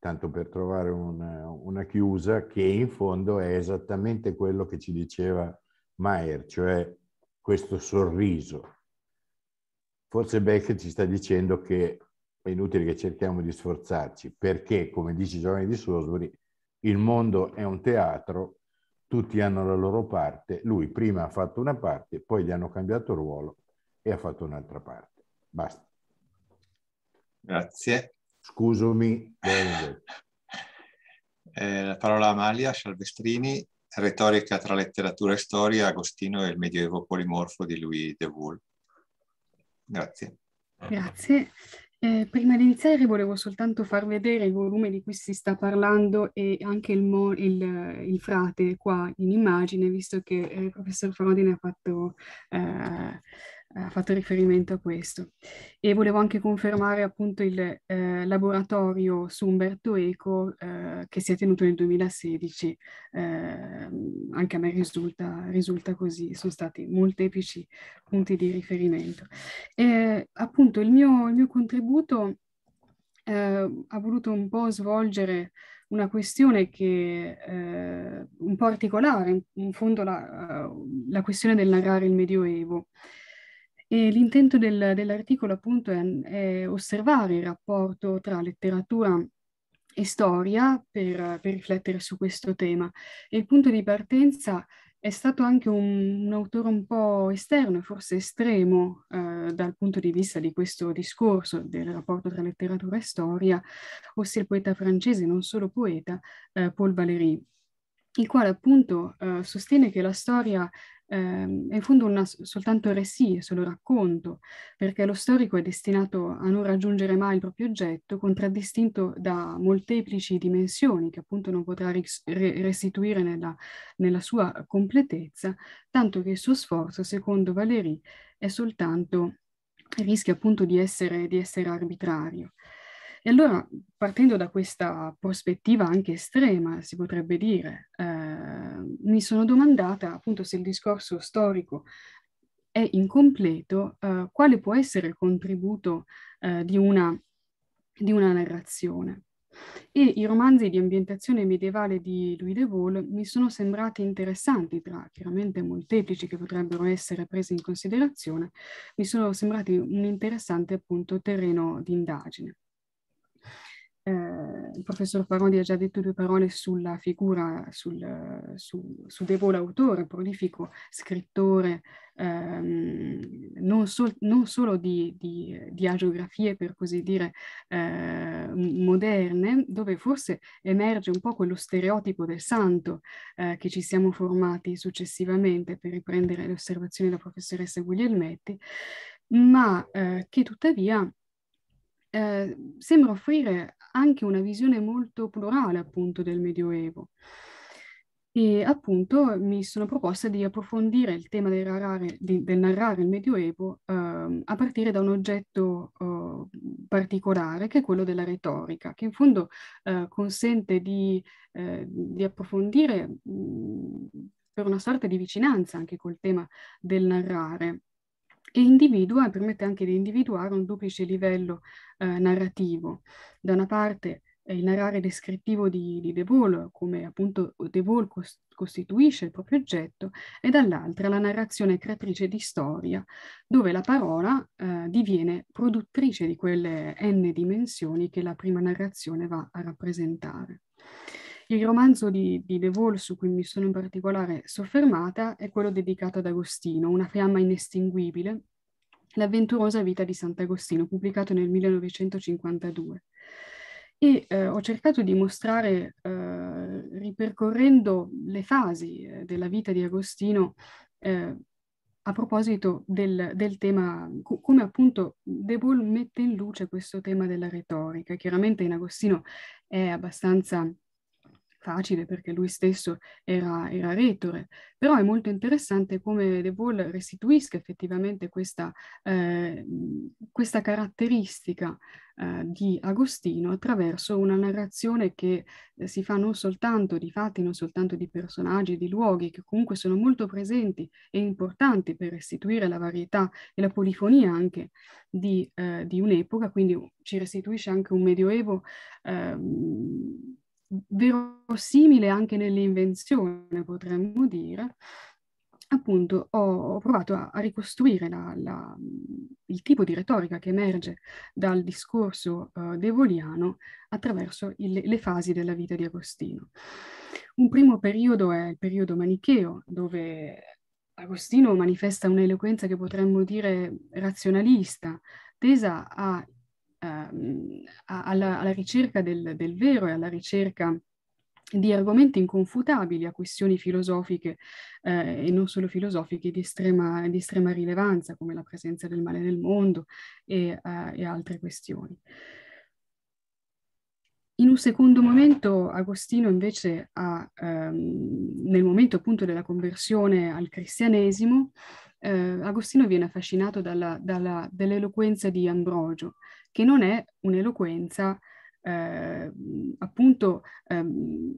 tanto per trovare una, una chiusa, che in fondo è esattamente quello che ci diceva Maier, cioè questo sorriso. Forse Becker ci sta dicendo che è inutile che cerchiamo di sforzarci, perché, come dice Giovanni di Sosbury, il mondo è un teatro, tutti hanno la loro parte, lui prima ha fatto una parte, poi gli hanno cambiato ruolo e ha fatto un'altra parte. Basta. Grazie. Scusami. Eh, la parola a Amalia Salvestrini, retorica tra letteratura e storia, Agostino e il Medioevo polimorfo di Louis de Wool. Grazie. Grazie. Eh, prima di iniziare volevo soltanto far vedere il volume di cui si sta parlando e anche il, mo- il, il frate qua in immagine, visto che eh, il professor Farodine ha fatto eh, ha fatto riferimento a questo. E volevo anche confermare appunto il eh, laboratorio su Umberto Eco eh, che si è tenuto nel 2016, eh, anche a me risulta, risulta, così, sono stati molteplici punti di riferimento. E appunto il mio, il mio contributo eh, ha voluto un po' svolgere una questione che eh, un po' articolare, in fondo la, la questione del narrare il Medioevo. E l'intento del, dell'articolo appunto è, è, osservare il rapporto tra letteratura e storia per, per, riflettere su questo tema. E il punto di partenza è stato anche un, un autore un po' esterno forse estremo eh, dal punto di vista di questo discorso del rapporto tra letteratura e storia, ossia il poeta francese, non solo poeta, eh, Paul Valéry il quale appunto eh, sostiene che la storia eh, in fondo una, soltanto récit, è solo racconto, perché lo storico è destinato a non raggiungere mai il proprio oggetto, contraddistinto da molteplici dimensioni che appunto non potrà ris- restituire nella, nella sua completezza, tanto che il suo sforzo, secondo Valéry, è soltanto, rischia appunto di essere, di essere arbitrario. E allora, partendo da questa prospettiva anche estrema, si potrebbe dire, eh, mi sono domandata appunto se il discorso storico è incompleto, eh, quale può essere il contributo eh, di, una, di una narrazione. E i romanzi di ambientazione medievale di Louis de Vaux mi sono sembrati interessanti, tra chiaramente molteplici che potrebbero essere presi in considerazione, mi sono sembrati un interessante appunto terreno di indagine. Eh, il professor Parodi ha già detto due parole sulla figura, sul, su, su Devo l'autore, prolifico scrittore ehm, non, so, non, solo di, di, di, agiografie, per così dire, eh, moderne, dove forse emerge un po' quello stereotipo del santo eh, che ci siamo formati successivamente per riprendere le osservazioni della professoressa Guglielmetti, ma eh, che tuttavia eh, sembra offrire anche una visione molto plurale appunto del Medioevo. E appunto mi sono proposta di approfondire il tema del narrare, di, del narrare il Medioevo eh, a partire da un oggetto eh, particolare che è quello della retorica, che in fondo eh, consente di, eh, di approfondire mh, per una sorta di vicinanza anche col tema del narrare e individua, permette anche di individuare un duplice livello eh, narrativo. Da una parte il narrare descrittivo di, di De Waal, come appunto De Waal costituisce il proprio oggetto, e dall'altra la narrazione creatrice di storia, dove la parola eh, diviene produttrice di quelle n dimensioni che la prima narrazione va a rappresentare. Il romanzo di, di De Waal su cui mi sono in particolare soffermata è quello dedicato ad Agostino, Una fiamma inestinguibile, L'avventurosa vita di Sant'Agostino, pubblicato nel 1952 e eh, ho cercato di mostrare, eh, ripercorrendo le fasi eh, della vita di Agostino, eh, a proposito del, del tema, co- come appunto De Gaulle mette in luce questo tema della retorica. Chiaramente in Agostino è abbastanza facile perché lui stesso era, era retore, però è molto interessante come De Gaulle restituisca effettivamente questa, eh, questa caratteristica eh, di Agostino attraverso una narrazione che si fa non soltanto di fatti, non soltanto di personaggi, di luoghi, che comunque sono molto presenti e importanti per restituire la varietà e la polifonia anche di, eh, di un'epoca, quindi ci restituisce anche un medioevo ehm, verosimile anche nell'invenzione, potremmo dire, appunto ho, provato a, a ricostruire la, la, il tipo di retorica che emerge dal discorso uh, devoliano attraverso il, le fasi della vita di Agostino. Un primo periodo è il periodo manicheo, dove Agostino manifesta un'eloquenza che potremmo dire razionalista, tesa a Ehm, alla, alla, ricerca del, del, vero e alla ricerca di argomenti inconfutabili a questioni filosofiche eh, e non solo filosofiche di estrema, di estrema, rilevanza come la presenza del male nel mondo e, eh, e altre questioni. In un secondo momento Agostino invece ha, ehm, nel momento appunto della conversione al cristianesimo, eh, Agostino viene affascinato dalla, dalla, dall'eloquenza di Ambrogio, che non è un'eloquenza eh, appunto ehm,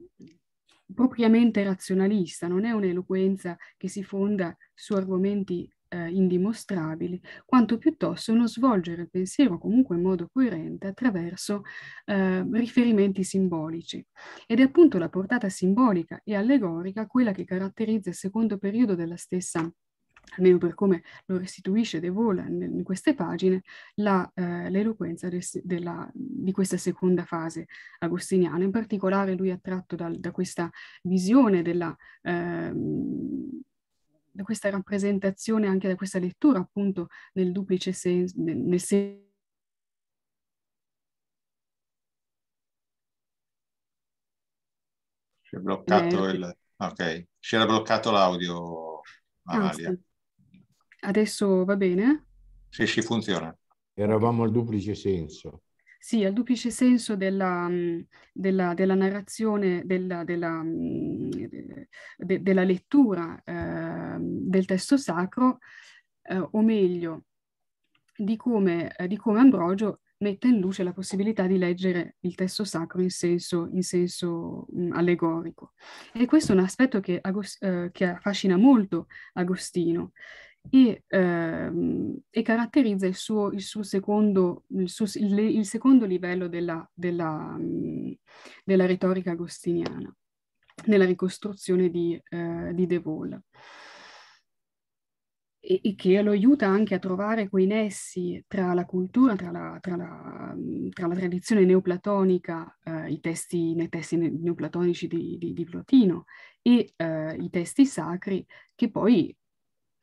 propriamente razionalista, non è un'eloquenza che si fonda su argomenti eh, indimostrabili, quanto piuttosto uno svolgere il pensiero comunque in modo coerente attraverso eh, riferimenti simbolici. Ed è appunto la portata simbolica e allegorica quella che caratterizza il secondo periodo della stessa almeno per come lo restituisce De Vola in queste pagine, la, eh, l'eloquenza de, della, di questa seconda fase agostiniana. In particolare lui è attratto dal, da questa visione della... Eh, da questa rappresentazione, anche da questa lettura appunto nel duplice senso, nel, nel senso Si è bloccato il... Ok, si era bloccato l'audio, Amalia. Ah, Adesso va bene? Sì, sì, funziona. Eravamo al duplice senso. Sì, al duplice senso della, mm, della, della narrazione, della, della, mm, de, della lettura eh, del testo sacro, eh, o meglio, di come, eh, di come, Ambrogio mette in luce la possibilità di leggere il testo sacro in senso, in senso mh, mm, allegorico. E questo è un aspetto che, eh, che affascina molto Agostino e, ehm, e caratterizza il suo, il suo secondo, il, suo, il, il, secondo livello della, della, della, retorica agostiniana, nella ricostruzione di, eh, di De Vol. E, che lo aiuta anche a trovare quei nessi tra la cultura, tra la, tra la, tra la tradizione neoplatonica, eh, i testi, nei testi neoplatonici di, di, di Plotino e eh, i testi sacri, che poi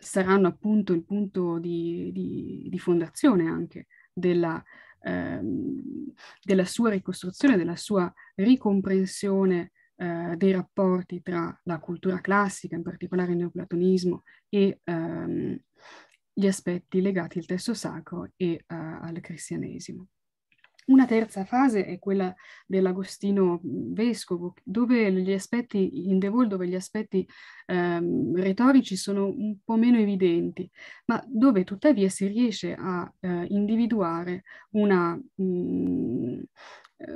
saranno appunto il punto di, di, di fondazione anche della, ehm, della, sua ricostruzione, della sua ricomprensione eh, dei rapporti tra la cultura classica, in particolare il neoplatonismo, e ehm, gli aspetti legati al testo sacro e uh, al cristianesimo. Una terza fase è quella dell'Agostino vescovo, dove gli aspetti, in De Vol, dove gli aspetti ehm, retorici sono un po' meno evidenti, ma dove tuttavia si riesce a eh, individuare una, mh,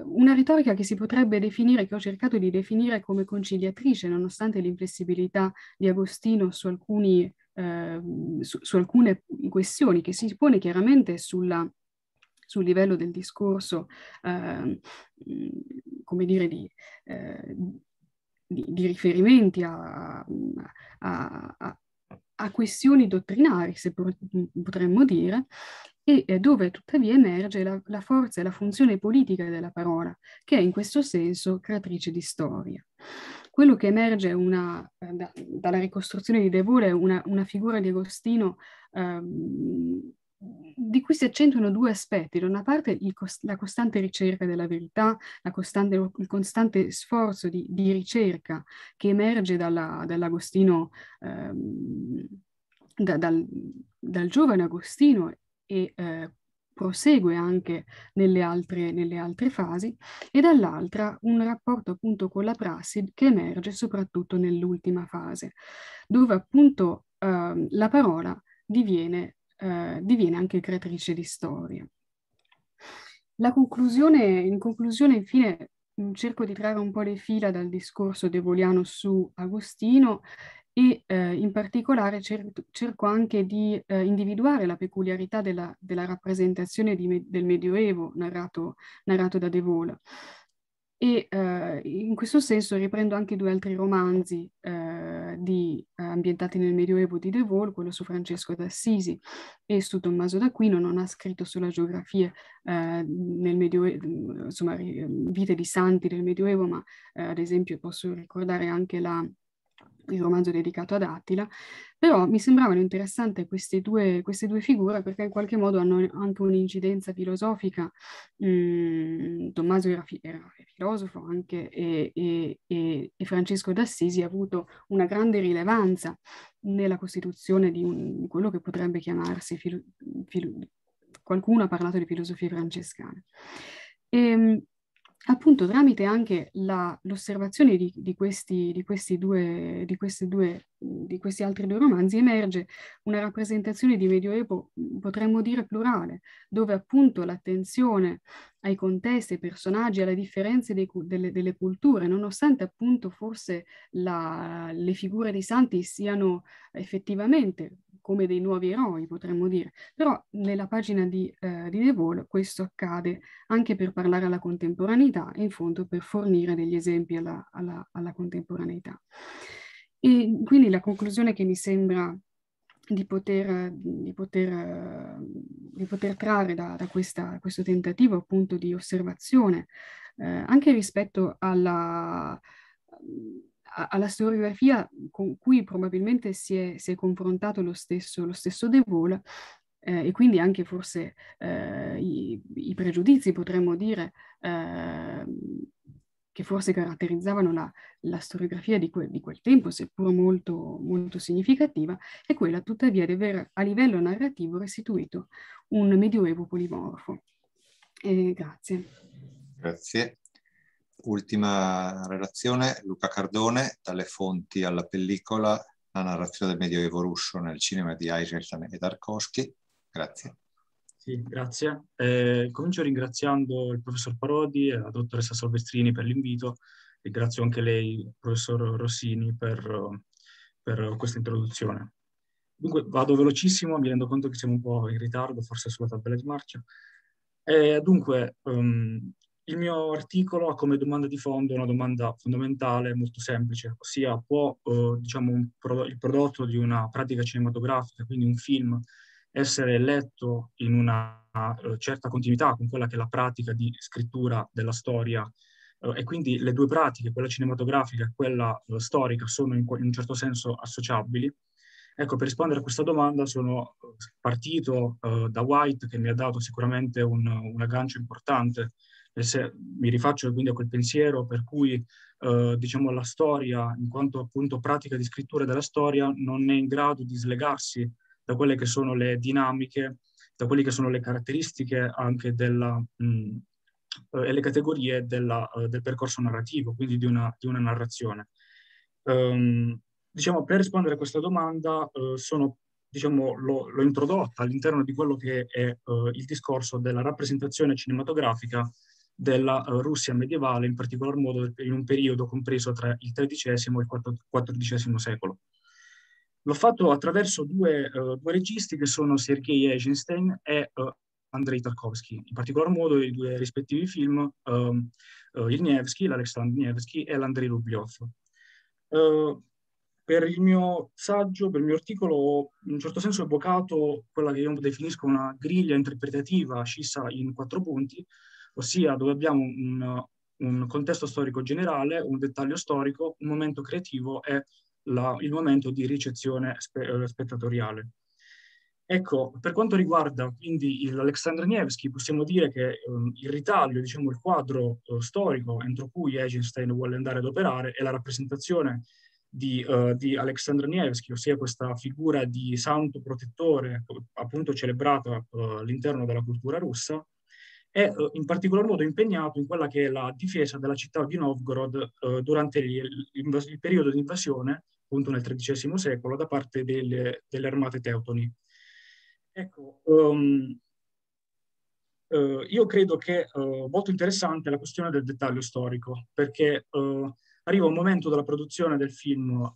una retorica che si potrebbe definire, che ho cercato di definire come conciliatrice, nonostante l'inflessibilità di Agostino su, alcuni, eh, su, su alcune questioni, che si pone chiaramente sulla, sul livello del discorso, eh, come dire, di, eh, di, di, riferimenti a, a, a, a questioni dottrinari, se potremmo dire, e dove tuttavia emerge la, la, forza e la funzione politica della parola, che è in questo senso creatrice di storia. Quello che emerge una, eh, da, dalla ricostruzione di De Vole è una, una figura di Agostino ehm, di cui si accentuano due aspetti. Da una parte cost- la costante ricerca della verità, costante, il costante sforzo di, di, ricerca che emerge dalla, dall'Agostino, ehm, da, dal, dal, giovane Agostino e eh, prosegue anche nelle altre, nelle altre fasi, e dall'altra un rapporto appunto con la prassi che emerge soprattutto nell'ultima fase, dove appunto eh, la parola diviene, eh, diviene anche creatrice di storia. La conclusione, in conclusione, infine, cerco di trarre un po' le fila dal discorso devoliano su Agostino e eh, in particolare cer- cerco anche di eh, individuare la peculiarità della, della rappresentazione me- del Medioevo narrato, narrato da De Vola. E eh, in questo senso riprendo anche due altri romanzi eh, di, eh, ambientati nel Medioevo di De Vol, quello su Francesco d'Assisi e su Tommaso d'Aquino, non ha scritto sulla geografia eh, nel Medioevo, insomma, vite di santi del Medioevo, ma ad esempio posso ricordare anche la il romanzo dedicato ad Attila, però mi sembravano interessanti queste due, queste due figure perché in qualche modo hanno anche un'incidenza filosofica. Mm, Tommaso era, fi- era, filosofo anche e, e, e, e, Francesco d'Assisi ha avuto una grande rilevanza nella costituzione di, un, quello che potrebbe chiamarsi, filo, filo, qualcuno ha parlato di filosofia francescana. E, ehm, appunto tramite anche la, l'osservazione di, di, questi, di, questi due, di, due, di questi altri due romanzi emerge una rappresentazione di Medioevo, potremmo dire plurale, dove appunto l'attenzione ai contesti, ai personaggi, alle differenze dei, delle, delle, culture, nonostante appunto forse la, le figure dei santi siano effettivamente come dei nuovi eroi, potremmo dire. Però nella pagina di, eh, di De Vol questo accade anche per parlare alla contemporaneità e in fondo per fornire degli esempi alla, alla, alla contemporaneità. E quindi la conclusione che mi sembra di poter, di poter, di poter trarre da, da questa, questo tentativo appunto di osservazione, eh, anche rispetto alla alla storiografia con cui probabilmente si è, si è confrontato lo stesso, lo stesso De Vol, eh, e quindi anche forse eh, i, i, pregiudizi, potremmo dire, eh, che forse caratterizzavano la, la storiografia di, que, di, quel tempo, seppur molto, molto significativa, è quella tuttavia di aver a livello narrativo restituito un medioevo polimorfo. grazie. Grazie. Ultima relazione, Luca Cardone, dalle fonti alla pellicola, la narrazione del Medioevo russo nel cinema di Eisenstein e Tarkovsky. Grazie. Sì, grazie. Eh, comincio ringraziando il professor Parodi e la dottoressa Salvestrini per l'invito. Ringrazio anche lei, professor Rossini, per, per questa introduzione. Dunque, vado velocissimo, mi rendo conto che siamo un po' in ritardo, forse sulla tabella di marcia. Eh, dunque, um, il mio articolo ha come domanda di fondo una domanda fondamentale, molto semplice, ossia può eh, diciamo, pro- il prodotto di una pratica cinematografica, quindi un film, essere letto in una uh, certa continuità con quella che è la pratica di scrittura della storia uh, e quindi le due pratiche, quella cinematografica e quella uh, storica, sono in, in, un certo senso associabili. Ecco, per rispondere a questa domanda sono partito da White che mi ha dato sicuramente un, un aggancio importante mi rifaccio quindi a quel pensiero per cui eh, diciamo, la storia, in quanto appunto pratica di scrittura della storia, non è in grado di slegarsi da quelle che sono le dinamiche, da quelle che sono le caratteristiche anche della, mh, eh, e le categorie della, uh, del percorso narrativo, quindi di una, di una narrazione. Um, diciamo, per rispondere a questa domanda, uh, sono, diciamo, l'ho, l'ho, introdotta all'interno di quello che è uh, il discorso della rappresentazione cinematografica della uh, Russia medievale, in particolar modo in un periodo compreso tra il XIII e il XIV secolo. L'ho fatto attraverso due, uh, due, registi che sono Sergei Eisenstein e uh, Andrei Tarkovsky, in particolar modo i due rispettivi film, um, il Nevsky, l'Alexandr Nevsky e l'Andrei Rubliov. per il mio saggio, per il mio articolo, ho in un certo senso evocato quella che io definisco una griglia interpretativa scissa in quattro punti, ossia dove abbiamo un, un contesto storico generale, un dettaglio storico, un momento creativo e la, il momento di ricezione spe, eh, spettatoriale. Ecco, per quanto riguarda quindi l'Alexandr Nevsky, possiamo dire che um, il ritaglio, diciamo il quadro uh, storico entro cui Eisenstein vuole andare ad operare è la rappresentazione di, uh, di Alexandr Nevsky, ossia questa figura di santo protettore appunto celebrata uh, all'interno della cultura russa, è uh, in particolar modo impegnato in quella che è la difesa della città di Novgorod durante il, il, periodo di invasione appunto nel XIII secolo, da parte delle, delle armate teutoni. Ecco, um, uh, io credo che uh, molto interessante la questione del dettaglio storico, perché uh, arriva un momento della produzione del film,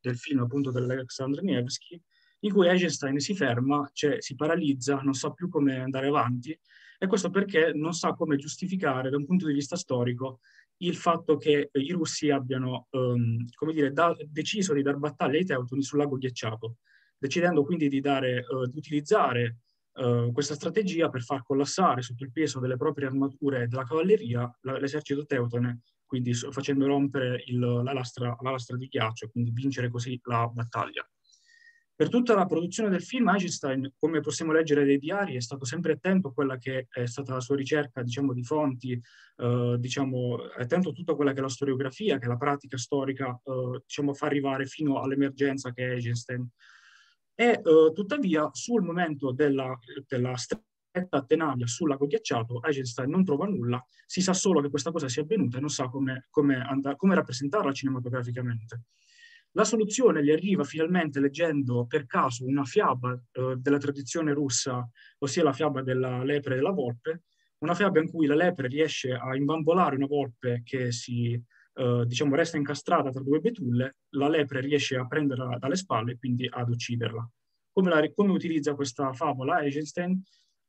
del film appunto dell'Alexandr Nevsky, in cui Eisenstein si ferma, cioè si paralizza, non sa più come andare avanti, e questo perché non sa come giustificare da un punto di vista storico il fatto che i russi abbiano um, dire, da, deciso di dar battaglia ai teutoni sul lago ghiacciato, decidendo quindi di, dare, uh, di utilizzare uh, questa strategia per far collassare sotto il peso delle proprie armature della cavalleria l'esercito teutone, quindi facendo rompere il, la, lastra, la lastra di ghiaccio, quindi vincere così la battaglia. Per tutta la produzione del film, Eisenstein, come possiamo leggere dai diari, è stato sempre attento a quella che è stata la sua ricerca, diciamo, di fonti, eh, diciamo, attento a tutta quella che è la storiografia, che la pratica storica, eh, diciamo, fa arrivare fino all'emergenza che è Eisenstein. E eh, tuttavia, sul momento della, della stretta tenaglia sul lago ghiacciato, Eisenstein non trova nulla, si sa solo che questa cosa sia avvenuta e non sa come, come, andare, come rappresentarla cinematograficamente. La soluzione gli arriva finalmente leggendo per caso una fiaba eh, della tradizione russa, ossia la fiaba della lepre e della volpe, una fiaba in cui la lepre riesce a imbambolare una volpe che si, eh, diciamo, resta incastrata tra due betulle, la lepre riesce a prenderla dalle spalle e quindi ad ucciderla. Come, la, come utilizza questa favola Eisenstein?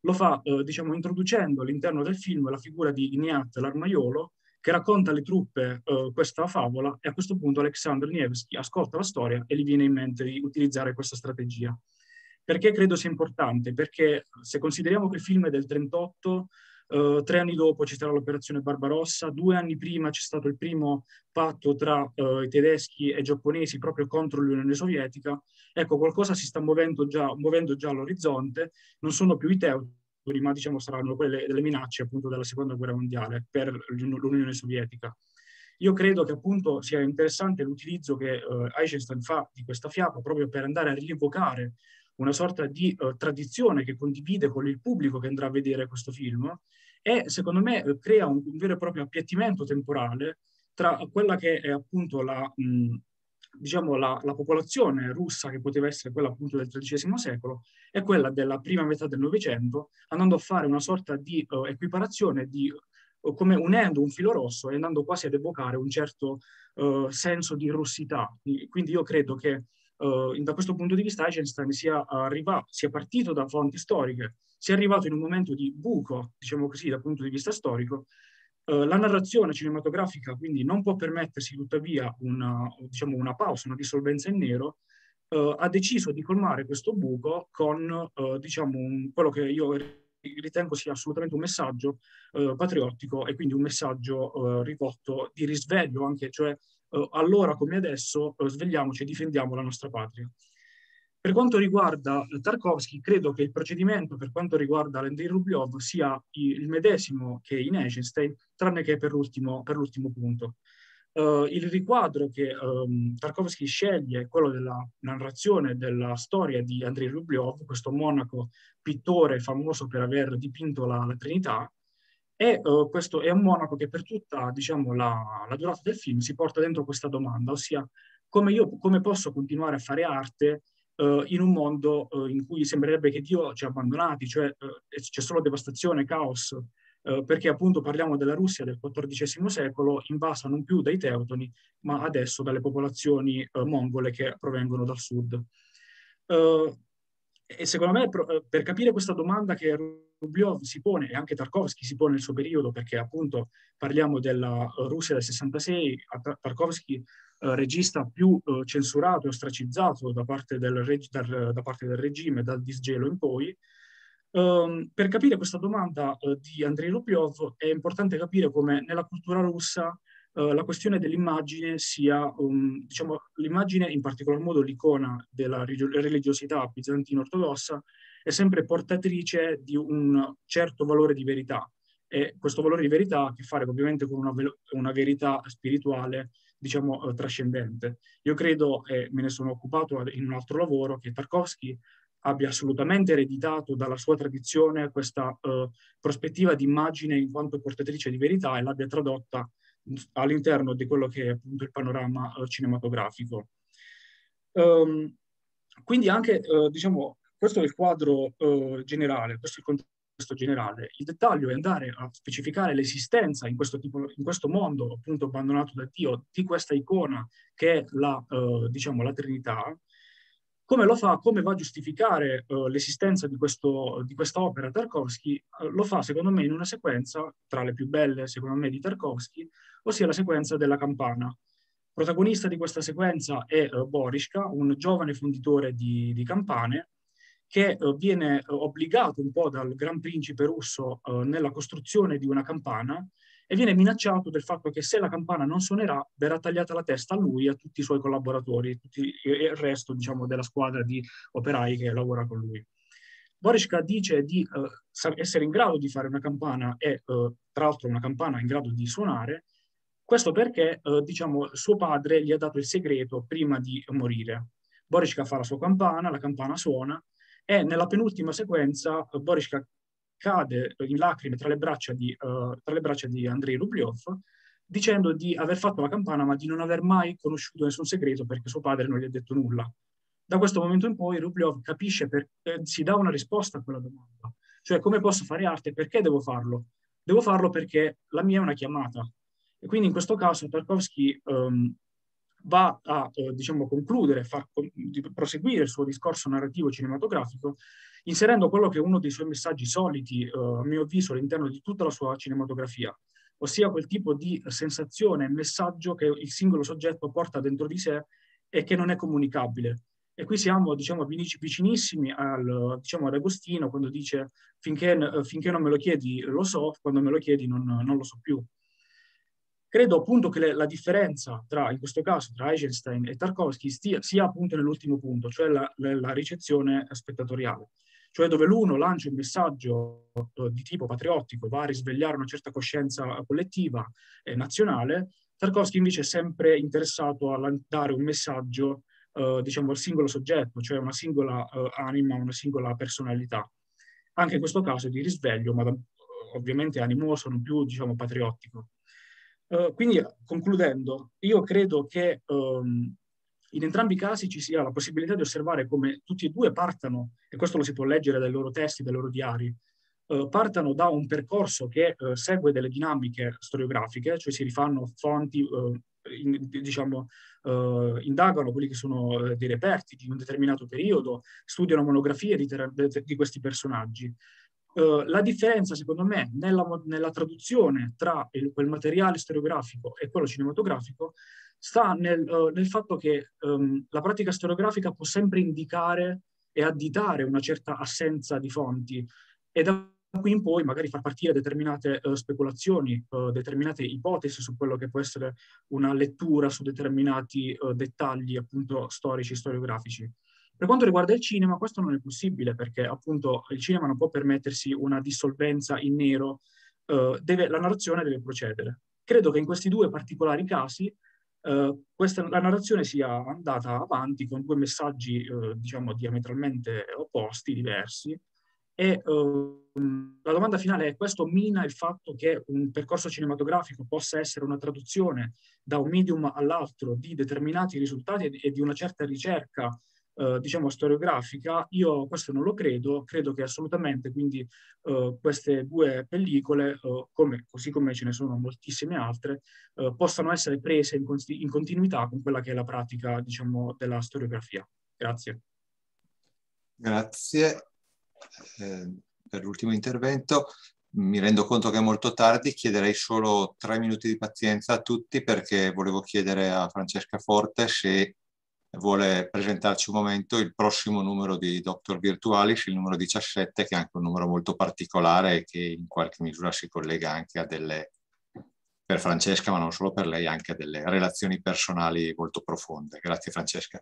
Lo fa, eh, diciamo, introducendo all'interno del film la figura di Ignat l'armaiolo, che racconta alle truppe uh, questa favola e a questo punto Alexander Nevsky ascolta la storia e gli viene in mente di utilizzare questa strategia. Perché credo sia importante? Perché se consideriamo che il film è del 38, Uh, tre anni dopo ci sarà l'operazione Barbarossa, due anni prima c'è stato il primo patto tra uh, i tedeschi e i giapponesi proprio contro l'Unione Sovietica. Ecco, qualcosa si sta muovendo già, muovendo già all'orizzonte, non sono più i teutoni, ma diciamo saranno quelle delle minacce appunto della seconda guerra mondiale per l'Unione Sovietica. Io credo che appunto sia interessante l'utilizzo che uh, Eisenstein fa di questa fiaba proprio per andare a rievocare una sorta di uh, tradizione che condivide con il pubblico che andrà a vedere questo film e secondo me uh, crea un, un, vero e proprio appiattimento temporale tra quella che è appunto la, mh, diciamo, la, la, popolazione russa, che poteva essere quella appunto del XIII secolo, e quella della prima metà del Novecento, andando a fare una sorta di uh, equiparazione, di, uh, come unendo un filo rosso e andando quasi ad evocare un certo uh, senso di russità. Quindi io credo che da questo punto di vista Eisenstein sia, arriva, sia partito da fonti storiche, sia arrivato in un momento di buco, diciamo così, dal punto di vista storico, Uh, la narrazione cinematografica quindi non può permettersi tuttavia una, diciamo, una pausa, una dissolvenza in nero, uh, ha deciso di colmare questo buco con uh, diciamo, un, quello che io ritengo sia assolutamente un messaggio patriottico e quindi un messaggio rivolto di risveglio anche, cioè allora come adesso svegliamoci e difendiamo la nostra patria. Per quanto riguarda Tarkovsky, credo che il procedimento per quanto riguarda l'Andrei Rubliov sia il medesimo che in Eisenstein, tranne che per l'ultimo, per l'ultimo punto. Uh, il riquadro che um, Tarkovsky sceglie, quello della narrazione della storia di Andrei Rubliov, questo monaco pittore famoso per aver dipinto la, la Trinità, e uh, questo è un monaco che per tutta diciamo, la, la, durata del film si porta dentro questa domanda, ossia come, io, come posso continuare a fare arte uh, in un mondo uh, in cui sembrerebbe che Dio ci ha abbandonati, cioè uh, c'è solo devastazione, caos, eh, perché appunto parliamo della Russia del XIV secolo, invasa non più dai teutoni, ma adesso dalle popolazioni eh, mongole che provengono dal sud. E secondo me per capire questa domanda che Rubliov si pone e anche Tarkovsky si pone nel suo periodo, perché appunto parliamo della Russia del 66, Tarkovsky eh, regista più eh, censurato e ostracizzato da parte, del, reg- dal, da parte del regime dal disgelo in poi, Um, per capire questa domanda uh, di Andrei Rubliov è importante capire come nella cultura russa uh, la questione dell'immagine sia, um, diciamo, l'immagine, in particolar modo l'icona della religiosità bizantino-ortodossa, è sempre portatrice di un certo valore di verità. E questo valore di verità ha a che fare ovviamente con una, una verità spirituale diciamo, eh, trascendente. Io credo, e me ne sono occupato in un altro lavoro, che Tarkovsky abbia assolutamente ereditato dalla sua tradizione questa eh, prospettiva di immagine in quanto portatrice di verità e l'abbia tradotta all'interno di quello che è appunto il panorama eh, cinematografico. Um, quindi anche, eh, diciamo, questo è il quadro eh, generale, questo è il contesto generale. Il dettaglio è andare a specificare l'esistenza in questo, tipo, in questo mondo appunto abbandonato da Dio di questa icona che è la, uh, diciamo, la Trinità. Come lo fa, come va a giustificare uh, l'esistenza di, di questa opera Tarkovsky? Uh, lo fa secondo me in una sequenza, tra le più belle secondo me di Tarkovsky, ossia la sequenza della campana. Protagonista di questa sequenza è uh, Boriska, un giovane fonditore di, di campane, che uh, viene uh, obbligato un po' dal gran principe russo uh, nella costruzione di una campana e viene minacciato del fatto che se la campana non suonerà verrà tagliata la testa a lui e a tutti i suoi collaboratori e il resto diciamo, della squadra di operai che lavora con lui. Boriska dice di essere in grado di fare una campana e tra l'altro una campana in grado di suonare, questo perché diciamo, suo padre gli ha dato il segreto prima di morire. Boriska fa la sua campana, la campana suona e nella penultima sequenza Boriska cade in lacrime tra le braccia di, uh, tra le braccia di Andrei Rubliov dicendo di aver fatto la campana ma di non aver mai conosciuto nessun segreto perché suo padre non gli ha detto nulla. Da questo momento in poi Rubliov capisce, per, eh, si dà una risposta a quella domanda, cioè come posso fare arte, perché devo farlo? Devo farlo perché la mia è una chiamata. E quindi in questo caso Tarkovsky um, va a eh, diciamo, concludere, far, proseguire il suo discorso narrativo cinematografico, inserendo quello che è uno dei suoi messaggi soliti, eh, a mio avviso, all'interno di tutta la sua cinematografia, ossia quel tipo di sensazione, messaggio che il singolo soggetto porta dentro di sé e che non è comunicabile. E qui siamo diciamo, vicinissimi al, diciamo, ad Agostino quando dice finché, finché, non me lo chiedi lo so, quando me lo chiedi non, non lo so più. Credo appunto che le, la differenza tra, in questo caso, tra Eisenstein e Tarkovsky stia, sia appunto nell'ultimo punto, cioè la, la, ricezione spettatoriale, cioè dove l'uno lancia un messaggio eh, di tipo patriottico, va a risvegliare una certa coscienza collettiva e nazionale, Tarkovsky invece è sempre interessato a dare un messaggio, eh, diciamo, al singolo soggetto, cioè una singola eh, anima, una singola personalità. Anche in questo caso di risveglio, ma da, ovviamente animoso, non più, diciamo, patriottico. Uh, quindi, concludendo, io credo che um, in entrambi i casi ci sia la possibilità di osservare come tutti e due partano, e questo lo si può leggere dai loro testi, dai loro diari, uh, partano da un percorso che uh, segue delle dinamiche storiografiche, cioè si rifanno fonti, in, diciamo, indagano quelli che sono dei reperti di un determinato periodo, studiano monografie di, questi personaggi. La differenza, secondo me, nella, nella traduzione tra il, quel materiale storiografico e quello cinematografico sta nel, uh, nel fatto che um, la pratica storiografica può sempre indicare e additare una certa assenza di fonti e da qui in poi magari far partire determinate uh, speculazioni, determinate ipotesi su quello che può essere una lettura su determinati dettagli appunto storici, storiografici. Per quanto riguarda il cinema, questo non è possibile perché appunto il cinema non può permettersi una dissolvenza in nero, deve, la narrazione deve procedere. Credo che in questi due particolari casi eh, questa, la narrazione sia andata avanti con due messaggi, eh, diciamo, diametralmente opposti, diversi, e uh, la domanda finale è: questo mina il fatto che un percorso cinematografico possa essere una traduzione da un medium all'altro di determinati risultati e di una certa ricerca eh, diciamo, storiografica, io questo non lo credo, credo che assolutamente quindi eh, queste due pellicole, eh, come, così come ce ne sono moltissime altre, eh, possano essere prese in, in, continuità con quella che è la pratica, diciamo, della storiografia. Grazie. Grazie eh, per l'ultimo intervento. Mi rendo conto che è molto tardi, chiederei solo tre minuti di pazienza a tutti perché volevo chiedere a Francesca Forte se vuole presentarci un momento il prossimo numero di Doctor Virtualis, il numero 17, che è anche un numero molto particolare e che in qualche misura si collega anche a delle, per Francesca, ma non solo per lei, anche a delle relazioni personali molto profonde. Grazie Francesca.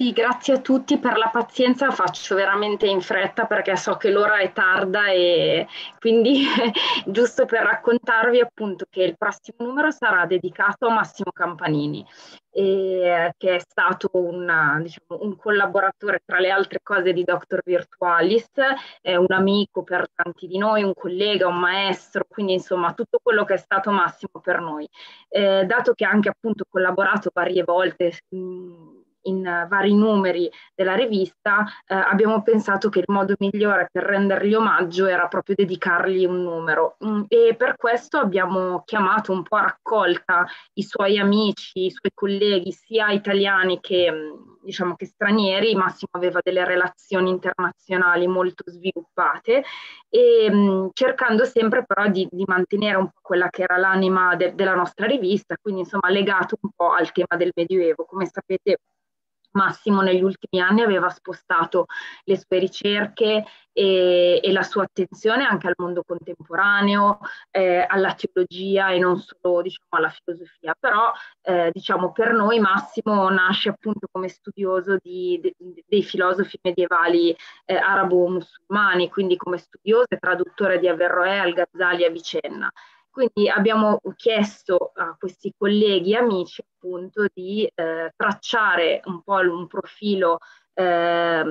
Sì, grazie a tutti per la pazienza, faccio veramente in fretta perché so che l'ora è tarda e quindi giusto per raccontarvi appunto che il prossimo numero sarà dedicato a Massimo Campanini, e, che è stato una, diciamo, un collaboratore tra le altre cose di Dr. Virtualis, è un amico per tanti di noi, un collega, un maestro, quindi insomma tutto quello che è stato Massimo per noi. Eh, dato che ha anche appunto collaborato varie volte mh, in vari numeri della rivista, eh, abbiamo pensato che il modo migliore per rendergli omaggio era proprio dedicargli un numero mm, e per questo abbiamo chiamato un po' a raccolta i suoi amici, i suoi colleghi, sia italiani che, mm, diciamo che stranieri. Massimo aveva delle relazioni internazionali molto sviluppate e mh, mm, cercando sempre però di, di, mantenere un po' quella che era l'anima de- della nostra rivista, quindi insomma legato un po' al tema del Medioevo. Come sapete Massimo negli ultimi anni aveva spostato le sue ricerche e, e la sua attenzione anche al mondo contemporaneo, eh, alla teologia e non solo diciamo, alla filosofia, però eh, diciamo, per noi Massimo nasce appunto come studioso di, de, dei filosofi medievali eh, arabo-musulmani, quindi come studioso e traduttore di Averroè, Al-Ghazali e Avicenna. Quindi abbiamo chiesto a questi colleghi e amici appunto di eh, tracciare un po' un profilo eh,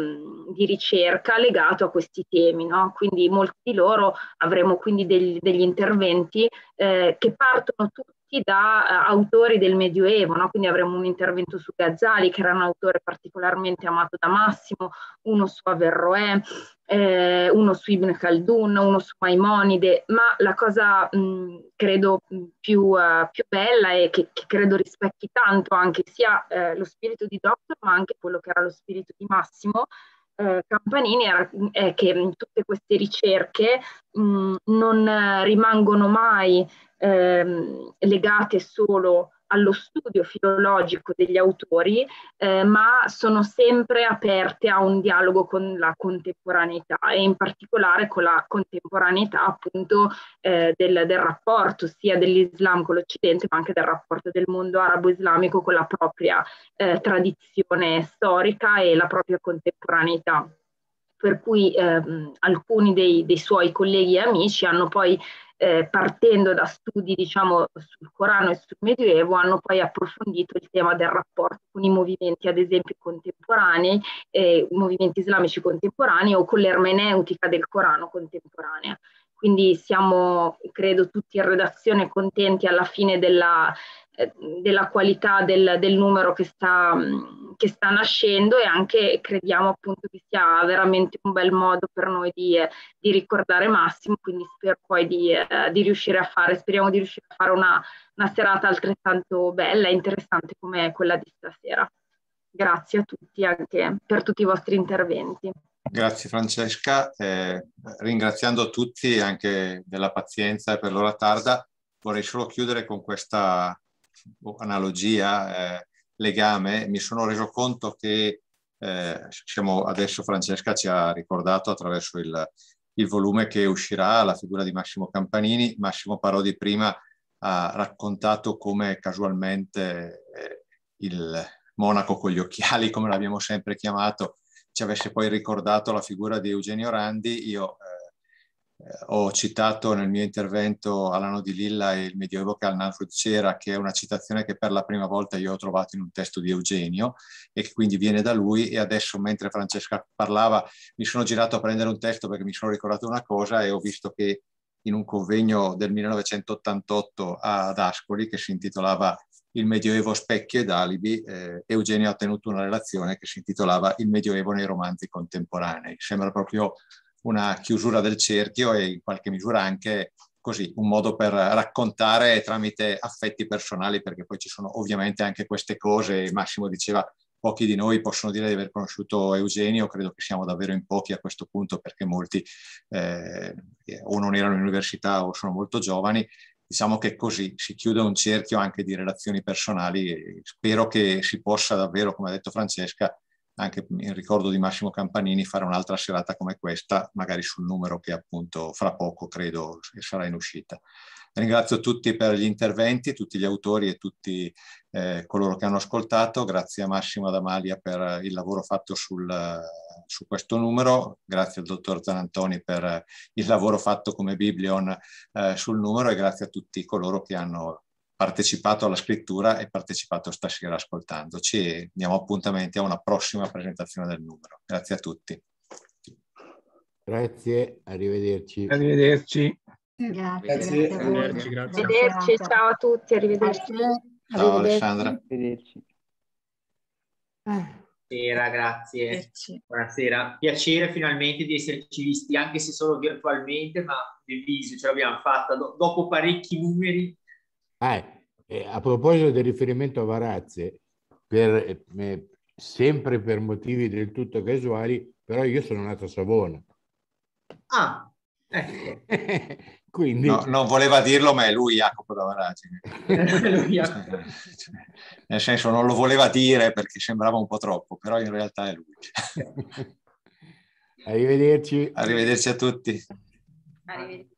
di ricerca legato a questi temi. No? Quindi molti di loro avremo quindi degli, degli interventi eh, che partono tutti da uh, autori del Medioevo, no? quindi avremo un intervento su Gazzali, che era un autore particolarmente amato da Massimo, uno su Averroè, eh, uno su Ibn Khaldun, uno su Maimonide, ma la cosa mh, credo più, uh, più, bella e che, che, credo rispecchi tanto anche sia eh, lo spirito di Doctor, ma anche quello che era lo spirito di Massimo, eh, Campanini era, è che tutte queste ricerche mh, non rimangono mai ehm, legate solo allo studio filologico degli autori, eh, ma sono sempre aperte a un dialogo con la contemporaneità e in particolare con la contemporaneità appunto eh, del, del, rapporto sia dell'Islam con l'Occidente, ma anche del rapporto del mondo arabo-islamico con la propria eh, tradizione storica e la propria contemporaneità per cui ehm, alcuni dei, dei, suoi colleghi e amici hanno poi eh, partendo da studi diciamo, sul Corano e sul Medioevo, hanno poi approfondito il tema del rapporto con i movimenti, ad esempio, contemporanei, eh, movimenti islamici contemporanei o con l'ermeneutica del Corano contemporanea. Quindi siamo, credo, tutti in redazione contenti alla fine della, della qualità del, del numero che sta, che sta, nascendo e anche crediamo appunto che sia veramente un bel modo per noi di, di ricordare Massimo, quindi spero poi di, eh, di, riuscire a fare, speriamo di riuscire a fare una, una serata altrettanto bella e interessante come quella di stasera. Grazie a tutti anche per tutti i vostri interventi. Grazie Francesca, eh, ringraziando tutti anche della pazienza per l'ora tarda, vorrei solo chiudere con questa analogia, eh, legame, mi sono reso conto che eh, siamo, adesso Francesca ci ha ricordato attraverso il, il, volume che uscirà la figura di Massimo Campanini. Massimo Parodi prima ha raccontato come casualmente eh, il monaco con gli occhiali, come l'abbiamo sempre chiamato, ci avesse poi ricordato la figura di Eugenio Randi. Io eh, ho citato nel mio intervento all'anno di Lilla il Medioevo che al Nalfrud c'era, che è una citazione che per la prima volta io ho trovato in un testo di Eugenio e che quindi viene da lui e adesso mentre Francesca parlava mi sono girato a prendere un testo perché mi sono ricordato una cosa e ho visto che in un convegno del 1988 ad Ascoli che si intitolava il Medioevo specchio ed alibi, eh, Eugenio ha tenuto una relazione che si intitolava Il Medioevo nei romanzi contemporanei. Sembra proprio una chiusura del cerchio e in qualche misura anche così un modo per raccontare tramite affetti personali, perché poi ci sono ovviamente anche queste cose. Massimo diceva pochi di noi possono dire di aver conosciuto Eugenio, credo che siamo davvero in pochi a questo punto perché molti eh, o non erano in università o sono molto giovani. Diciamo che così si chiude un cerchio anche di relazioni personali e spero che si possa davvero, come ha detto Francesca, anche in ricordo di Massimo Campanini, fare un'altra serata come questa, magari sul numero che appunto fra poco credo sarà in uscita. Ringrazio tutti per gli interventi, tutti gli autori e tutti eh, coloro che hanno ascoltato. Grazie a Massimo Adamalia per il lavoro fatto sul, su questo numero. Grazie al dottor Zanantoni per il lavoro fatto come Biblion eh, sul numero e grazie a tutti coloro che hanno partecipato alla scrittura e partecipato stasera ascoltandoci e diamo appuntamenti a una prossima presentazione del numero. Grazie a tutti. Grazie, arrivederci. Arrivederci. Grazie. Grazie. grazie Arrivederci, grazie. Arrivederci, ciao a tutti, arrivederci. Ciao Alessandra. Arrivederci. Buonasera, grazie. Buonasera. Piacere finalmente di esserci visti, anche se solo virtualmente, ma nel viso ce l'abbiamo fatta do- dopo parecchi numeri. Ah, eh, a proposito del riferimento a Varazze, per, eh, sempre per motivi del tutto casuali, però io sono nato a Savona. Ah, ecco. Quindi... No, non voleva dirlo, ma è lui Jacopo da Varagine. Nel senso, non lo voleva dire perché sembrava un po' troppo, però in realtà è lui. Arrivederci. Arrivederci a tutti. Arrivederci.